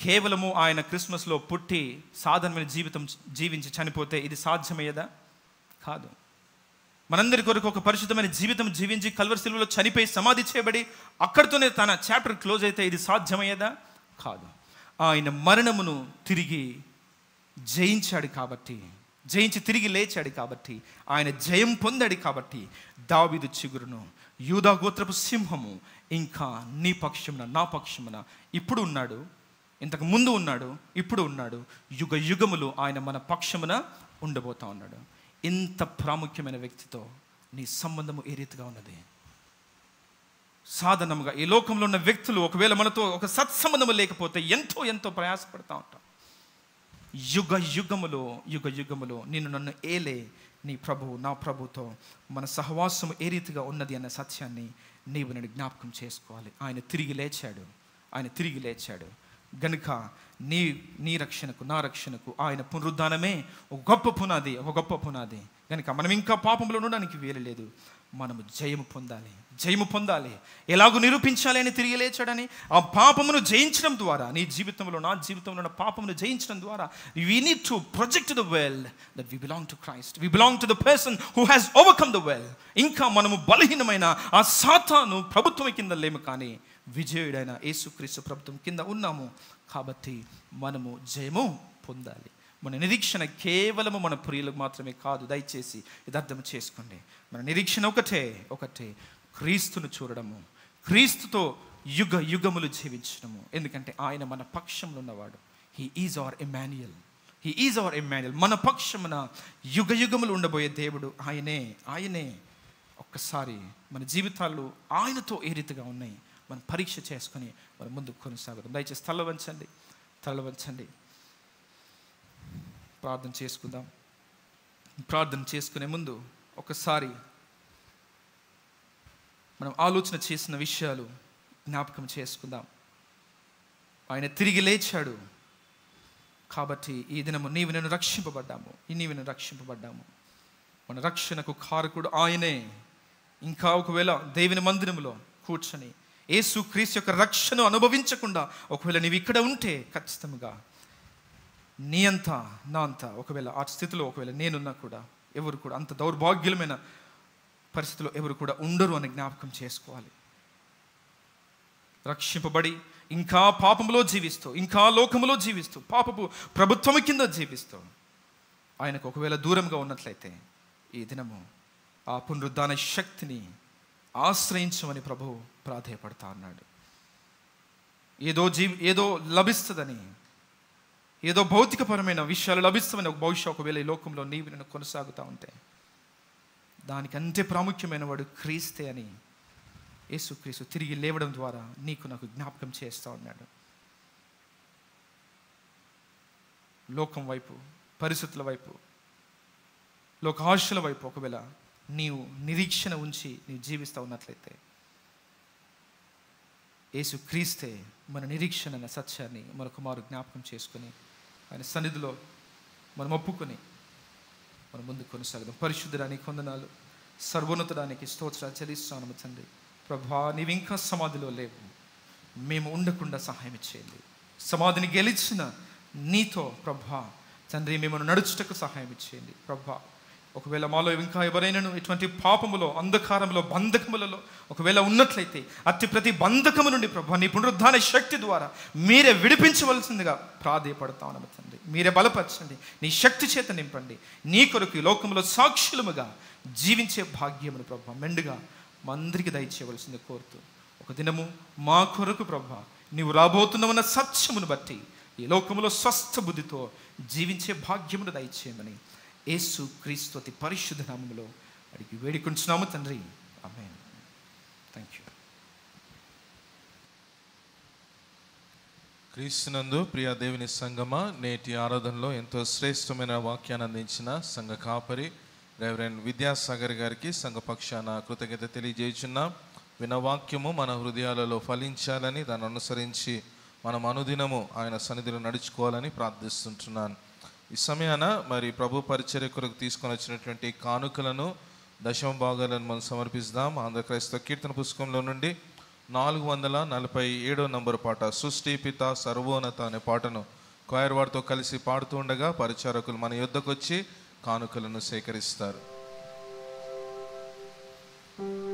కేవలము ఆయన క్రిస్మస్లో పుట్టి సాధారణమైన జీవితం జీవించి చనిపోతే ఇది సాధ్యమయ్యేదా? కాదు. మనందరి కొరకు ఒక పరిశుద్ధమైన జీవితం జీవించి కల్వర్ సిలువలో చనిపోయి సమాధి చేయబడి అక్కడితోనే తన చాప్టర్ క్లోజ్ అయితే ఇది సాధ్యమయ్యేదా? కాదు. ఆయన మరణమును తిరిగి జయించాడు కాబట్టి జయించి తిరిగి లేచాడు కాబట్టి ఆయన జయం పొందాడు కాబట్టి దావిదు చిగురును యూదా గోత్రపు సింహము ఇంకా నీ పక్షమున నా పక్షమున ఇప్పుడు ఉన్నాడు ఇంతకు ముందు ఉన్నాడు ఇప్పుడు ఉన్నాడు యుగ యుగములు ఆయన మన పక్షమున ఉండబోతా ఉన్నాడు. ఇంత ప్రాముఖ్యమైన వ్యక్తితో నీ సంబంధము ఏ రీతిగా ఉన్నది? సాధారణంగా ఈ లోకంలో ఉన్న వ్యక్తులు ఒకవేళ మనతో ఒక సత్సంబంధము లేకపోతే ఎంతో ఎంతో ప్రయాసపడతా ఉంటాం. యుగ యుగములో యుగ యుగములో నిన్ను నన్ను ఏలే నీ ప్రభువు నా ప్రభుతో మన సహవాసము ఏ రీతిగా ఉన్నది అన్న సత్యాన్ని నీవు నేను జ్ఞాపకం చేసుకోవాలి. ఆయన తిరిగి లేచాడు. ఆయన తిరిగి లేచాడు. గనుక నీ నీ రక్షణకు నా రక్షణకు ఆయన పునరుద్ధానమే ఒక గొప్ప పునాది ఒక గొప్ప పునాది. కనుక మనం ఇంకా పాపంలో ఉండడానికి వీలు లేదు. మనము జయము పొందాలి జయము పొందాలి. ఎలాగో నిరూపించాలి అని తిరిగి లేచాడని ఆ పాపమును జయించడం ద్వారా నీ జీవితంలో నా జీవితంలో ఉన్న పాపమును జయించడం ద్వారా we need to project the world that we belong to Christ we belong to the person who has overcome the world ఇంకా మనము బలహీనమైన ఆ సాతాను ప్రభుత్వం కింద లేము కానీ విజయుడైన యేసుక్రీస్తు ప్రభుత్వం కింద ఉన్నాము. కాబట్టి మనము జయము పొందాలి. మన నిరీక్షణ కేవలము మన ప్రియులకు మాత్రమే కాదు. దయచేసి ఇది అర్థం చేసుకోండి. మన నిరీక్షణ ఒకటే ఒకటే. క్రీస్తును చూడడము క్రీస్తుతో యుగ యుగములు జీవించడము. ఎందుకంటే ఆయన మన పక్షంలో ఉన్నవాడు. He is our Emmanuel he is our Emmanuel మన పక్షమున యుగ యుగములు ఉండబోయే దేవుడు ఆయనే ఆయనే. ఒక్కసారి మన జీవితాల్లో ఆయనతో ఏ రీతిగా ఉన్నాయి? మనం పరీక్ష చేసుకొని మరి ముందుకు కొనసాగుదాం. దయచేసి తల వంచండి తల వంచండి ప్రార్థన చేసుకుందాం. ప్రార్థన చేసుకునే ముందు ఒకసారి మనం ఆలోచన చేసిన విషయాలు జ్ఞాపకం చేసుకుందాం. ఆయన తిరిగి లేచాడు. కాబట్టి ఈ దినము నీవు నేను రక్షింపబడ్డాము. ఈ నీవు నేను రక్షింపబడ్డాము. మన రక్షణకు కారకుడు ఆయనే. ఇంకా ఒకవేళ దేవుని మందిరములో కూర్చొని యేసు క్రీస్తు యొక్క రక్షణ అనుభవించకుండా ఒకవేళ నీవు ఇక్కడ ఉంటే ఖచ్చితంగా నీ అంత నా అంత ఒకవేళ ఆ స్థితిలో ఒకవేళ నేనున్నా కూడా ఎవరు కూడా అంత దౌర్భాగ్యమైన పరిస్థితిలో ఎవరు కూడా ఉండరు అని జ్ఞాపకం చేసుకోవాలి. రక్షింపబడి ఇంకా పాపంలో జీవిస్తూ ఇంకా లోకములో జీవిస్తూ పాపపు ప్రభుత్వం కింద జీవిస్తూ ఆయనకు ఒకవేళ దూరంగా ఉన్నట్లయితే ఈ దినము ఆ పునరుద్ధాన శక్తిని ఆశ్రయించమని ప్రభువు ప్రాధేయపడతా అన్నాడు. ఏదో జీవి ఏదో లభిస్తుందని ఏదో భౌతికపరమైన విషయాలు లభిస్తామని ఒక భవిష్య ఒకవేళ ఈ లోకంలో నీవు నేను కొనసాగుతూ ఉంటే దానికంటే ప్రాముఖ్యమైన వాడు క్రీస్తే అని యేసుక్రీస్తు తిరిగి లేవడం ద్వారా నీకు నాకు జ్ఞాపకం చేస్తూ ఉన్నాడు. లోకం వైపు పరిస్థితుల వైపు లోక ఆశల వైపు ఒకవేళ నీవు నిరీక్షణ ఉంచి నీవు జీవిస్తూ ఉన్నట్లయితే యేసు క్రీస్తే మన నిరీక్షణ అనే సత్యాన్ని మన కుమారు జ్ఞాపకం చేసుకుని ఆయన సన్నిధిలో మనం ఒప్పుకొని మనం ముందు కొనసాగదాం. పరిశుద్ధడానికి కొందనాలు సర్వోన్నతడానికి స్తోత్రాలు చెల్లిస్తాను తండ్రి. ప్రభా నీవు ఇంకా సమాధిలో లేవు. మేము ఉండకుండా సహాయం చేయండి. సమాధిని గెలిచిన నీతో ప్రభా తండ్రి మేము నడుచుటకు సహాయం ఇచ్చేయండి ప్రభా ఒకవేళ మాలో ఇంకా ఎవరైనాను ఇటువంటి పాపములో అంధకారములో బంధకములలో ఒకవేళ ఉన్నట్లయితే అతి ప్రతి బంధకము నుండి ప్రభు నీ పునరుద్ధాన శక్తి ద్వారా మీరే విడిపించవలసిందిగా ప్రాధేయపడతా ఉన్నాము తండ్రి. మీరే బలపరచండి. నీ శక్తి చేత నింపండి. నీ కొరకు ఈ లోకంలో సాక్షులముగా జీవించే భాగ్యమును ప్రభా మెండుగా మా అందరికీ దయచేయవలసింది కోరుతూ ఒక దినము మా కొరకు ప్రభా నీవు రాబోతున్నామన్న సత్యమును బట్టి ఈ లోకములో స్వస్థ బుద్ధితో జీవించే భాగ్యమును దయచేయమని యేసు క్రీస్తు అతి పరిశుద్ధ నామంలో అడిగి వేడుకుంటున్నాము తండ్రి. ఆమె థ్యాంక్ యూ క్రీస్తునందు ప్రియ దేవుని సంగమ నేటి ఆరాధనలో ఎంతో శ్రేష్టమైన వాక్యాన్ని అందించిన సంఘ కాపరి రెవరెండ్ విద్యాసాగర్ గారికి సంఘపక్షాన కృతజ్ఞత తెలియజేయుచున్నాం. విన వాక్యము మన హృదయాలలో ఫలించాలని దాన్ని అనుసరించి మనం అనుదినము ఆయన సన్నిధిలో నడుచుకోవాలని ప్రార్థిస్తుంటున్నాను. ఈ సమయాన మరి ప్రభు పరిచర్య కొరకు తీసుకొని వచ్చినటువంటి కానుకలను దశమ భాగాలను మనం సమర్పిస్తాం. ఆంధ్ర క్రైస్తవ కీర్తన పుస్తకంలో నుండి నాలుగు వందల నలభై ఏడో నంబర్ పాట సృష్టి పిత సర్వోన్నత అనే పాటను క్వైర్ వారితో కలిసి పాడుతూ ఉండగా పరిచారకులు మన యుద్ధకొచ్చి కానుకలను సేకరిస్తారు. సృష్టిపిత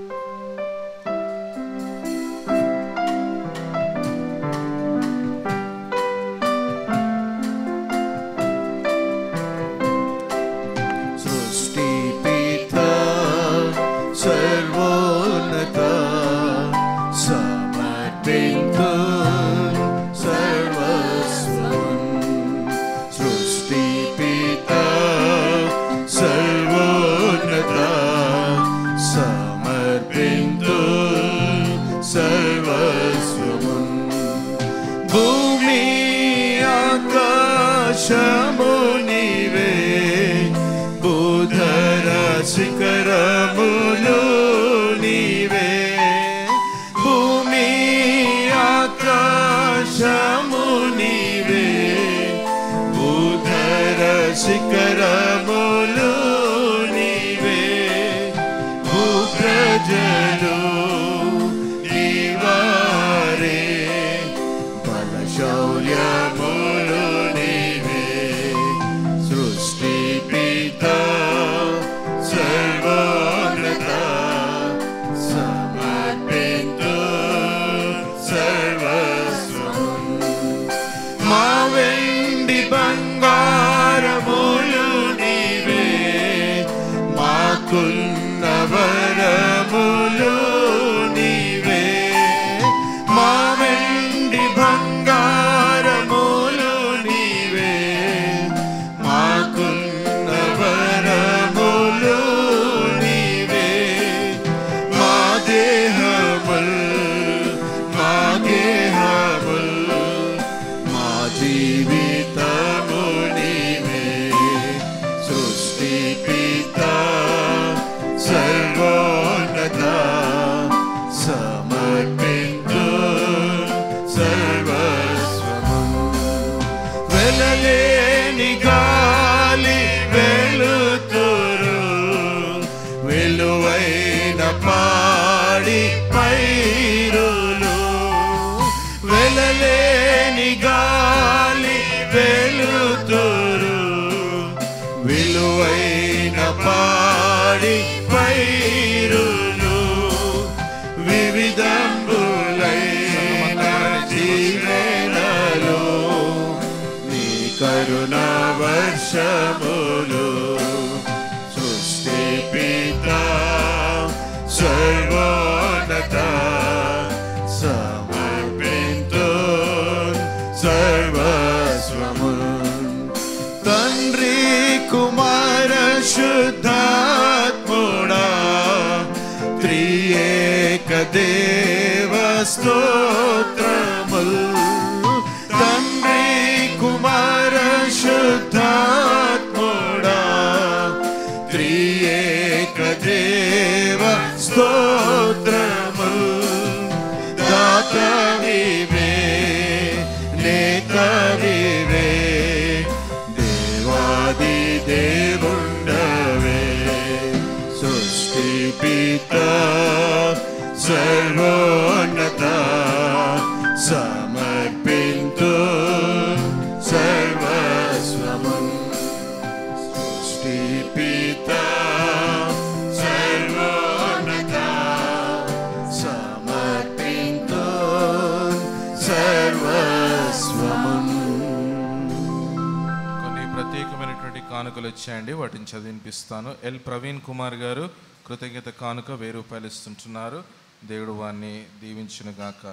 కానుకలు వాటిని చదివినిపిస్తాను. ఎల్ ప్రవీణ్ కుమార్ గారు కృతజ్ఞత కానుక వెయ్యి రూపాయలు ఇస్తుంటున్నారు. దేవుడు వారిని దీవించిన గాక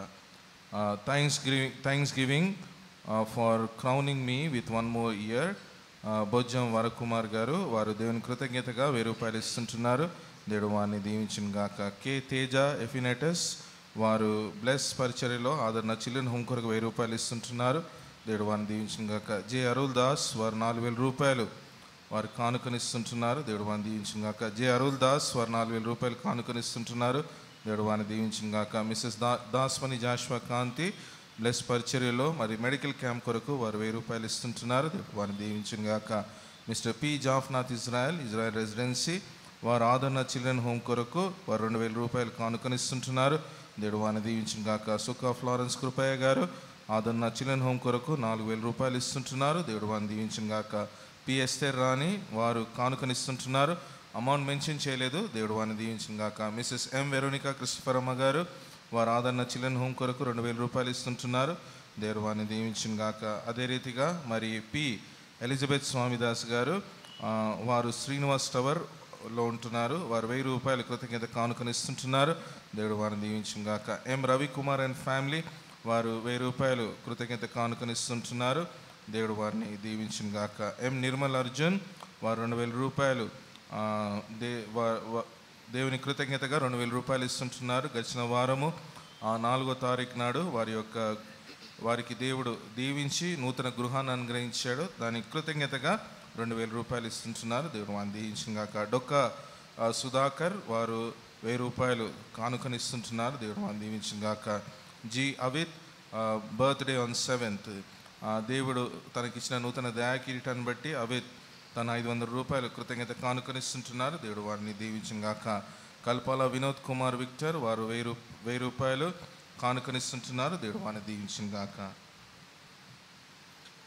thanksgiving thanksgiving for crowning me with one more year Bojjam Varakumar గారు వారు దేవుని కృతజ్ఞతగా వెయ్యి రూపాయలు ఇస్తుంటున్నారు. దేవుడు వారిని దీవించిన గాక కే తేజ ఎఫినెటస్ వారు బ్లెస్ పరిచర్యలో ఆదరణ చిల్డ్రన్ హోమ్ కొరకు వెయ్యి రూపాయలు ఇస్తుంటున్నారు. దేవుడు వారిని దీవించిన గాక జే అరుల్ దాస్ వారు నాలుగు వేల రూపాయలు. వారు కానుకనిస్తుంటున్నారు. దేవుడు వారిని దీవించిగాక జే అరుల్ దాస్ వారు నాలుగు వేల రూపాయలు కానుకనిస్తుంటున్నారు. దేవుడు వారిని దీవించిగాక మిస్సెస్ దా దాస్మణి జాష్వా కాంతి బ్లెస్ పరిచర్యలో మరి మెడికల్ క్యాంప్ కొరకు వారు వెయ్యి రూపాయలు ఇస్తుంటున్నారు. దేవుడు వారిని దీవించింగాక Mr P Zaphnath Israel Israel residency వారు ఆదరణ చిల్డ్రన్ హోమ్ కొరకు వారు రెండు వేల రూపాయలు కానుకనిస్తుంటున్నారు. దేవుడు వారిని దీవించిన గాక సుఖ ఫ్లారెన్స్ కృపయ్య గారు ఆదరణ చిల్డ్రన్ హోమ్ కొరకు నాలుగు వేల రూపాయలు ఇస్తుంటున్నారు. దేవుడు వారిని దీవించిన గాక పిఎస్ఆర్ రాణి వారు కానుకనిస్తుంటున్నారు. అమౌంట్ మెన్షన్ చేయలేదు. దేవుడు వారిని దీవించిన గాక. మిస్సెస్ ఎం వెరోనికా క్రిస్టఫర్ అమ్మ గారు వారు ఆదరణ చిల్డ్రన్ హోమ్ కొరకు రెండు వేల రూపాయలు ఇస్తుంటున్నారు. దేవుడు వారిని దీవించిన గాక. అదే రీతిగా మరి పి ఎలిజబెత్ స్వామిదాస్ గారు వారు శ్రీనివాస్ టవర్లో ఉంటున్నారు. వారు వెయ్యి రూపాయలు కృతజ్ఞత కానుకనిస్తుంటున్నారు. దేవుడు వారిని దీవించిన గాక. ఎం రవికుమార్ అండ్ ఫ్యామిలీ వారు వెయ్యి రూపాయలు కృతజ్ఞత కానుకనిస్తుంటున్నారు. దేవుడు వారిని దీవించిన గాక. ఎం నిర్మల్ అర్జున్ వారు రెండు వేల రూపాయలు దే దేవుని కృతజ్ఞతగా రెండు వేల రూపాయలు ఇస్తుంటున్నారు. గడిచిన వారము ఆ నాలుగో తారీఖు నాడు వారి యొక్క వారికి దేవుడు దీవించి నూతన గృహాన్ని అనుగ్రహించాడు. దానికి కృతజ్ఞతగా రెండు వేల రూపాయలు ఇస్తుంటున్నారు. దేవుడు వారిని దీవించిన గాక. డొక్క సుధాకర్ వారు వెయ్యి రూపాయలు కానుకనిస్తుంటున్నారు దేవుడు వారిని దీవించిన గాక. G అవిత్ birthday on seventh. దేవుడు తనకిచ్చిన నూతన దయా కిరీటాన్ని బట్టి అవే తన ఐదు వందల రూపాయలు కృతజ్ఞత కానుకనిస్తుంటున్నారు. దేవుడు వారిని దీవించంగాక కల్పాల వినోద్ కుమార్ విక్టర్ వారు వెయ్యి రూ వెయ్యి రూపాయలు కానుకనిస్తుంటున్నారు. దేవుడు వారిని దీవించంగాక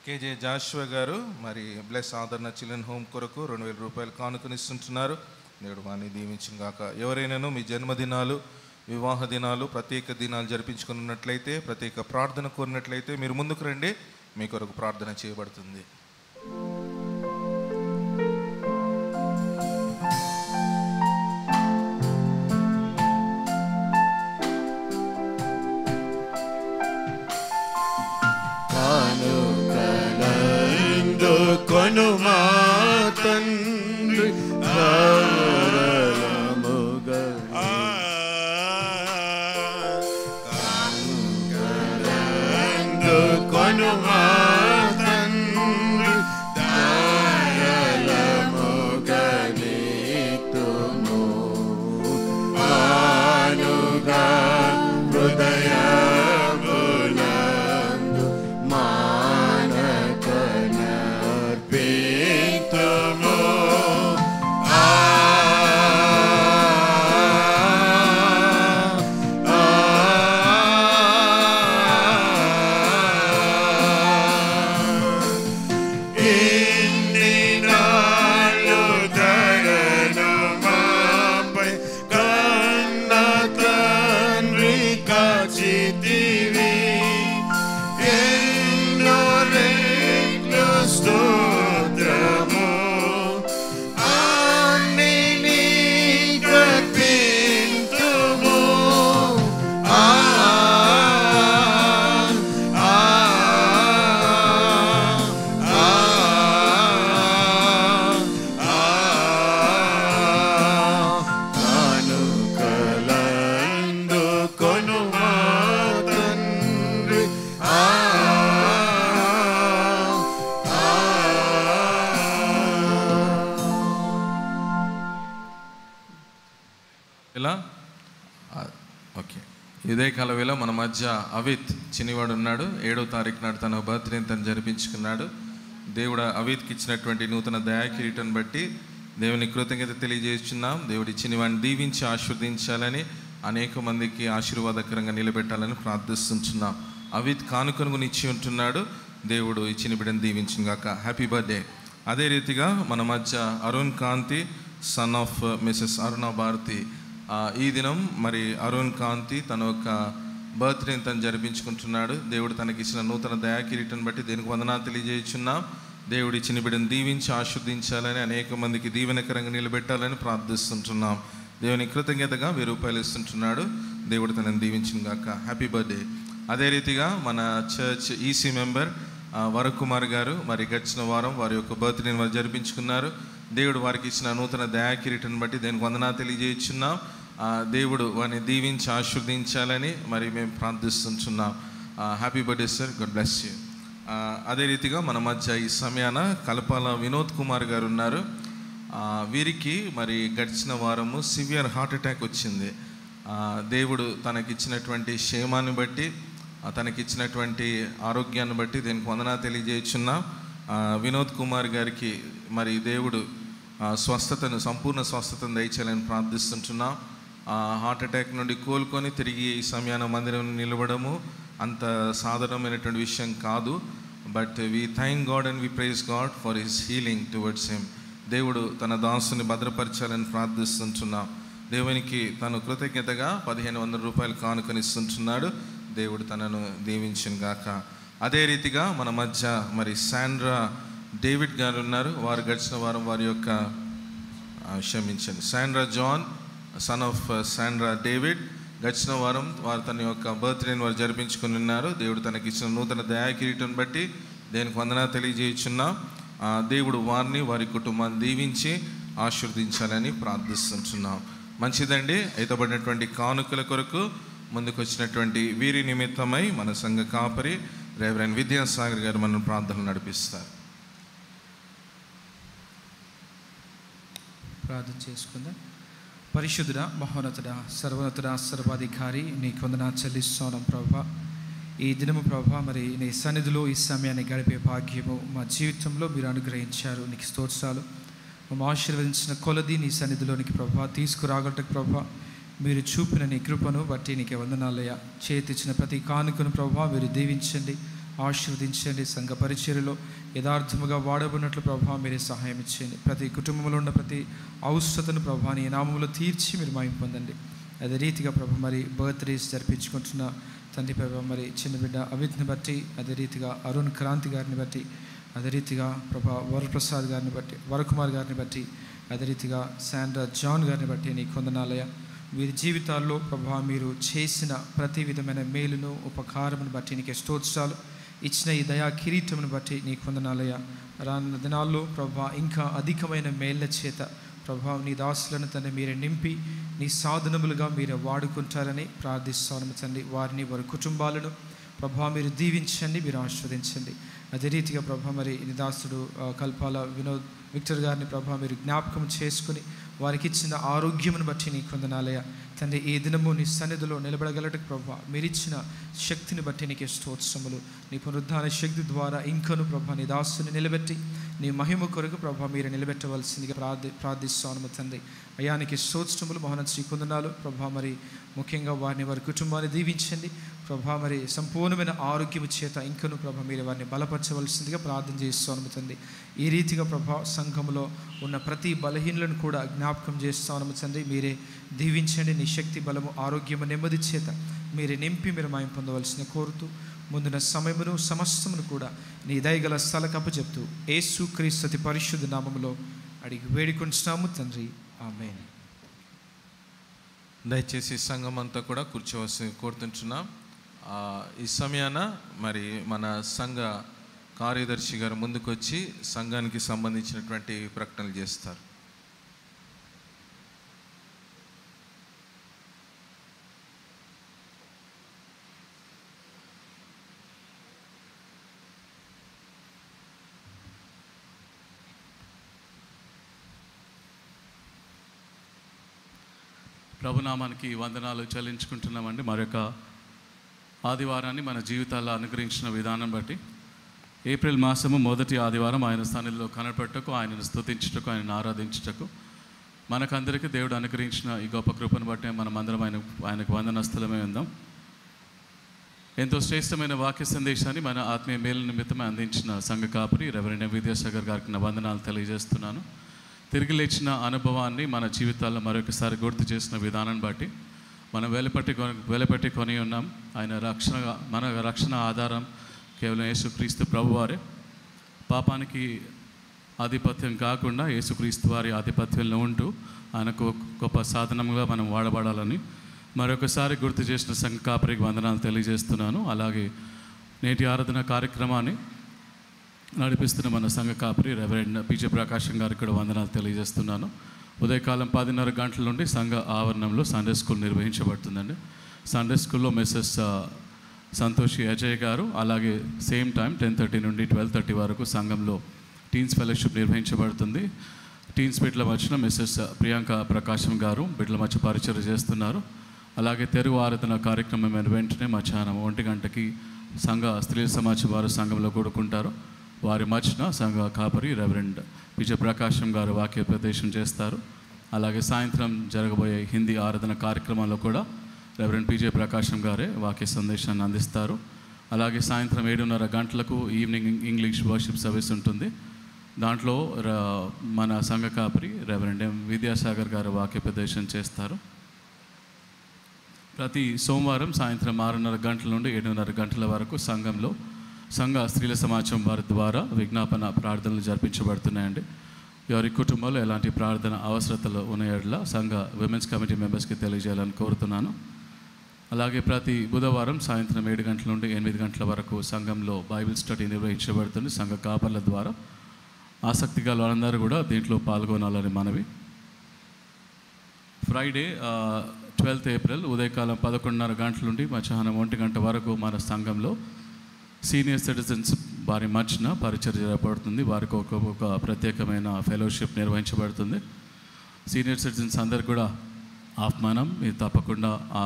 కేజే జాషువ గారు మరి బ్లెస్ ఆదరణ చిల్డ్రన్ హోమ్ కొరకు రెండు వేల రూపాయలు కానుకనిస్తుంటున్నారు. దేవుడు వారిని దీవించంగాక ఎవరైనాను మీ జన్మదినాలు వివాహ దినాలు ప్రత్యేక దినాలు జరిపించుకున్నట్లయితే ప్రత్యేక ప్రార్థన కోరినట్లయితే మీరు ముందుకు రండి. మీ కొరకు ప్రార్థన చేయబడుతుంది. మధ్య అవిత్ చినివాడు ఉన్నాడు. ఏడో తారీఖు నాడు తన బర్త్డే తను జరిపించుకున్నాడు. దేవుడు అవిత్కి ఇచ్చినటువంటి నూతన దయాకిరీటను బట్టి దేవుని కృతజ్ఞత తెలియజేస్తున్నాం. దేవుడి చినివాడిని దీవించి ఆశీర్వదించాలని అనేక మందికి ఆశీర్వాదకరంగా నిలబెట్టాలని ప్రార్థిస్తున్నాం అవిత్ కానుకను ఇచ్చి ఉంటున్నాడు. దేవుడు ఇచ్చిన బిడ్డను దీవించిన గాక. హ్యాపీ బర్త్డే అదే రీతిగా మన మధ్య Arun Kanthi son of Mrs Aruna Bharathi ఈ దినం మరి అరుణ్ కాంతి తన యొక్క బర్త్డేని తను జరిపించుకుంటున్నాడు. దేవుడు తనకి ఇచ్చిన నూతన దయా కిరీటం బట్టి దేనికి వందనాలు తెలియజేస్తున్నాం దేవుడు ఇచ్చిన బిడ్డను దీవించి ఆశీర్వదించాలని అనేక మందికి దీవెనకరంగా నిలబెట్టాలని ప్రార్థిస్తుంటున్నాం. దేవుని కృతజ్ఞతగా వెయ్యి రూపాయలు ఇస్తుంటున్నాడు దేవుడు తనని దీవించిన గాక. హ్యాపీ బర్త్డే అదే రీతిగా మన చర్చ్ ఈసీ మెంబర్ వరకుమార్ గారు మరి గడిచిన వారం వారి యొక్క బర్త్డేని వారు జరిపించుకున్నారు. దేవుడు వారికి ఇచ్చిన నూతన దయా కిరీటం బట్టి దేనికి వందనా తెలియజేస్తున్నాం దేవుడు వారిని దీవించి ఆశీర్వదించాలని మరి మేము ప్రార్థిస్తుంటున్నాం. Happy birthday sir God bless you అదే రీతిగా మన మధ్య ఈ సమయాన కలపాల వినోద్ కుమార్ గారు ఉన్నారు. వీరికి మరి గడిచిన వారము సివియర్ హార్ట్ అటాక్ వచ్చింది. దేవుడు తనకిచ్చినటువంటి క్షేమాన్ని బట్టి తనకిచ్చినటువంటి ఆరోగ్యాన్ని బట్టి దీనికి వందనా తెలియజేయుచున్నా. వినోద్ కుమార్ గారికి మరి దేవుడు స్వస్థతను సంపూర్ణ స్వస్థతను దయచేయాలని ప్రార్థిస్తుంటున్నాం. ఆ, హార్ట్ అటాక్ నుండి కోలుకొని తిరిగి ఈ సమయాన మందిరం నిలవడము అంత సాధారణమైనటువంటి విషయం కాదు. But we thank God and we praise God for his healing towards him దేవుడు తన దాసుని భద్రపరచాలని ప్రార్థిస్తుంటున్నాం. దేవునికి తను కృతజ్ఞతగా పదిహేను వందల రూపాయలు కానుకనిస్తుంటున్నాడు. దేవుడు తనను దీవించును గాక. అదే రీతిగా మన మధ్య మరి శాండ్రా డేవిడ్ గారు ఉన్నారు. వారు గడిచిన వారం వారి యొక్క క్షమించండి. Sandra John son of Sandra David గడిచిన వారం వారు తన యొక్క బర్త్డేని వారు జరిపించుకుని ఉన్నారు. దేవుడు తనకి ఇచ్చిన నూతన దయాకిరీటం బట్టి దేనికి వందన తెలియజేయుచున్నాం దేవుడు వారిని వారి కుటుంబాన్ని దీవించి ఆశీర్వదించాలని ప్రార్థిస్తున్నాం మంచిదండి. అయితబడినటువంటి కానుకల కొరకు ముందుకొచ్చినటువంటి వీరి నిమిత్తమై మన సంఘ కాపరి రేవరెన్ విద్యాసాగర్ గారు మనం ప్రార్థనలు నడిపిస్తారు. ప్రార్థన చేసుకుందాం. పరిశుద్ధుడ మహోన్నతుడ సర్వోన్నతుడ సర్వాధికారి నీ కొందన చెల్లిస్తున్నాం ప్రభా. ఈ దినము ప్రభా మరి నీ సన్నిధిలో ఈ సమయాన్ని గడిపే భాగ్యము మా జీవితంలో మీరు అనుగ్రహించారు. నీకు స్తోత్రాలు. మా ఆశీర్వదించిన కొలది నీ సన్నిధిలోనికి ప్రభా తీసుకురాగటకు ప్రభా మీరు చూపిన నీ కృపను బట్టి నీకే వందనాలయ చేతిచ్చిన ప్రతి కానుకను ప్రభా మీరు దీవించండి. ఆశీర్వదించండి. సంఘ పరిచర్యలో యథార్థముగా వాడబడినట్లు ప్రభావ మీరే సహాయం ఇచ్చేయండి. ప్రతి కుటుంబంలో ఉన్న ప్రతి అవసరతను ప్రభాని నామంలో తీర్చి మీరు మాయం పొందండి. అదే రీతిగా ప్రభ మరి బర్త్డేస్ జరిపించుకుంటున్న తండ్రి ప్రభా మరి చిన్న బిడ్డ అవిత్ని బట్టి అదే రీతిగా అరుణ్ క్రాంతి గారిని బట్టి అదే రీతిగా ప్రభా వరప్రసాద్ గారిని బట్టి వరకుమార్ గారిని బట్టి అదే రీతిగా శాండ్రా జాన్ గారిని బట్టి నీ కొందనాలయ. వీరి జీవితాల్లో ప్రభా మీరు చేసిన ప్రతి విధమైన మేలును ఉపకారమును బట్టి నీకే స్తోత్రాలు. ఇచ్చిన ఈ దయా కిరీటమును బట్టి నీ కొందనాలయ రానున్న దినాల్లో ప్రభా ఇంకా అధికమైన మేళ్ళ చేత ప్రభా నీ దాసులను తన మీరే నింపి నీ సాధనములుగా మీరు వాడుకుంటారని ప్రార్థిస్తాను తండ్రి. వారిని వారి కుటుంబాలను ప్రభా మీరు దీవించండి మీరు ఆస్వాదించండి అదే రీతిగా ప్రభా మరి నిదాసుడు కల్పాల వినోద్ విక్టర్ గారిని ప్రభా మీరు జ్ఞాపకం చేసుకుని వారికి ఇచ్చిన ఆరోగ్యమును బట్టి నీ వందనాలయ తండ్రి ఏ దినము నీ సన్నిధిలో నిలబడగలటకు ప్రభా మీరిచ్చిన శక్తిని బట్టి నీకే స్తోత్సములు నీ పునరుద్ధాన శక్తి ద్వారా ఇంకను ప్రభా నీ దాసుని నిలబెట్టి నీ మహిమ కొరకు ప్రభా మీరు నిలబెట్టవలసిందిగా ప్రార్థి ప్రార్థిస్తాను తండ్రి. అయానికి స్తోత్రములు మోహన శ్రీ కొందనాలు ప్రభా మరి ముఖ్యంగా వారిని వారి కుటుంబాన్ని దీవించండి. ప్రభా మరి సంపూర్ణమైన ఆరోగ్యం చేత ఇంకను ప్రభా మీరు వారిని బలపరచవలసిందిగా ప్రార్థన చేస్తూ తండ్రి ఈ రీతిగా ప్రభా సంఘంలో ఉన్న ప్రతి బలహీనులను కూడా జ్ఞాపకం చేస్తూ తండ్రి మీరే దీవించండి. నీ శక్తి బలము ఆరోగ్యము నెమ్మది చేత మీరే నింపి మీరు మాయం పొందవలసిన కోరుతూ ముందున సమయమును సమస్తమును కూడా నీ దయగల స్థలకప్పు చెప్తూ ఏసు క్రీస్తు పరిశుద్ధ నామములో అడిగి వేడుకుంటున్నాము తండ్రి. ఆమె దయచేసి సంఘం అంతా కూడా కూర్చోవలసి కోరుతుంటున్నాం. ఈ సమయాన మరి మన సంఘ కార్యదర్శి గారు ముందుకొచ్చి సంఘానికి సంబంధించినటువంటి ప్రకటనలు చేస్తారు. ప్రభునామానికి వందనాలు చెల్లించుకుంటున్నామండి. మరొక ఆదివారాన్ని మన జీవితాల్లో అనుగ్రహించిన విధానం బట్టి ఏప్రిల్ మాసము మొదటి ఆదివారం ఆయన స్థానంలో కనపెట్టకు ఆయనను స్తుతించుటకు ఆయనను ఆరాధించుటకు మనకందరికీ దేవుడు అనుగ్రహించిన ఈ గొప్ప కృపను బట్టి మనమందరం ఆయన ఆయనకు వందనస్థలమే ఉందాం. ఎంతో శ్రేష్టమైన వాక్య సందేశాన్ని మన ఆత్మీయ మేలు నిమిత్తమే అందించిన సంఘ కాపురి రెవరెండ్ విద్యాసాగర్ గారికి నా వందనాలు తెలియజేస్తున్నాను. తిరిగి లేచిన అనుభవాన్ని మన జీవితాల్లో మరొకసారి గుర్తు చేసిన విధానాన్ని బట్టి మనం వెలపెట్టుకొని వెలపెట్టుకొని కొని ఉన్నాం. ఆయన రక్షణ మన రక్షణ ఆధారం కేవలం యేసుక్రీస్తు ప్రభువారే. పాపానికి ఆధిపత్యం కాకుండా యేసుక్రీస్తు వారి ఆధిపత్యంలో ఉంటూ ఆయనకు గొప్ప సాధనంగా మనం వాడబడాలని మరొకసారి గుర్తు చేసిన సంఘ కాపరికి వందనాలు తెలియజేస్తున్నాను. అలాగే నేటి ఆరాధన కార్యక్రమాన్ని నడిపిస్తున్న మన సంఘ కాపరి రెవరెండ్ పిజే ప్రకాశం గారికి కూడా వందనాలు తెలియజేస్తున్నాను. ఉదయకాలం పదిన్నర గంటల నుండి సంఘ ఆవరణంలో సండే స్కూల్ నిర్వహించబడుతుందండి. సండే స్కూల్లో మిస్సెస్ సంతోష్ సంతోషి అజయ్ గారు అలాగే సేమ్ టైం టెన్ థర్టీ నుండి ట్వెల్వ్ థర్టీ వరకు సంఘంలో టీన్స్ ఫెలోషిప్ నిర్వహించబడుతుంది. టీన్స్ బిడ్ల మధ్యన మిస్సెస్ uh, ప్రియాంక ప్రకాశం గారు బిడ్ల మధ్య పరిచయం చేస్తున్నారు. అలాగే తెలుగు ఆరాధన కార్యక్రమం వెంటనే మధ్యాహ్నం ఒంటి గంటకి సంఘ స్త్రీల సమాజ వారు సంఘంలో కూడుకుంటారు. వారి మధ్యన సంఘ కాపరి రెవరెండ్ విజయప్రకాశం ప్రకాశం గారు ప్రదేశం చేస్తారు. అలాగే సాయంత్రం జరగబోయే హిందీ ఆరాధన కార్యక్రమంలో కూడా రెవరెండ్ పిజే ప్రకాశం గారే వాక్య సందేశాన్ని అందిస్తారు. అలాగే సాయంత్రం ఏడున్నర గంటలకు ఈవినింగ్ ఇంగ్లీష్ వర్షిప్ సర్వీస్ ఉంటుంది. దాంట్లో మన సంఘ కాపరి రెవరెండ్ ఎం విద్యాసాగర్ గారు వాక్య ప్రదేశం చేస్తారు. ప్రతి సోమవారం సాయంత్రం ఆరున్నర గంటల నుండి ఏడున్నర గంటల వరకు సంఘంలో సంఘ స్త్రీల సమాజం వారి ద్వారా విజ్ఞాపన ప్రార్థనలు జరిపించబడుతున్నాయండి. ఎవరి కుటుంబంలో ఎలాంటి ప్రార్థన అవసరతలు ఉన్నాయట్లా సంఘ విమెన్స్ కమిటీ మెంబర్స్కి తెలియజేయాలని కోరుతున్నాను. అలాగే ప్రతి బుధవారం సాయంత్రం ఏడు గంటల నుండి ఎనిమిది గంటల వరకు సంఘంలో బైబిల్ స్టడీ నిర్వహించబడుతుంది. సంఘ కాపర్ల ద్వారా ఆసక్తి గల వారందరూ కూడా దీంట్లో పాల్గొనాలని మనవి. ఫ్రైడే ట్వెల్త్ ఏప్రిల్ ఉదయకాలం పదకొండున్నర గంటల నుండి మధ్యాహ్నం ఒంటి గంట వరకు మన సంఘంలో సీనియర్ సిటిజన్స్ వారి మధ్యన పరిచర్య జరపబడుతుంది వారికి ఒక ఒక ప్రత్యేకమైన ఫెలోషిప్ నిర్వహించబడుతుంది. సీనియర్ సిటిజన్స్ అందరు కూడా ఆహ్వానం మీరు తప్పకుండా ఆ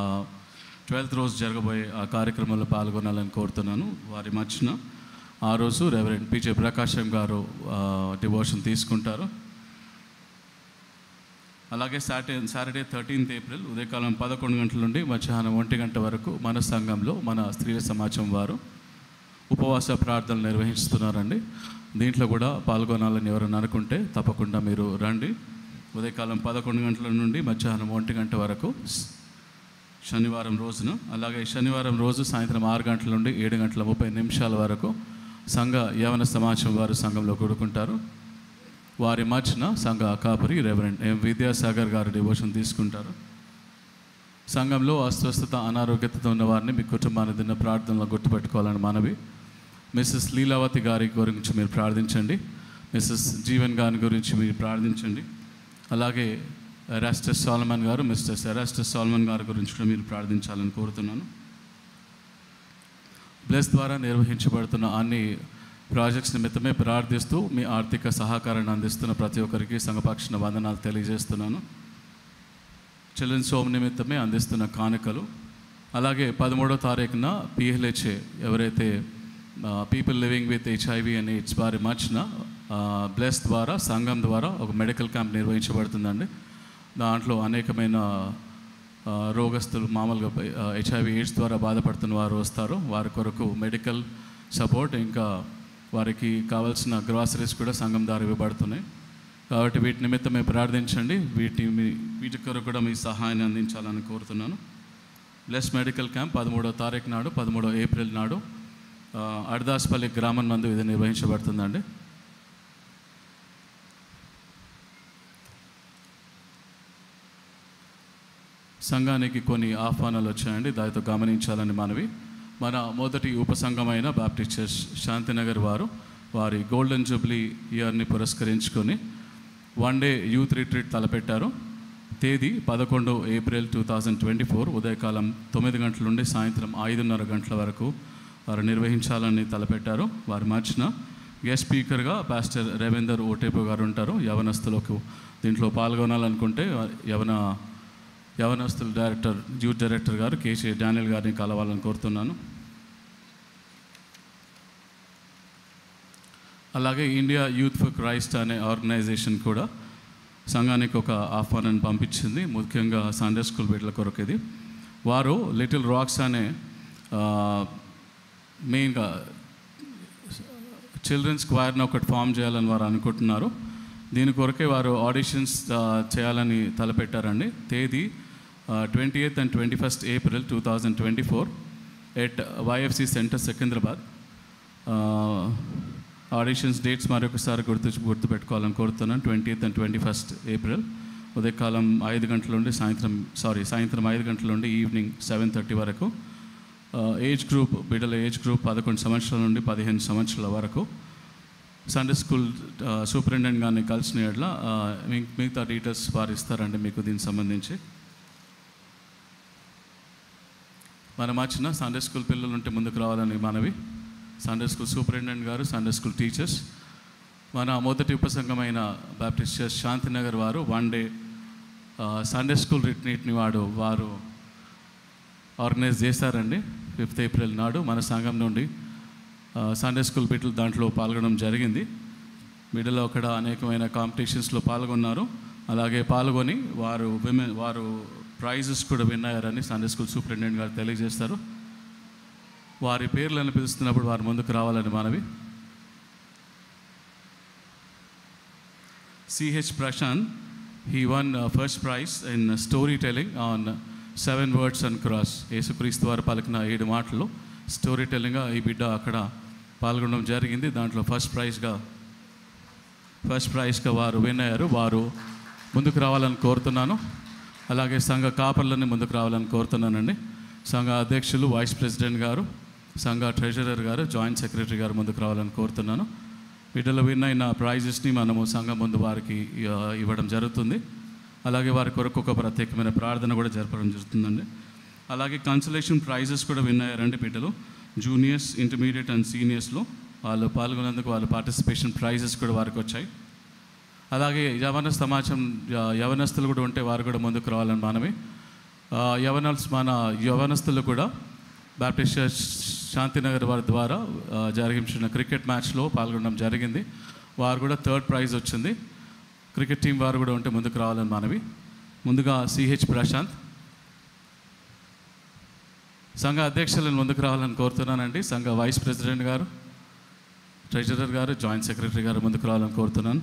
ట్వెల్త్ రోజు జరగబోయే ఆ కార్యక్రమంలో పాల్గొనాలని కోరుతున్నాను. వారి మధ్యన ఆ రోజు రెవరెండ్ పిజే ప్రకాశం గారు డివోషన్ తీసుకుంటారు. అలాగే సాటర్డే సాటర్డే థర్టీన్త్ ఏప్రిల్ ఉదయకాలం పదకొండు గంటల నుండి మధ్యాహ్నం ఒంటి గంట వరకు మన సంఘంలో మన స్త్రీల సమాజం వారు ఉపవాస ప్రార్థనలు నిర్వహిస్తున్నారండి. దీంట్లో కూడా పాల్గొనాలని ఎవరైనా అనుకుంటే తప్పకుండా మీరు రండి. ఉదయకాలం పదకొండు గంటల నుండి మధ్యాహ్నం ఒంటి గంట వరకు శనివారం రోజున అలాగే శనివారం రోజు సాయంత్రం ఆరు గంటల నుండి ఏడు గంటల ముప్పై నిమిషాల వరకు సంఘ యవన సమాజం వారు సంఘంలో కూడుకుంటారు. వారి మధ్యన సంఘ కాపురి రెవరెంట్ ఎం విద్యాసాగర్ గారు డివోషన్ తీసుకుంటారు. సంఘంలో అస్వస్థత అనారోగ్యతతో ఉన్న వారిని మీ కుటుంబాన్ని దిన్న ప్రార్థనలో గుర్తుపెట్టుకోవాలని మనవి. మిస్సెస్ లీలావతి గారి గురించి మీరు ప్రార్థించండి. మిస్సెస్ జీవన్ గారి గురించి మీరు ప్రార్థించండి. అలాగే ఎరాస్టస్ సాల్మన్ గారు మిస్టర్ ఎరాస్టస్ సాల్మన్ గారి గురించి కూడా మీరు ప్రార్థించాలని కోరుతున్నాను. బ్లెస్ ద్వారా నిర్వహించబడుతున్న అన్ని ప్రాజెక్ట్స్ నిమిత్తమే ప్రార్థిస్తూ మీ ఆర్థిక సహకారాన్ని అందిస్తున్న ప్రతి ఒక్కరికి సంఘపక్షణ వందనాలు తెలియజేస్తున్నాను. చిల్డ్రన్స్ హోమ్ నిమిత్తమే అందిస్తున్న కానుకలు. అలాగే పదమూడో తారీఖున పిహెల్హెచ్ఏ ఎవరైతే people living with HIV and AIDS వారి మధ్యన uh, బ్లెస్ ద్వారా సంఘం ద్వారా ఒక మెడికల్ క్యాంప్ నిర్వహించబడుతుందండి. దాంట్లో అనేకమైన uh, రోగస్తులు మామూలుగా uh, హెచ్ఐవి ఎయిడ్స్ ద్వారా బాధపడుతున్న వారు వస్తారు. వారి కొరకు మెడికల్ సపోర్ట్ ఇంకా వారికి కావాల్సిన గ్రాసరీస్ కూడా సంఘం ద్వారా ఇవ్వబడుతున్నాయి. కాబట్టి వీటి నిమిత్తం మేము ప్రార్థించండి. వీటి మీ వీటి కొరకు కూడా మీ సహాయాన్ని అందించాలని కోరుతున్నాను. బ్లెస్ మెడికల్ క్యాంప్ పదమూడో తారీఖు నాడు పదమూడో ఏప్రిల్ నాడు. అర్దాస్పల్లి గ్రామం నందు ఇది నిర్వహించబడుతుందండి. సంఘానికి కొన్ని ఆహ్వానాలు వచ్చాయండి. దానితో గమనించాలని మనవి. మన మొదటి ఉపసంఘమైన బాప్టిస్ట్ చర్చ్ శాంతినగర్ వారు వారి గోల్డెన్ జూబ్లీ ఇయర్ని పురస్కరించుకొని వన్ డే యూత్ రిట్రీట్ తలపెట్టారు. తేదీ పదకొండు April two thousand twenty four ఉదయకాలం తొమ్మిది గంటల నుండి సాయంత్రం ఐదున్నర గంటల వరకు వారు నిర్వహించాలని తలపెట్టారు. వారు మార్చిన గెస్ట్ స్పీకర్గా పాస్టర్ రవీందర్ ఓటేపు గారు ఉంటారు. యవనస్తులకు దీంట్లో పాల్గొనాలనుకుంటే యవన యవనస్తుల డైరెక్టర్ యూత్ డైరెక్టర్ గారు కేసీ డానియల్ గారిని కలవాలని కోరుతున్నాను. అలాగే ఇండియా యూత్ ఫర్ క్రైస్ట్ అనే ఆర్గనైజేషన్ కూడా సంఘానికి ఒక ఆహ్వానాన్ని పంపించింది. ముఖ్యంగా సండే స్కూల్ బిడ్డల కొరకు ఇది. వారు లిటిల్ రాక్స్ అనే మెయిన్గా చిల్డ్రన్స్ స్క్వైర్ని ఒకటి ఫామ్ చేయాలని వారు అనుకుంటున్నారు. దీని కొరకే వారు ఆడిషన్స్ చేయాలని తలపెట్టారండి. తేదీ twenty eighth and twenty first April two thousand twenty four at YFC centre Secunderabad. Auditions dates మరొకసారి గుర్తు గుర్తుపెట్టుకోవాలని కోరుతున్నాను. Twenty eighth and twenty first April ఉదయకాలం ఐదు గంటల నుండి సాయంత్రం సారీ సాయంత్రం ఐదు గంటల నుండి ఈవినింగ్ సెవెన్ థర్టీ వరకు ఏజ్ గ్రూప్ బిడ్డల ఏజ్ గ్రూప్ పదకొండు సంవత్సరాల నుండి పదిహేను సంవత్సరాల వరకు. సండే స్కూల్ సూపరింటెండెంట్ గారిని కలిసిన ఎడ్ల మిగతా డీటెయిల్స్ వారు ఇస్తారండి మీకు దీనికి సంబంధించి. మన మార్చిన సండే స్కూల్ పిల్లలు ఉంటే ముందుకు రావాలని మనవి. సండే స్కూల్ సూపరింటెండెంట్ గారు సండే స్కూల్ టీచర్స్ మన మొదటి ఉపసంఘమైన బ్యాప్టిస్ట్ చర్చ్ శాంతినగర్ వారు వన్ డే సండే స్కూల్ రిట్రీట్ని వాడు వారు ఆర్గనైజ్ చేశారండి. ఫిఫ్త్ ఏప్రిల్ నాడు మన సంఘం నుండి సండే స్కూల్ బిడ్డలు దాంట్లో పాల్గొనడం జరిగింది. బిడ్డలో అక్కడ అనేకమైన కాంపిటీషన్స్లో పాల్గొన్నారు. అలాగే పాల్గొని వారు విమెన్ వారు ప్రైజెస్ కూడా విన్నాయారని సండే స్కూల్ సూపరింటెండెంట్ గారు తెలియజేస్తారు. వారి పేర్లను పిలుస్తున్నప్పుడు వారు ముందుకు రావాలని మనవి. CH Prashant he won first prize in story telling on seven words and cross. యేసుక్రీస్తు వారు పలికిన ఏడు మాటలు స్టోరీ టెల్లింగ్గా ఈ బిడ్డ అక్కడ పాల్గొనడం జరిగింది. దాంట్లో ఫస్ట్ ప్రైజ్గా ఫస్ట్ ప్రైజ్గా వారు విన్ అయ్యారు. వారు ముందుకు రావాలని కోరుతున్నాను. అలాగే సంఘ కాపర్లని ముందుకు రావాలని కోరుతున్నానండి. సంఘ అధ్యక్షులు వైస్ ప్రెసిడెంట్ గారు సంఘ ట్రెజరర్ గారు జాయింట్ సెక్రటరీ గారు ముందుకు రావాలని కోరుతున్నాను. వీటిలో విన్ అయిన ప్రైజెస్ని మనము సంఘం ముందు వారికి ఇవ్వడం జరుగుతుంది. అలాగే వారి కొరకు ఒక ప్రత్యేకమైన ప్రార్థన కూడా జరపడం జరుగుతుందండి. అలాగే కన్సలేషన్ ప్రైజెస్ కూడా విన్ అయ్యారండి బిడ్డలు. జూనియర్స్ ఇంటర్మీడియట్ అండ్ సీనియర్స్లో వాళ్ళు పాల్గొనేందుకు వాళ్ళ పార్టిసిపేషన్ ప్రైజెస్ కూడా వారికి వచ్చాయి. అలాగే యవన సమాజం యవనస్తులు కూడా ఉంటే వారు కూడా ముందుకు రావాలని మనమే యవనల్స్ మన యవనస్తులు కూడా బ్యాప్టిస్ట్ చర్చ్ శాంతినగర్ వారి ద్వారా జరిగించిన క్రికెట్ మ్యాచ్లో పాల్గొనడం జరిగింది. వారు కూడా థర్డ్ ప్రైజ్ వచ్చింది. క్రికెట్ టీం వారు కూడా ఉంటే ముందుకు రావాలని మనవి. ముందుగా సిహెచ్ ప్రశాంత్. సంఘ అధ్యక్షులను ముందుకు రావాలని కోరుతున్నానండి. సంఘ వైస్ ప్రెసిడెంట్ గారు ట్రెజరర్ గారు జాయింట్ సెక్రటరీ గారు ముందుకు రావాలని కోరుతున్నాను.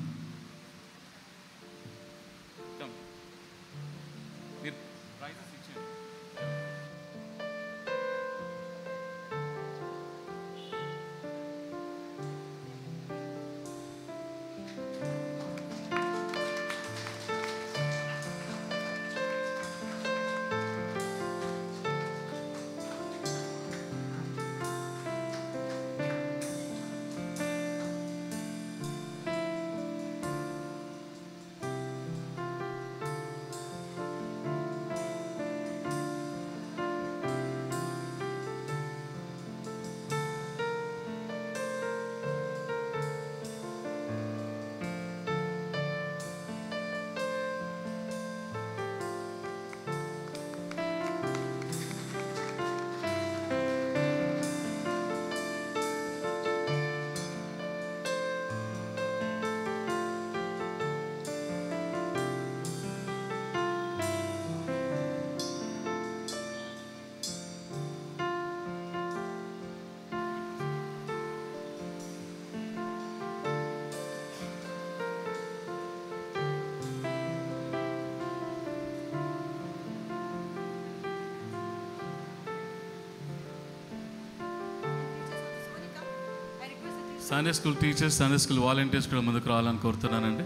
Sunday school teachers Sunday school volunteers కూడా ముందుకు రావాలని కోరుతున్నానండి.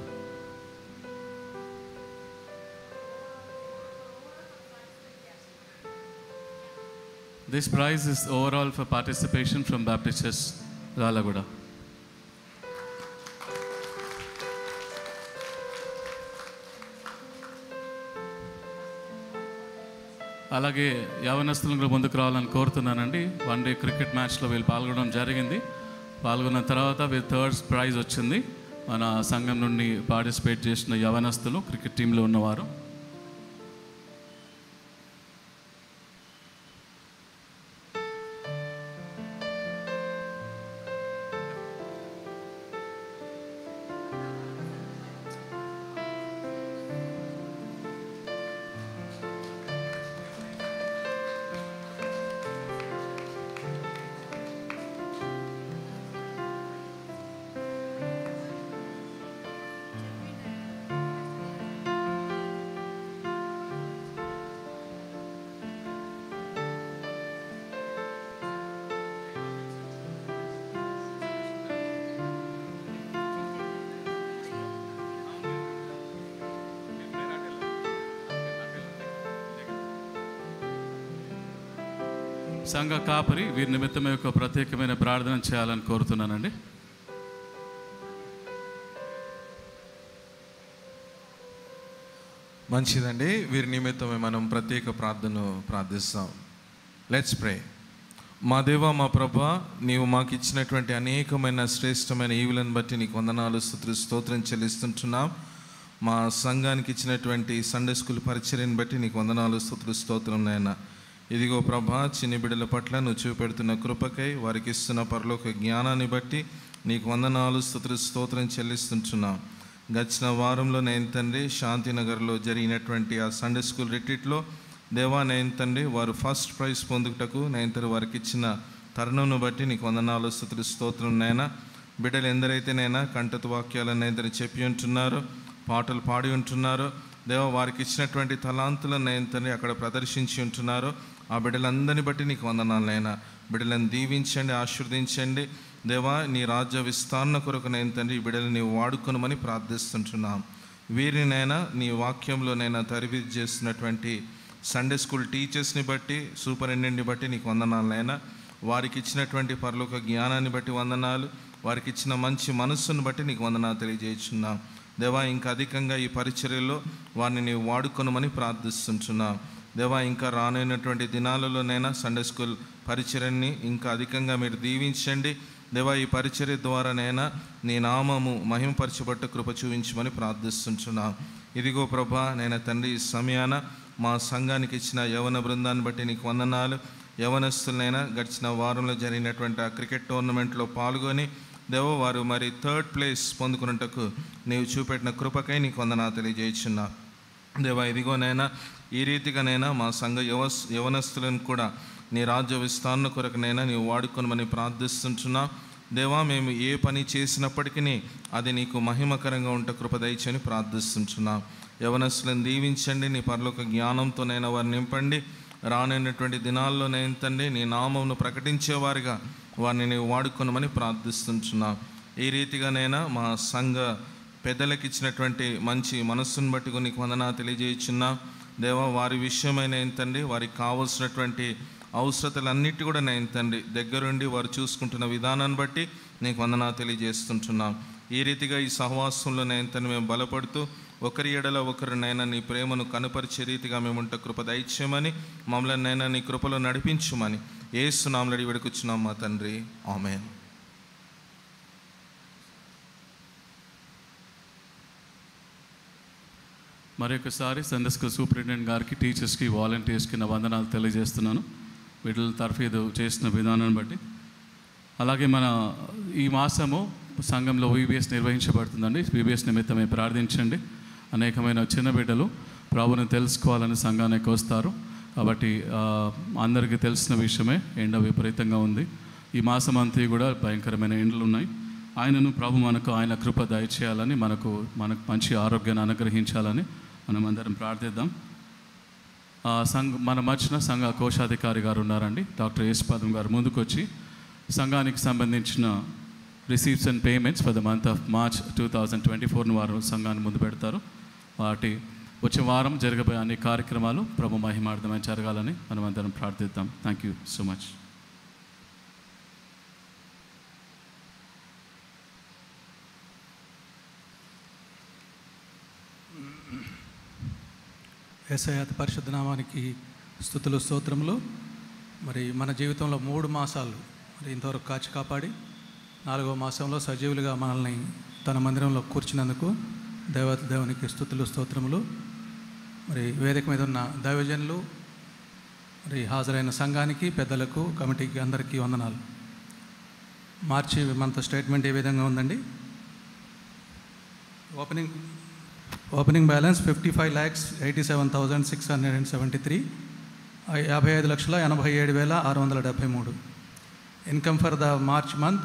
This prize is overall for participation from Baptist church Ralaguda అలాగే యవనస్తులను కూడా ముందుకు రావాలని కోరుతున్నానండి. వన్ డే క్రికెట్ మ్యాచ్లో వీళ్ళు పాల్గొనడం జరిగింది. పాల్గొన్న తర్వాత విత్ థర్డ్ ప్రైజ్ వచ్చింది. మన సంఘం నుండి పార్టిసిపేట్ చేసిన యవనస్తులు క్రికెట్ టీంలో ఉన్నవారు. సంఘ కాపరి వీరి నిమిత్తమే ఒక ప్రత్యేకమైన ప్రార్థన చేయాలని కోరుతున్నానండి. మంచిదండి. వీరి నిమిత్తమే మనం ప్రత్యేక ప్రార్థన ప్రార్థిస్తాం. లెట్స్ ప్రే మా దేవ మా ప్రభ నీవు మాకు ఇచ్చినటువంటి అనేకమైన శ్రేష్టమైన ఈవులను బట్టి నీకు వందనాలు స్థుతులు స్తోత్రం చెల్లిస్తుంటున్నాం. మా సంఘానికి ఇచ్చినటువంటి సండే స్కూల్ పరిచర్యను బట్టి నీకు వందనాలు స్థుతులు స్తోత్రం నాయన. ఇదిగో ప్రభా చిన్ని బిడ్డల పట్ల నువ్వు చూపెడుతున్న కృపకై వారికి ఇస్తున్న పరలోక జ్ఞానాన్ని బట్టి నీకు వందనాలు స్తుతులు స్తోత్రం చెల్లిస్తుంటున్నాం. గడిచిన వారంలో నేను తండ్రి శాంతినగర్లో జరిగినటువంటి ఆ సండే స్కూల్ రిట్రీట్లో దేవా నేను తండ్రి వారు ఫస్ట్ ప్రైజ్ పొందుటకు నేను తండ్రి వారికి ఇచ్చిన తరుణంను బట్టి నీకు వందనాలు స్థుతులు స్తోత్రం నైనా బిడ్డలు ఎందరైతే నైనా కంటత వాక్యాలను ఇద్దరు చెప్పి ఉంటున్నారో పాటలు పాడి ఉంటున్నారో దేవ వారికి ఇచ్చినటువంటి తలాంతులను నేను తండ్రి అక్కడ ప్రదర్శించి ఉంటున్నారు ఆ బిడ్డలందరిని బట్టి నీకు వందనాలైనా బిడ్డలను దీవించండి ఆశీర్వదించండి. దేవా నీ రాజ్య విస్తరణ కొరకు నేను తండ్రి ఈ బిడ్డలు నీవు వాడుకొనమని ప్రార్థిస్తుంటున్నాం. వీరినైనా నీ వాక్యంలోనైనా తరబిది చేస్తున్నటువంటి సండే స్కూల్ టీచర్స్ని బట్టి సూపరింటెండెంట్ని బట్టి నీకు వందనాలైనా వారికి ఇచ్చినటువంటి పరలోక జ్ఞానాన్ని బట్టి వందనాలు. వారికి ఇచ్చిన మంచి మనస్సును బట్టి నీకు వందనాలు తెలియజేస్తున్నాం. దేవా ఇంకా అధికంగా ఈ పరిచర్యలో వారిని నీవు వాడుకొనమని ప్రార్థిస్తుంటున్నాం. దేవా ఇంకా రానైనటువంటి దినాలలోనైనా సండే స్కూల్ పరిచరణని ఇంకా అధికంగా మీరు దీవించండి. దేవా ఈ పరిచర్య ద్వారానైనా నీ నామము మహిమపరచబట్ట కృప చూపించమని ప్రార్థిస్తున్నాను ఇదిగో ప్రభా నేను తండ్రి ఈ సమయాన మా సంఘానికి ఇచ్చిన యవన బృందాన్ని బట్టి నీకు వందనాలు. యవనస్తులనైనా గడిచిన వారంలో జరిగినటువంటి ఆ క్రికెట్ టోర్నమెంట్లో పాల్గొని దేవ వారు మరి థర్డ్ ప్లేస్ పొందుకున్నట్టుకు నీవు చూపెట్టిన కృపకై నీకు వందనా తెలియజేయుచున్నా దేవా ఇదిగోనైనా ఈ రీతిగానైనా మా సంఘ యవ యవనస్తులను కూడా నీ రాజ్య విస్తరణ కొరకునైనా నీవు వాడుకొనమని ప్రార్థిస్తుంటున్నా. దేవా మేము ఏ పని చేసినప్పటికీ అది నీకు మహిమకరంగా ఉంట కృపదయచని ప్రార్థిస్తుంటున్నా ప్రార్థిస్తుంటున్నాం. యవనస్తులను దీవించండి నీ పరలోక జ్ఞానంతోనైనా వారిని నింపండి. రానున్నటువంటి దినాల్లో నేంతండి నీ నామంను ప్రకటించేవారిగా వారిని నీవు వాడుకొనమని ప్రార్థిస్తుంటున్నా. ఈ రీతిగానైనా మా సంఘ పెద్దలకు ఇచ్చినటువంటి మంచి మనస్సును బట్టి నీకు వందనా తెలియజేయుచున్నా. దేవా వారి విషయమైన ఏంతండి వారికి కావలసినటువంటి అవసరతలన్నిటి కూడా నేను తండ్రి. దగ్గరుండి వారు చూసుకుంటున్న విధానాన్ని బట్టి నీకు వందనా తెలియజేస్తుంటున్నాం. ఈ రీతిగా ఈ సహవాసంలో నేను తండ్రి మేము బలపడుతూ ఒకరి ఎడల ఒకరినైనా నీ ప్రేమను కనుపరిచే రీతిగా మేముంట కృప దయచేయమని మమ్మల్ని నైనా నీ కృపలో నడిపించుమని ఏసునాములడి అడిగి మా తండ్రి. ఆమెన్. మరొకసారి సండే స్కూల్ సూపరింటెండెంట్ గారికి టీచర్స్కి వాలంటీర్స్కి నా వందనాలు తెలియజేస్తున్నాను. వీటిల తర్ఫీదు చేసిన విధానాన్ని బట్టి. అలాగే మన ఈ మాసము సంఘంలో విబిఎస్ నిర్వహించబడుతుందండి. విబిఎస్ నిమిత్తమే ప్రార్థించండి. అనేకమైన చిన్న బిడ్డలు ప్రభుని తెలుసుకోవాలని సంఘానికి వస్తారు. కాబట్టి అందరికీ తెలిసిన విషయమే ఎండ విపరీతంగా ఉంది. ఈ మాసం అంతా కూడా భయంకరమైన ఎండలు ఉన్నాయి. ఆయనను ప్రభు మనకు ఆయన కృప దయచేయాలని మనకు మనకు మంచి ఆరోగ్యాన్ని అనుగ్రహించాలని మనం అందరం ప్రార్థిద్దాం సంఘ మన మధ్యన సంఘ కోశాధికారి గారు ఉన్నారండి డాక్టర్ యేసుపాదం గారు ముందుకొచ్చి సంఘానికి సంబంధించిన receipts and payments for the month of March two thousand twenty ఫోర్ను వారు సంఘాన్ని ముందు పెడతారు. వాటి వచ్చే వారం జరగబోయే అన్ని కార్యక్రమాలు ప్రభు మహిమార్థమై జరగాలని మనం అందరం ప్రార్థిద్దాం. Thank you so much. పరిశుద్ధ నామానికి స్థుతులు స్తోత్రములు. మరి మన జీవితంలో మూడు మాసాలు మరి ఇంతవరకు కాచి కాపాడి నాలుగో మాసంలో సజీవులుగా మనల్ని తన మందిరంలో కూర్చున్నందుకు దేవత దేవునికి స్థుతులు స్తోత్రములు. మరి వేదిక మీద ఉన్న దైవజనులు మరి హాజరైన సంఘానికి పెద్దలకు కమిటీకి అందరికీ వందనాలు. మార్చి మనతో స్టేట్మెంట్ ఏ విధంగా ఉందండి? Opening opening balance fifty five lakhs eighty seven thousand six hundred and seventy three యాభై ఐదు లక్షల ఎనభై ఏడు వేల ఆరు వందల డెబ్భై మూడు. Income for the March month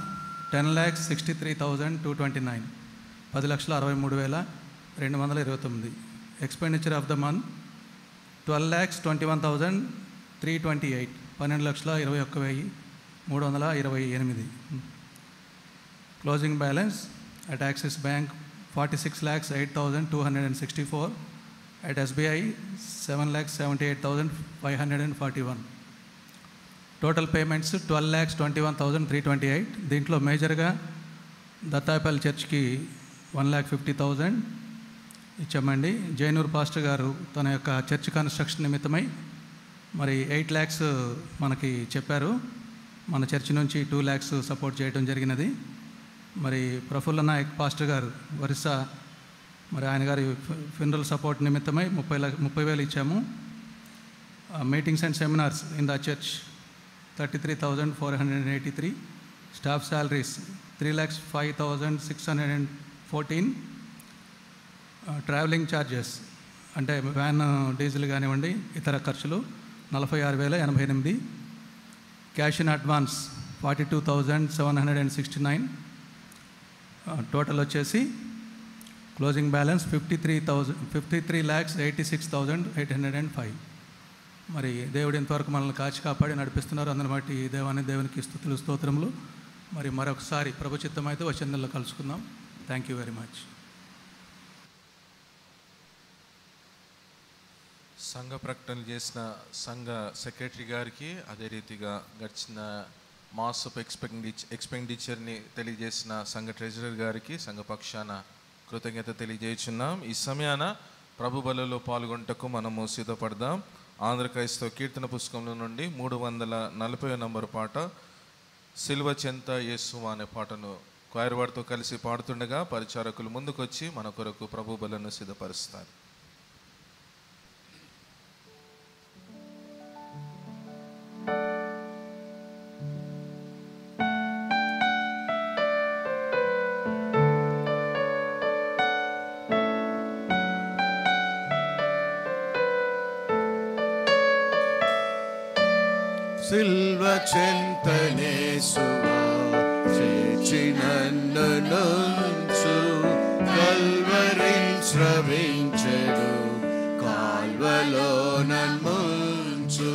ten lakhs sixty three thousand two twenty nine పది లక్షల అరవై మూడు వేల రెండు వందల ఇరవై తొమ్మిది. Expenditure of the month twelve lakhs twenty one thousand three twenty eight పన్నెండు లక్షల ఇరవై ఒక్క వెయ్యి మూడు వందల ఇరవై ఎనిమిది. Closing balance at Axis Bank forty six lakhs eight thousand two hundred and sixty four at SBI seven lakhs seventy eight thousand five hundred and forty one total payments twelve lakhs twenty one thousand three twenty eight దీంట్లో మేజర్గా దత్తాపల్లి చర్చ్కి one lakh fifty thousand ఇచ్చామండి. Jainoor pastor గారు తన యొక్క church construction నిమిత్తమై మరి eight lakhs మనకి చెప్పారు. మన చర్చ్ నుంచి టూ ల్యాక్స్ సపోర్ట్ చేయడం జరిగినది. మరి ప్రఫుల్ల నాయక్ పాస్టర్ గారు వరుస మరి ఆయన గారి ఫినరల్ సపోర్ట్ నిమిత్తమై ముప్పై ముప్పై వేలు ఇచ్చాము. Meetings and seminars in the church thirty three thousand four hundred and eighty three staff salaries three lakhs five thousand six hundred and fourteen travelling charges అంటే వ్యాన్ డీజిల్ కానివ్వండి ఇతర ఖర్చులు నలభై ఆరు వేల ఎనభై ఎనిమిది. Cash in advance forty two thousand seven hundred and sixty nine total వచ్చేసి closing balance fifty three thousand fifty three lakhs eighty six thousand eight hundred and five మరి దేవుడు ఇంతవరకు మనల్ని కాచి కాపాడి నడిపిస్తున్నారు. అందరి బట్టి దేవాన్ని దేవునికి స్థుతులు స్తోత్రములు. మరి మరొకసారి ప్రభుచిత్తం అయితే వచ్చే నెలలో కలుసుకుందాం. థ్యాంక్ యూ వెరీ మచ్ సంఘ ప్రకటనలు చేసిన సంఘ సెక్రటరీ గారికి అదే రీతిగా గడిచిన మాసపు ఎక్స్పెండిచ్ ఎక్స్పెండిచర్ని తెలియజేసిన సంఘ ట్రెజరర్ గారికి సంఘ పక్షాన కృతజ్ఞత తెలియజేయుచున్నాం. ఈ సమయాన ప్రభు బలలో పాల్గొంటకు మనము సిద్ధపడదాం. ఆంధ్ర క్రైస్తవ కీర్తన పుస్తకంలో నుండి మూడు వందల నలభై నంబర్ పాట సిల్వ చెంత యేసు అనే పాటను క్వైర్వాడితో కలిసి పాడుతుండగా పరిచారకులు ముందుకొచ్చి మన కొరకు ప్రభు బలను సిద్ధపరుస్తారు. సిల్వ చింతనేసువా చేచి నన్ను నుంచు కల్వరిన్ స్రవించడు కాల్వలో నన్ముంచు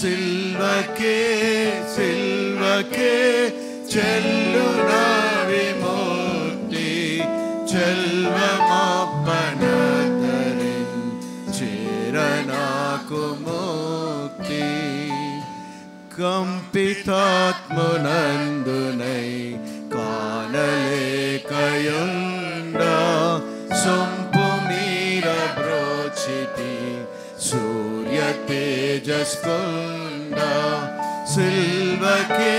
సిల్వకే సిల్వకే చెల్లున म्पितात्मनन्दनय कानले कयण्ड सम्पुमिरब्रोचिति सूर्य तेजस्पण्ड शिल्वके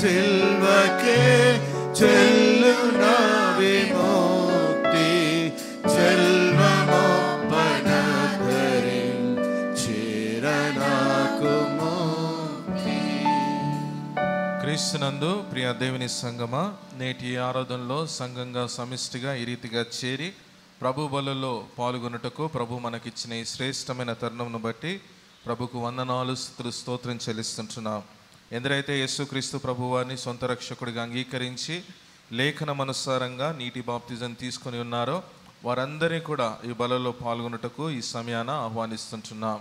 शिल्वके चिल् न वि క్రీస్తునందు ప్రియ దేవుని సంగమా నేటి ఆరాధనలో సంఘంగా సమిష్టిగా ఈ రీతిగా చేరి ప్రభు బలలో పాల్గొనుటకు ప్రభు మనకిచ్చిన ఈ శ్రేష్టమైన తరుణంను బట్టి ప్రభుకు వందనాలు స్థుతులు స్తోత్రం చెల్లిస్తుంటున్నాం. ఎందరైతే యేసుక్రీస్తు ప్రభువారిని సొంత రక్షకుడిగా అంగీకరించి లేఖనం అనుసారంగా నీటి బాప్తిజం తీసుకొని ఉన్నారో వారందరినీ కూడా ఈ బలలో పాల్గొనుటకు ఈ సమయాన ఆహ్వానిస్తుంటున్నాం.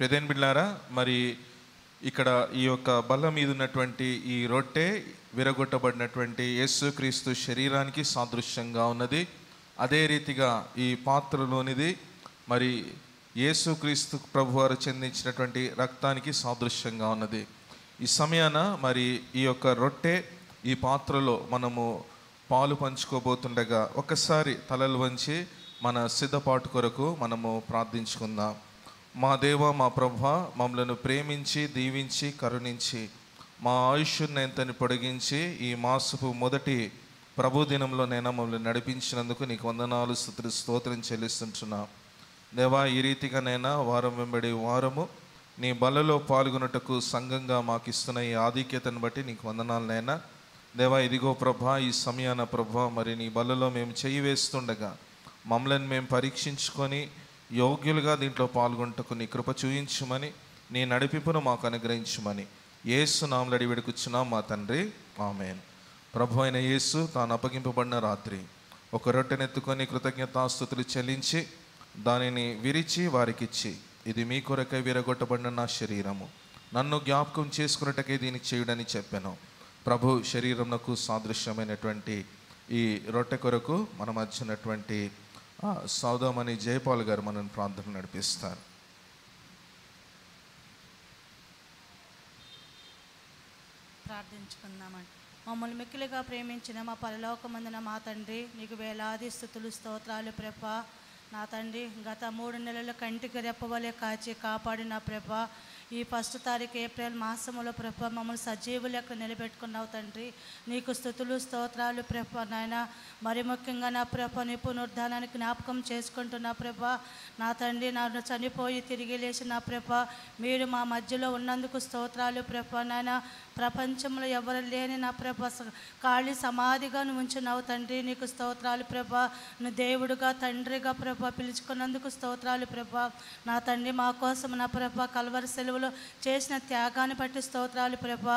ప్రదేన్ బిళ్ళారా మరి ఇక్కడ ఈ యొక్క బల్ల మీద ఉన్నటువంటి ఈ రొట్టె విరగొట్టబడినటువంటి యేసుక్రీస్తు శరీరానికి సాదృశ్యంగా ఉన్నది. అదే రీతిగా ఈ పాత్రలోనిది మరి యేసుక్రీస్తు ప్రభువారు చెందించినటువంటి రక్తానికి సాదృశ్యంగా ఉన్నది. ఈ సమయాన మరి ఈ యొక్క రొట్టె ఈ పాత్రలో మనము పాలు పంచుకోబోతుండగా ఒకసారి తలలు వంచి మన సిద్ధపాటు కొరకు మనము ప్రార్థించుకుందాం. మా దేవ మా ప్రభ మమ్మలను ప్రేమించి దీవించి కరుణించి మా ఆయుష్ను ఎంతని పొడిగించి ఈ మాసపు మొదటి ప్రభు దినంలో నేను మమ్మల్ని నడిపించినందుకు నీకు వందనాలు స్థుతులు స్తోత్రం చెల్లిస్తుంటున్నా. దేవా ఈ రీతిగా నైనా వారం వెంబడి వారము నీ బలలో పాల్గొనుటకు సంఘంగా మాకు ఇస్తున్న ఈ ఆధిక్యతను బట్టి నీకు వందనాలనైనా దేవా ఇదిగో ప్రభా ఈ సమయాన ప్రభా మరి నీ బలలో మేము చేయి వేస్తుండగా మమ్మల్ని మేము పరీక్షించుకొని యోగ్యులుగా దీంట్లో పాల్గొంటకు నీ కృప చూయించుమని నీ నడిపింపును మాకు అనుగ్రహించుమని యేసు నామలు అడివిడుకుచ్చున్నాం మా తండ్రి. ఆమెన్. ప్రభు అయిన యేసు తాను అప్పగింపబడిన రాత్రి ఒక రొట్టెనెత్తుకొని కృతజ్ఞతాస్థుతులు చెల్లించి దానిని విరిచి వారికిచ్చి ఇది మీ కొరకై విరగొట్టబడిన నా శరీరము. నన్ను జ్ఞాపకం చేసుకున్నట్టుకే దీన్ని చేయుడని చెప్పాను. ప్రభు శరీరమునకు సాదృశ్యమైనటువంటి ఈ రొట్టె కొరకు మన మధ్య ఉన్నటువంటి సౌదామణి జయపాల్ గారు మనల్ని ప్రార్థన నడిపిస్తారు. ప్రార్థించుకుందామండి. మమ్మల్ని మిక్కిలిగా ప్రేమించిన మా పరలోకమందున మా తండ్రి నీకు వేలాది స్థుతులు స్తోత్రాలు ప్రభ. నా తండ్రి గత మూడు నెలల కంటికి రెప్పవలే కాచి కాపాడిన ప్రభ. ఈ ఫస్ట్ తారీఖు ఏప్రిల్ మాసములో ప్రభ మమ్మల్ని సజీవులకు నిలబెట్టుకున్నావు తండ్రి. నీకు స్థుతులు స్తోత్రాలు ప్రభ నాయన. మరి ముఖ్యంగా నా ప్రభ నీ జ్ఞాపకం చేసుకుంటున్నా ప్రభ. నా తండ్రి నన్ను చనిపోయి తిరిగి లేచిన ప్రభ. మీరు మా మధ్యలో ఉన్నందుకు స్తోత్రాలు ప్రభ నాయన. ప్రపంచంలో ఎవరు లేని నా ప్రభ ఖాళీ సమాధిగా నువ్వు ఉంచున్నావు తండ్రి. నీకు స్తోత్రాలు ప్రభ. నువ్వు దేవుడుగా తండ్రిగా ప్రభ పిలుచుకున్నందుకు స్తోత్రాలు ప్రభ. నా తండ్రి మా కోసం నా ప్రభ కలవరి సెలవులో చేసిన త్యాగాన్ని బట్టి స్తోత్రాలు ప్రభ.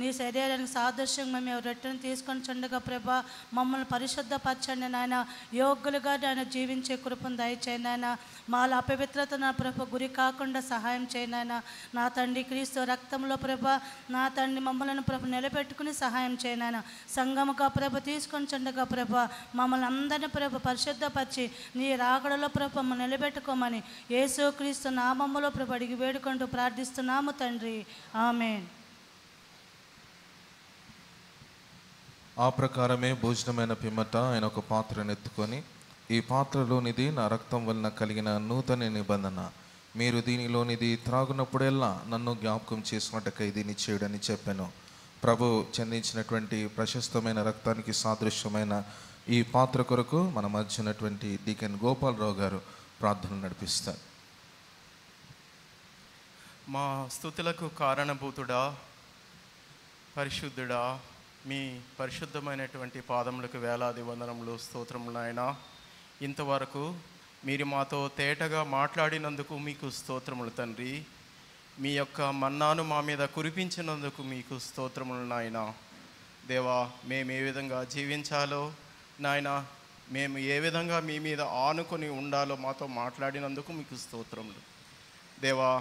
నీ శరీరానికి సాదృశ్యంగా మేము రొట్టెను తీసుకొని చుండగా ప్రభ. మమ్మల్ని పరిశుద్ధపరచండి నాయన. యోగ్యులుగా నాయన జీవించే కృపను దయచేయండి నాయన. మాల అపవిత్రత నా ప్రభ గురి కాకుండా సహాయం చేయండి నాయన. నా తండ్రి క్రీస్తు రక్తంలో ప్రభ నా తండ్రి మమ్మల్ని ప్రభ నిలబెట్టుకుని సహాయం చేయనాయన నాయన. సంగముగా ప్రభ తీసుకొని చుండగా ప్రభ మమ్మల్ని అందరిని ప్రభ పరిశుద్ధపరిచి నీ రాకడలో ప్రభ నిలబెట్టుకోమని యేసుక్రీస్తు నా నామములో ప్రభ అడిగి వేడుకుంటూ ప్రార్థిస్తున్నాము తండ్రి. ఆమెన్. ఆ ప్రకారమే భోజనమైన పిమ్మట ఆయన ఒక పాత్రను ఎత్తుకొని ఈ పాత్రలోనిది నా రక్తం వలన కలిగిన నూతన నిబంధన. మీరు దీనిలోనిది త్రాగునప్పుడెల్లా నన్ను జ్ఞాపకం చేసుకున్నట్టుకై దీన్ని చేయడని చెప్పాను. ప్రభు చెందించినటువంటి ప్రశస్తమైన రక్తానికి సాదృశ్యమైన ఈ పాత్ర కొరకు మన మధ్య ఉన్నటువంటి గోపాలరావు గారు ప్రార్థన నడిపిస్తారు. మా స్థుతులకు కారణభూతుడా పరిశుద్ధుడా మీ పరిశుద్ధమైనటువంటి పాదములకు వేలాది వందనములు స్తోత్రములు నాయన. ఇంతవరకు మీరు మాతో తేటగా మాట్లాడినందుకు మీకు స్తోత్రములు తండ్రి. మీ యొక్క మన్నాను మా మీద కురిపించినందుకు మీకు స్తోత్రములు నాయన. దేవా మేము ఏ విధంగా జీవించాలో నాయన మేము ఏ విధంగా మీ మీద ఆనుకొని ఉండాలో మాతో మాట్లాడినందుకు మీకు స్తోత్రములు. దేవా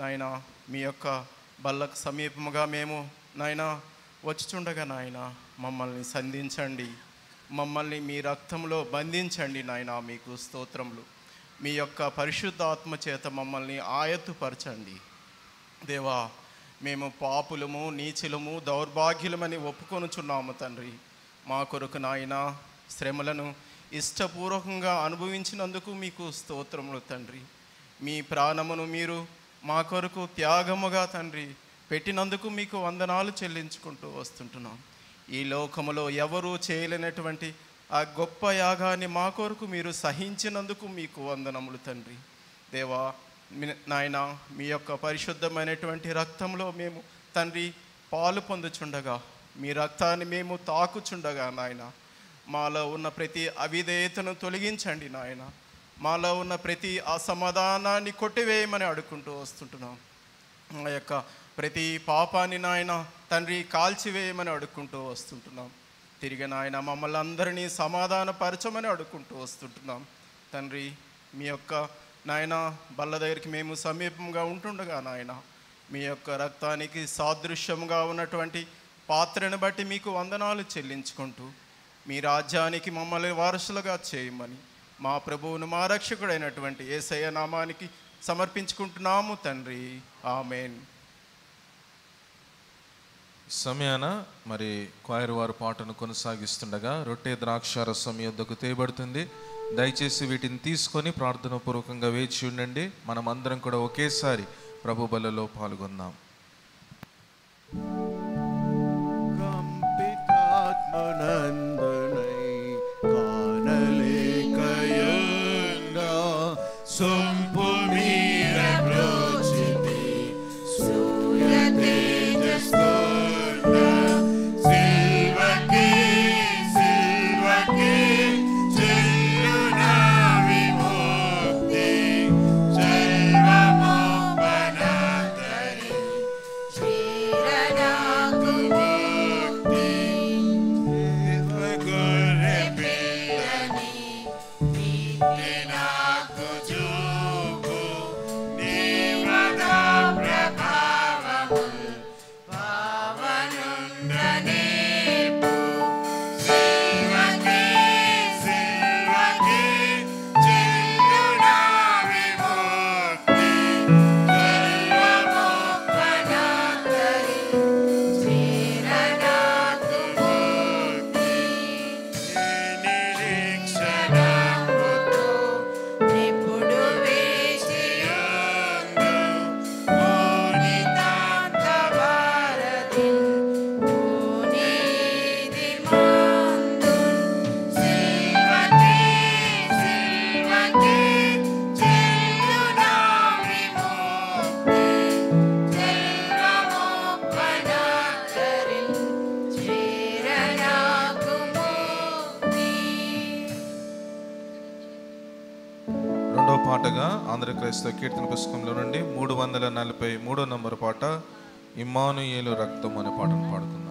నాయన మీ యొక్క బల్లకు సమీపముగా మేము నాయన వచ్చుచుండగా నాయన మమ్మల్ని సంధించండి. మమ్మల్ని మీ రక్తంలో బంధించండి నాయన మీకు స్తోత్రములు. మీ యొక్క పరిశుద్ధాత్మ చేత మమ్మల్ని ఆయత్తుపరచండి. దేవా మేము పాపులము నీచులము దౌర్భాగ్యులమని ఒప్పుకొనుచున్నాము తండ్రి. మా కొరకు నాయన శ్రమలను ఇష్టపూర్వకంగా అనుభవించినందుకు మీకు స్తోత్రములు తండ్రి. మీ ప్రాణమును మీరు మా కొరకు త్యాగముగా తండ్రి పెట్టినందుకు మీకు వందనాలు చెల్లించుకుంటూ వస్తుంటున్నాం. ఈ లోకములో ఎవరూ చేయలేనటువంటి ఆ గొప్ప యాగాన్ని మా కొరకు మీరు సహించినందుకు మీకు వందనములు తండ్రి. దేవా నాయన మీ యొక్క పరిశుద్ధమైనటువంటి రక్తంలో మేము తండ్రి పాలు పొందుచుండగా మీ రక్తాన్ని మేము తాకుచుండగా నాయన. మాలో ఉన్న ప్రతి అవిధేయతను తొలగించండి నాయన. మాలో ఉన్న ప్రతి అసమాధానాన్ని కొట్టివేయమని అడుక్కుంటూ వస్తుంటున్నాం. మా యొక్క ప్రతి పాపాన్ని నాయన తండ్రి కాల్చివేయమని అడుక్కుంటూ వస్తుంటున్నాం. తిరిగి నాయన మమ్మల్ని అందరినీ సమాధానపరచమని అడుక్కుంటూ వస్తుంటున్నాం. తండ్రి మీ యొక్క నాయన బల్ల దగ్గరికి మేము సమీపంగా ఉంటుండగా నాయన మీ యొక్క రక్తానికి సాదృశ్యంగా ఉన్నటువంటి పాత్రను బట్టి మీకు వందనాలు చెల్లించుకుంటూ మీ రాజ్యానికి మమ్మల్ని వారసులుగా చేయమని మా ప్రభువును మా రక్షకుడైనటువంటి ఏసయ్య నామానికి సమర్పించుకుంటున్నాము తండ్రి. ఆమెన్. సమయాన మరి క్వాయర్ వారు పాటను కొనసాగిస్తుండగా రొట్టె ద్రాక్షారసం యొద్దకు తేబడుతుంది. దయచేసి వీటిని తీసుకొని ప్రార్థన పూర్వకంగా వేచి ఉండండి. మనం అందరం కూడా ఒకేసారి ప్రభు బలలో పాల్గొందాం. ఆత్మనందనై కీర్తన పుస్తకంలో నుండి మూడు వందల నలభై మూడో నంబర్ పాట ఇమ్మానుయేలు రక్తం అనే పాటను పాడుతుంది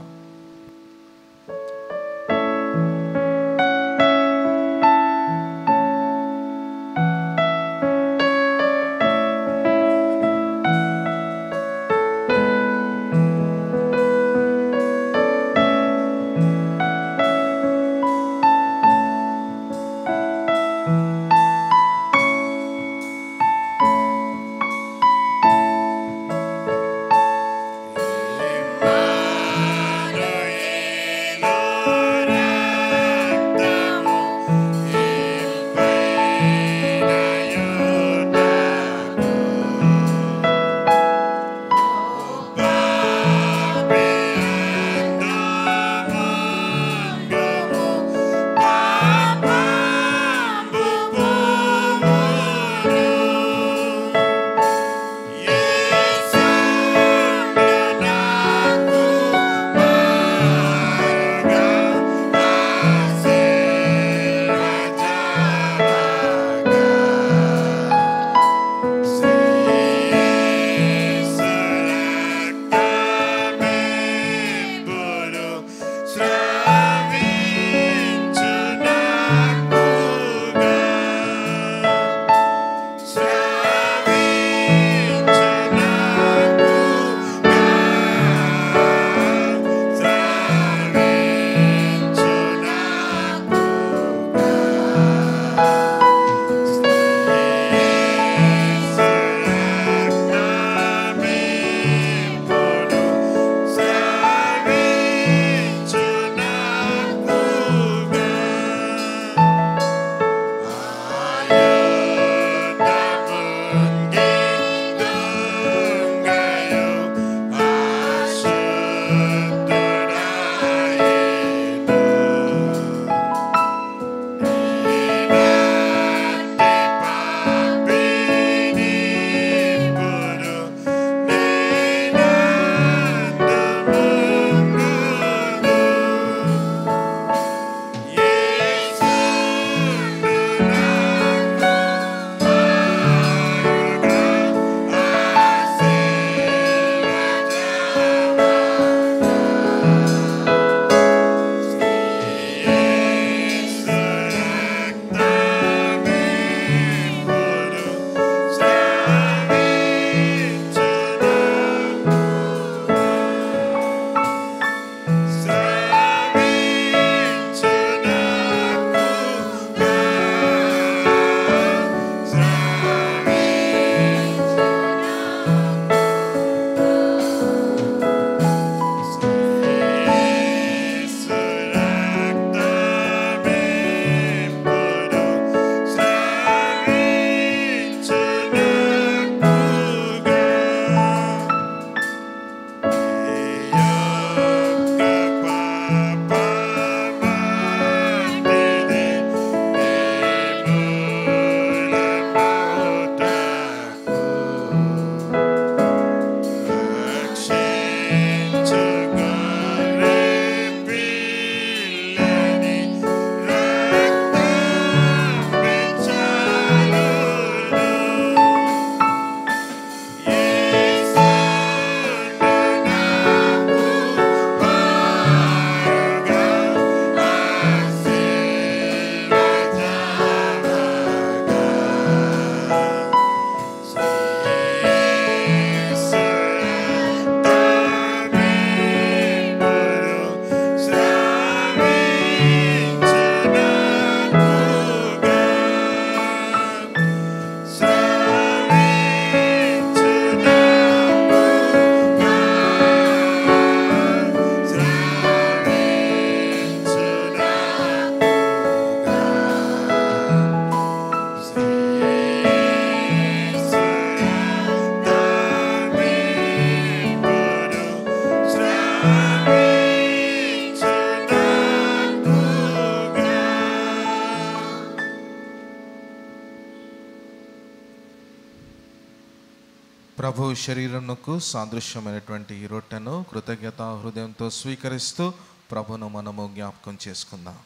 శరీరంకు సాదృశ్యమైనటువంటి ఈ రొట్టెను కృతజ్ఞత హృదయంతో స్వీకరిస్తూ ప్రభును మనము జ్ఞాపకం చేసుకుందాం.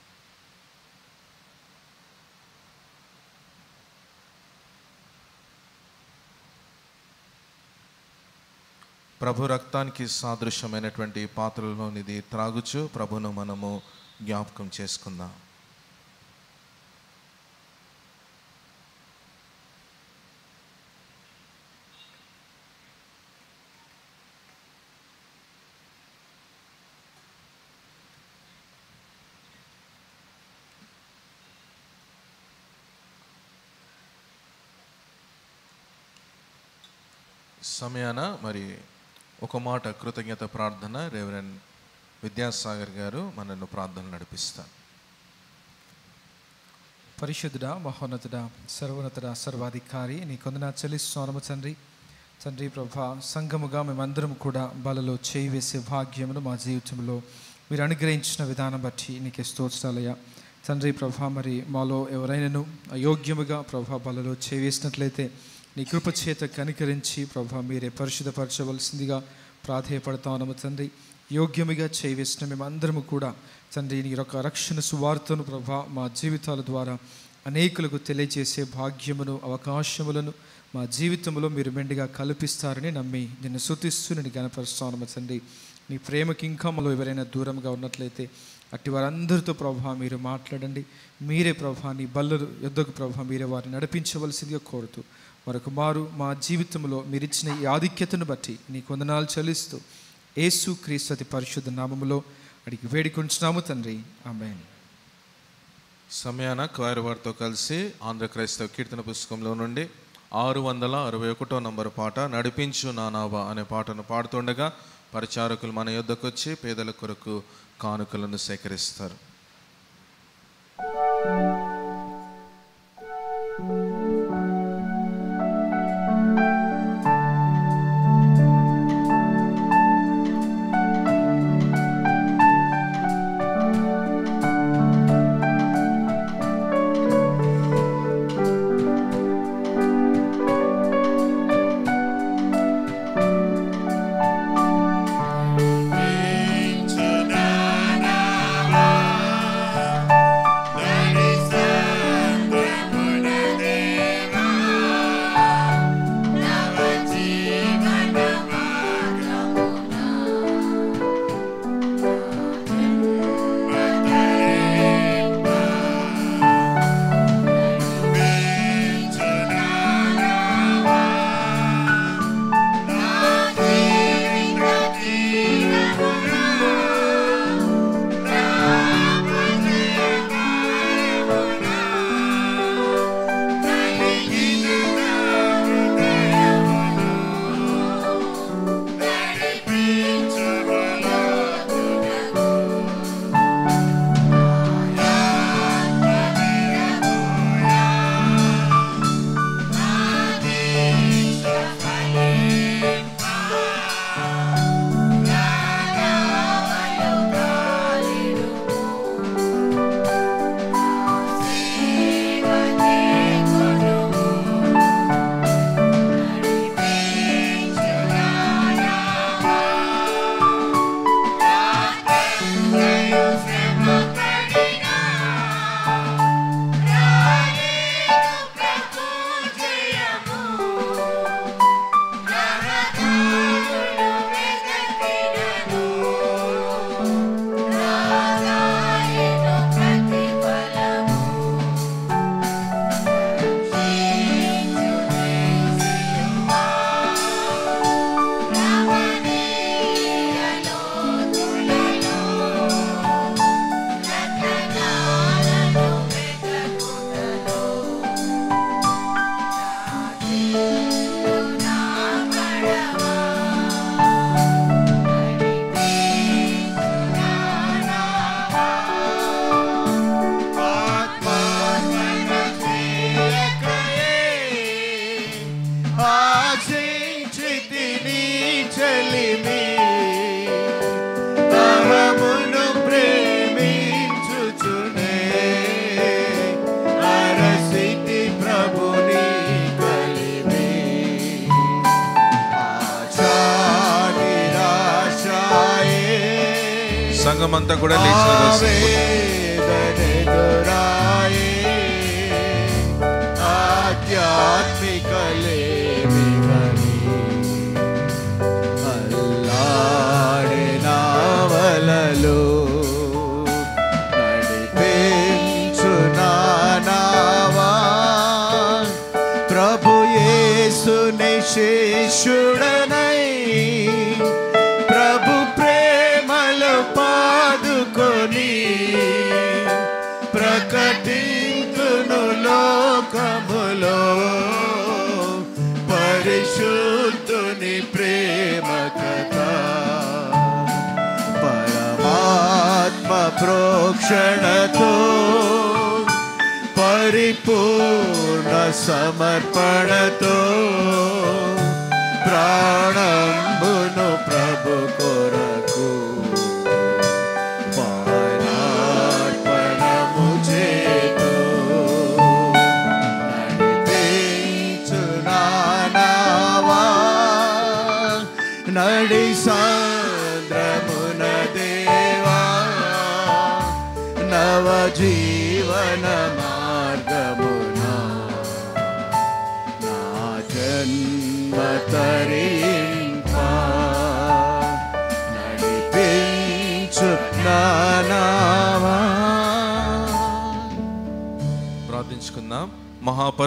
ప్రభు రక్తానికి సాదృశ్యమైనటువంటి పాత్రలోనిది త్రాగుచు ప్రభును మనము జ్ఞాపకం చేసుకుందాం. సమయాన మరి ఒక మాట కృతజ్ఞత ప్రార్థన రేవరెన్ విద్యాసాగర్ గారు మనను ప్రార్థన నడిపిస్తారు. పరిశుద్ధుడ మహోన్నతుడ సర్వోన్నతుడ సర్వాధికారి నీ కొందన చెల్లిస్తున్నాము తండ్రి. తండ్రి ప్రభా సంఘముగా మేమందరం కూడా బలలో చేయి వేసే భాగ్యమును మా జీవితంలో మీరు అనుగ్రహించిన విధానం బట్టి నీకే స్తోత్రాలయ తండ్రి ప్రభా మరి మాలో ఎవరైనాను అయోగ్యముగా ప్రభా బలలో చేయి వేసినట్లయితే నీ కృప చేత కనికరించి ప్రభా మీరే పరిశుద్ధపరచవలసిందిగా ప్రాధేయపడతానము తండ్రి. యోగ్యముగా చేయవేసిన మేమందరము కూడా తండ్రి నీ యొక్క రక్షణ సువార్తను ప్రభా మా జీవితాల ద్వారా అనేకులకు తెలియజేసే భాగ్యమును అవకాశములను మా జీవితంలో మీరు మెండుగా కల్పిస్తారని నమ్మి నిన్ను శుతిస్తూ నేను గణపరుస్తాను తండ్రి. నీ ప్రేమకి ఇంకా మాలో ఎవరైనా దూరంగా ఉన్నట్లయితే అట్టి వారందరితో ప్రభా మీరు మాట్లాడండి. మీరే ప్రభా నీ బల్లలు యుద్ధకు ప్రభా మీరే వారిని నడిపించవలసిందిగా కోరుతూ మరొక మారు మా జీవితంలో మీరిచ్చిన ఈ ఆధిక్యతను బట్టి నీ కొందనాలు చెల్లిస్తూ ఏసు క్రీస్తు పరిశుద్ధ నామములో అడిగి వేడుకుంటున్నాము తండ్రి. ఆమె సమయాన క్వైర్ వారితో కలిసి ఆంధ్ర క్రైస్తవ కీర్తన పుస్తకంలో నుండి ఆరు వందల అరవై ఒకటో నంబర్ పాట నడిపించు నానావా అనే పాటను పాడుతుండగా పరిచారకులు మన యొద్దకు వచ్చి పేదల కొరకు కానుకలను సేకరిస్తారు. thank you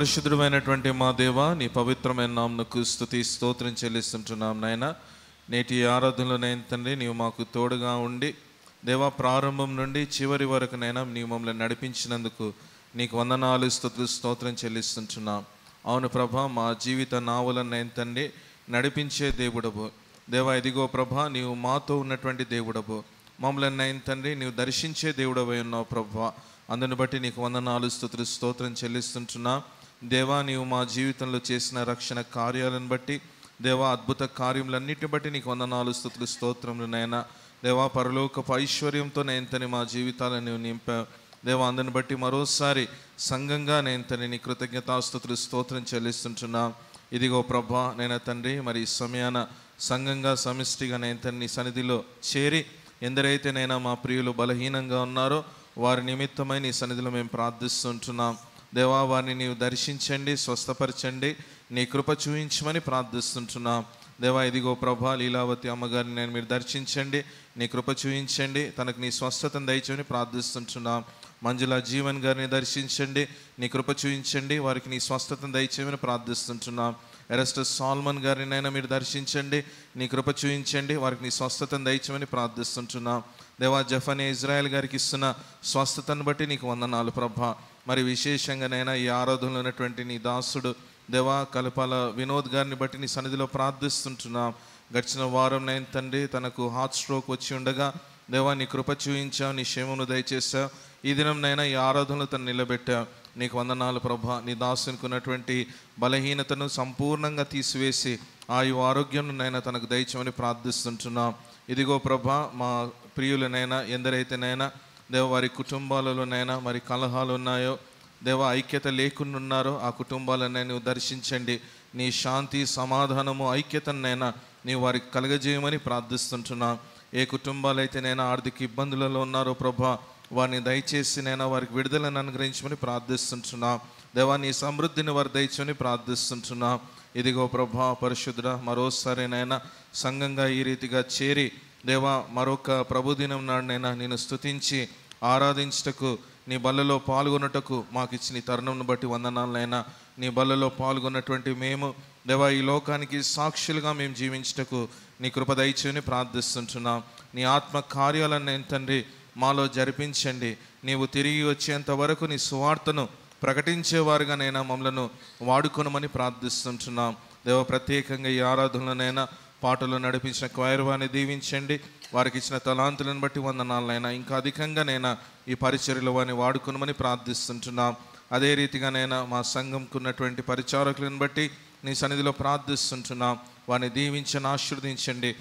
పరిశుద్ధమైనటువంటి మా దేవ నీ పవిత్రమైన నామకు స్థుతి స్తోత్రం చెల్లిస్తుంటున్నాం నాయన. నేటి ఆరాధనలో తండ్రి నీవు మాకు తోడుగా ఉండి దేవా ప్రారంభం నుండి చివరి వరకు నైనా నీవు మమ్మల్ని నడిపించినందుకు నీకు వందనాలు స్థుతులు స్తోత్రం చెల్లిస్తుంటున్నాం. అవును ప్రభా మా జీవిత నావులను తండ్రి నడిపించే దేవుడవు. దేవా ఇదిగో ప్రభ నీవు మాతో ఉన్నటువంటి దేవుడవు. మమ్మల్ని అయిన తండ్రి నీవు దర్శించే దేవుడవై ఉన్నావు ప్రభా. అందుని బట్టి నీకు వందనాలు స్థుతులు స్తోత్రం చెల్లిస్తుంటున్నా. దేవా నీవు మా జీవితంలో చేసిన రక్షణ కార్యాలను బట్టి దేవా అద్భుత కార్యములన్నిటిని బట్టి నీకు వందనాలు స్థుతులు స్తోత్రములు నైనా దేవా పరలోకపు ఐశ్వర్యంతో నేంతని మా జీవితాలను నీవు నింపావు దేవా అందని బట్టి మరోసారి సంఘంగా నేంతని నీ కృతజ్ఞతాస్థుతులు స్తోత్రం చెల్లిస్తుంటున్నా. ఇదిగో ప్రభా నేను తండ్రి మరి ఈ సమయాన సంఘంగా సమిష్టిగా నేను నీ సన్నిధిలో చేరి ఎందరైతే నైనా మా ప్రియులు బలహీనంగా ఉన్నారో వారి నిమిత్తమై నీ సన్నిధిలో మేము ప్రార్థిస్తుంటున్నాం. దేవా వారిని నీవు దర్శించండి స్వస్థపరచండి నీ కృప చూయించమని ప్రార్థిస్తుంటున్నాం. దేవా ఇదిగో ప్రభా లీలావతి అమ్మగారిని నేను మీరు దర్శించండి నీ కృప చూయించండి తనకు నీ స్వస్థతను దయచమని ప్రార్థిస్తుంటున్నాం. మంజుల జీవన్ గారిని దర్శించండి నీ కృప చూయించండి వారికి నీ స్వస్థతను దయచేయమని ప్రార్థిస్తుంటున్నాం. ఎరస్టస్ సాల్మన్ గారిని అయినా మీరు దర్శించండి నీ కృప చూయించండి వారికి నీ స్వస్థతను దయచమని ప్రార్థిస్తుంటున్నాం. దేవా జఫనే ఇజ్రాయెల్ గారికి ఇస్తున్న స్వస్థతను బట్టి నీకు వందనాలు ప్రభా. మరి విశేషంగానైనా ఈ ఆరాధనలో ఉన్నటువంటి నీ దాసుడు దేవా కలపాల వినోద్ గారిని బట్టి నీ సన్నిధిలో ప్రార్థిస్తుంటున్నాం. గడిచిన వారం నేను తండ్రి తనకు హార్ట్ స్ట్రోక్ వచ్చి ఉండగా దేవా నీ కృప చూయించావు నీ క్షేమను దయచేసావు ఈ దినం నైనా ఈ ఆరాధనలు తను నిలబెట్టావు. నీకు వందనాలు ప్రభా. నీ దాసునికి ఉన్నటువంటి బలహీనతను సంపూర్ణంగా తీసివేసి ఆయు ఆరోగ్యం నైనా తనకు దయచమని ప్రార్థిస్తుంటున్నాం. ఇదిగో ప్రభా మా ప్రియులనైనా ఎందరైతేనైనా దేవ వారి కుటుంబాలలోనైనా మరి కలహాలు ఉన్నాయో దేవ ఐక్యత లేకుండా ఉన్నారో ఆ కుటుంబాలను నువ్వు దర్శించండి. నీ శాంతి సమాధానము ఐక్యతనైనా నీవు వారికి కలగజేయమని ప్రార్థిస్తుంటున్నా. ఏ కుటుంబాలైతేనైనా ఆర్థిక ఇబ్బందులలో ఉన్నారో ప్రభా వారిని దయచేసి నైనా వారికి విడుదలను అనుగ్రహించమని ప్రార్థిస్తుంటున్నా. దేవా నీ సమృద్ధిని వారు దయచమని ప్రార్థిస్తుంటున్నా. ఇదిగో ప్రభా పరిశుద్ధ మరోసారినైనా సంఘంగా ఈ రీతిగా చేరి దేవా మరొక ప్రభుదినం నాడునైనా నేను స్తుతించి ఆరాధించుటకు నీ బల్లలో పాల్గొనుటకు మాకు ఇచ్చిన తరుణంను బట్టి వందనాలైనా నీ బల్లలో పాల్గొన్నటువంటి మేము దేవా ఈ లోకానికి సాక్షులుగా మేము జీవించుటకు నీ కృప దయచేయని ప్రార్థిస్తుంటున్నాం. నీ ఆత్మ కార్యాలను తండ్రి మాలో జరిపించండి. నీవు తిరిగి వచ్చేంత వరకు నీ సువార్తను ప్రకటించేవారుగా నైనా మమ్మలను వాడుకొనమని ప్రార్థిస్తుంటున్నాం. దేవ ప్రత్యేకంగా ఈ ఆరాధనలనైనా పాటలు నడిపించిన క్వైర్ వారిని దీవించండి. వారికి ఇచ్చిన తలాంతులను బట్టి వందనాలనైనా ఇంకా అధికంగా నేను ఈ పరిచర్యలో వారిని వాడుకొనమని ప్రార్థిస్తుంటున్నాం. అదే రీతిగానైనా మా సంఘంకు ఉన్నటువంటి పరిచారకులను బట్టి నీ సన్నిధిలో ప్రార్థిస్తుంటున్నాం. వారిని దీవించని ఆశీర్వదించండి.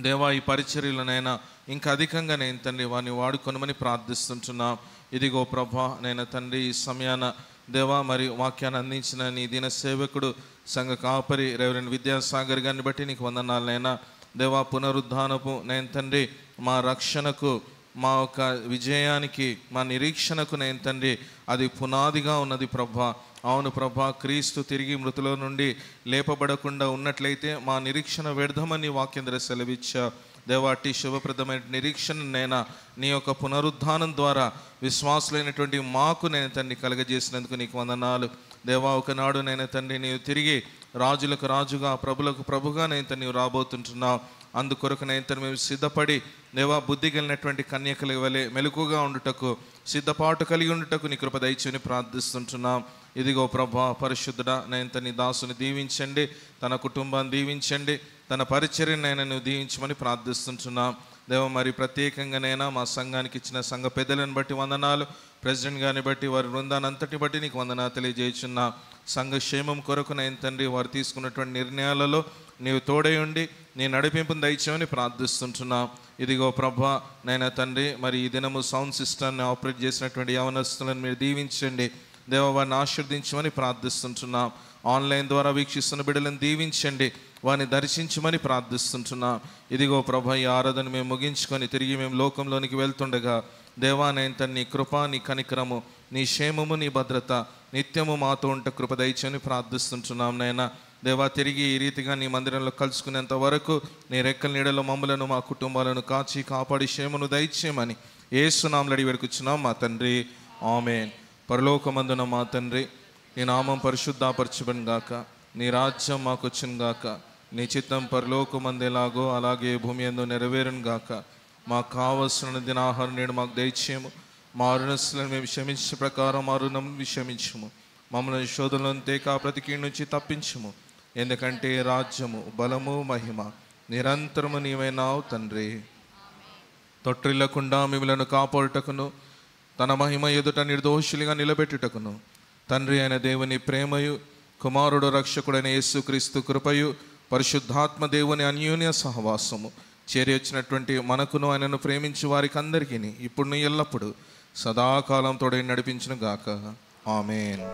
దేవా ఈ పరిచర్యలనైనా ఇంకా అధికంగా నేను తండ్రి వారిని వాడుకొనమని ప్రార్థిస్తుంటున్నాం. ఇదిగో ప్రభా నేను తండ్రి ఈ సమయాన దేవా మరి వాక్యాన్ని అందించిన నీ దిన సేవకుడు సంఘ కాపరి రెవరెండ్ విద్యాసాగర్ గారిని బట్టి నీకు వందనాలనైనా దేవా పునరుద్ధానపు నేను తండ్రి మా రక్షణకు మా యొక్క విజయానికి మా నిరీక్షణకు నేను తండ్రి అది పునాదిగా ఉన్నది ప్రభా. అవును ప్రభా క్రీస్తు తిరిగి మృతుల నుండి లేపబడకుండా ఉన్నట్లయితే మా నిరీక్షణ వ్యర్థమని వాక్యంద్ర సెలవిచ్చా దేవాటి శుభప్రదమైన నిరీక్షణ నైనా నీ యొక్క పునరుద్ధానం ద్వారా విశ్వాసులైనటువంటి మాకు నేను తండ్రి కలగజేసినందుకు నీకు వందనాలు. దేవా ఒకనాడు నేను తండ్రి నీవు తిరిగి రాజులకు రాజుగా ప్రభులకు ప్రభుగా నేను తను నీవు రాబోతుంటున్నావు. అందుకొరకు నేను మేము సిద్ధపడి దేవా బుద్ధి కలిగినటువంటి కన్యకలి వలె మెలకుగా ఉండుటకు సిద్ధపాటు కలిగి ఉండుటకు నీ కృప దయచుని ప్రార్థిస్తుంటున్నాం. ఇదిగో ప్రభా పరిశుద్ధుడ నేను తని దాసుని దీవించండి తన కుటుంబాన్ని దీవించండి తన పరిచర్యనైనా నువ్వు దీవించమని ప్రార్థిస్తుంటున్నాం. దేవ మరి ప్రత్యేకంగానైనా మా సంఘానికి ఇచ్చిన సంఘ పెద్దలను బట్టి వందనాలు. ప్రెసిడెంట్ గారిని బట్టి వారి బృందాన్ని అంతటి బట్టి నీకు వందనాలు తెలియజేయుచున్నా. సంఘ క్షేమం కొరకు నేను తండ్రి వారు తీసుకున్నటువంటి నిర్ణయాలలో నీవు తోడై ఉండి నీ నడిపింపును దయచేయమని ప్రార్థిస్తుంటున్నాం. ఇదిగో ప్రభా నైనా తండ్రి మరి ఈ దినము సౌండ్ సిస్టమ్ని ఆపరేట్ చేసినటువంటి యవనస్తులను మీరు దీవించండి. దేవ వారిని ఆశీర్దించమని ప్రార్థిస్తుంటున్నాం. ఆన్లైన్ ద్వారా వీక్షిస్తున్న బిడ్డలను దీవించండి. వారిని దర్శించమని ప్రార్థిస్తుంటున్నాం. ఇదిగో ప్రభ ఈ ఆరాధన మేము ముగించుకొని తిరిగి మేము లోకంలోనికి వెళ్తుండగా దేవా నీ కృప నీ కనికరము నీ క్షేమము నీ భద్రత నిత్యము మాతో ఉంట కృప దయచని ప్రార్థిస్తుంటున్నాం నాయన. దేవా తిరిగి ఈ రీతిగా నీ మందిరంలో కలుసుకునేంత వరకు నీ రెక్కల నీడలో మమ్మలను మా కుటుంబాలను కాచి కాపాడి క్షేమను దయచేయమని ఏసునాములు అడిగి వెడుకుచున్నాం మా తండ్రి. ఆమె పరలోకమందున మా తండ్రి నీ నామం పరిశుద్ధాపరచబని గాక. నీ రాజ్యం మాకొచ్చును గాక. నీ చిత్తం పరలోకమందు అలాగే భూమి ఎందు నెరవేరును గాక. మాకు కావలసిన దినాహారం నేడు మాకు దయచేయము. మా అరుణస్సులను మేము క్షమించే ప్రకారం మా రుణం క్షమించము. మమ్మల్ని శోధనలను తేక ప్రతికీ నుంచి తప్పించము. ఎందుకంటే రాజ్యము బలము మహిమ నిరంతరము నీవైనావు తండ్రి. తొట్టిల్లకుండా మిమ్మలను కాపాడుటకును తన మహిమ ఎదుట నిర్దోషులుగా నిలబెట్టుటకును. తండ్రి అయిన దేవుని ప్రేమయు కుమారుడు రక్షకుడైన యేసు క్రీస్తు కృపయు పరిశుద్ధాత్మ దేవుని అన్యోన్య సహవాసము. చేరి వచ్చినటువంటి మనకును ఆయనను ప్రేమించి వారికి అందరికీ ఇప్పుడు ఎల్లప్పుడూ సదాకాలంతో నడిపించిన గాక ఆమెన్.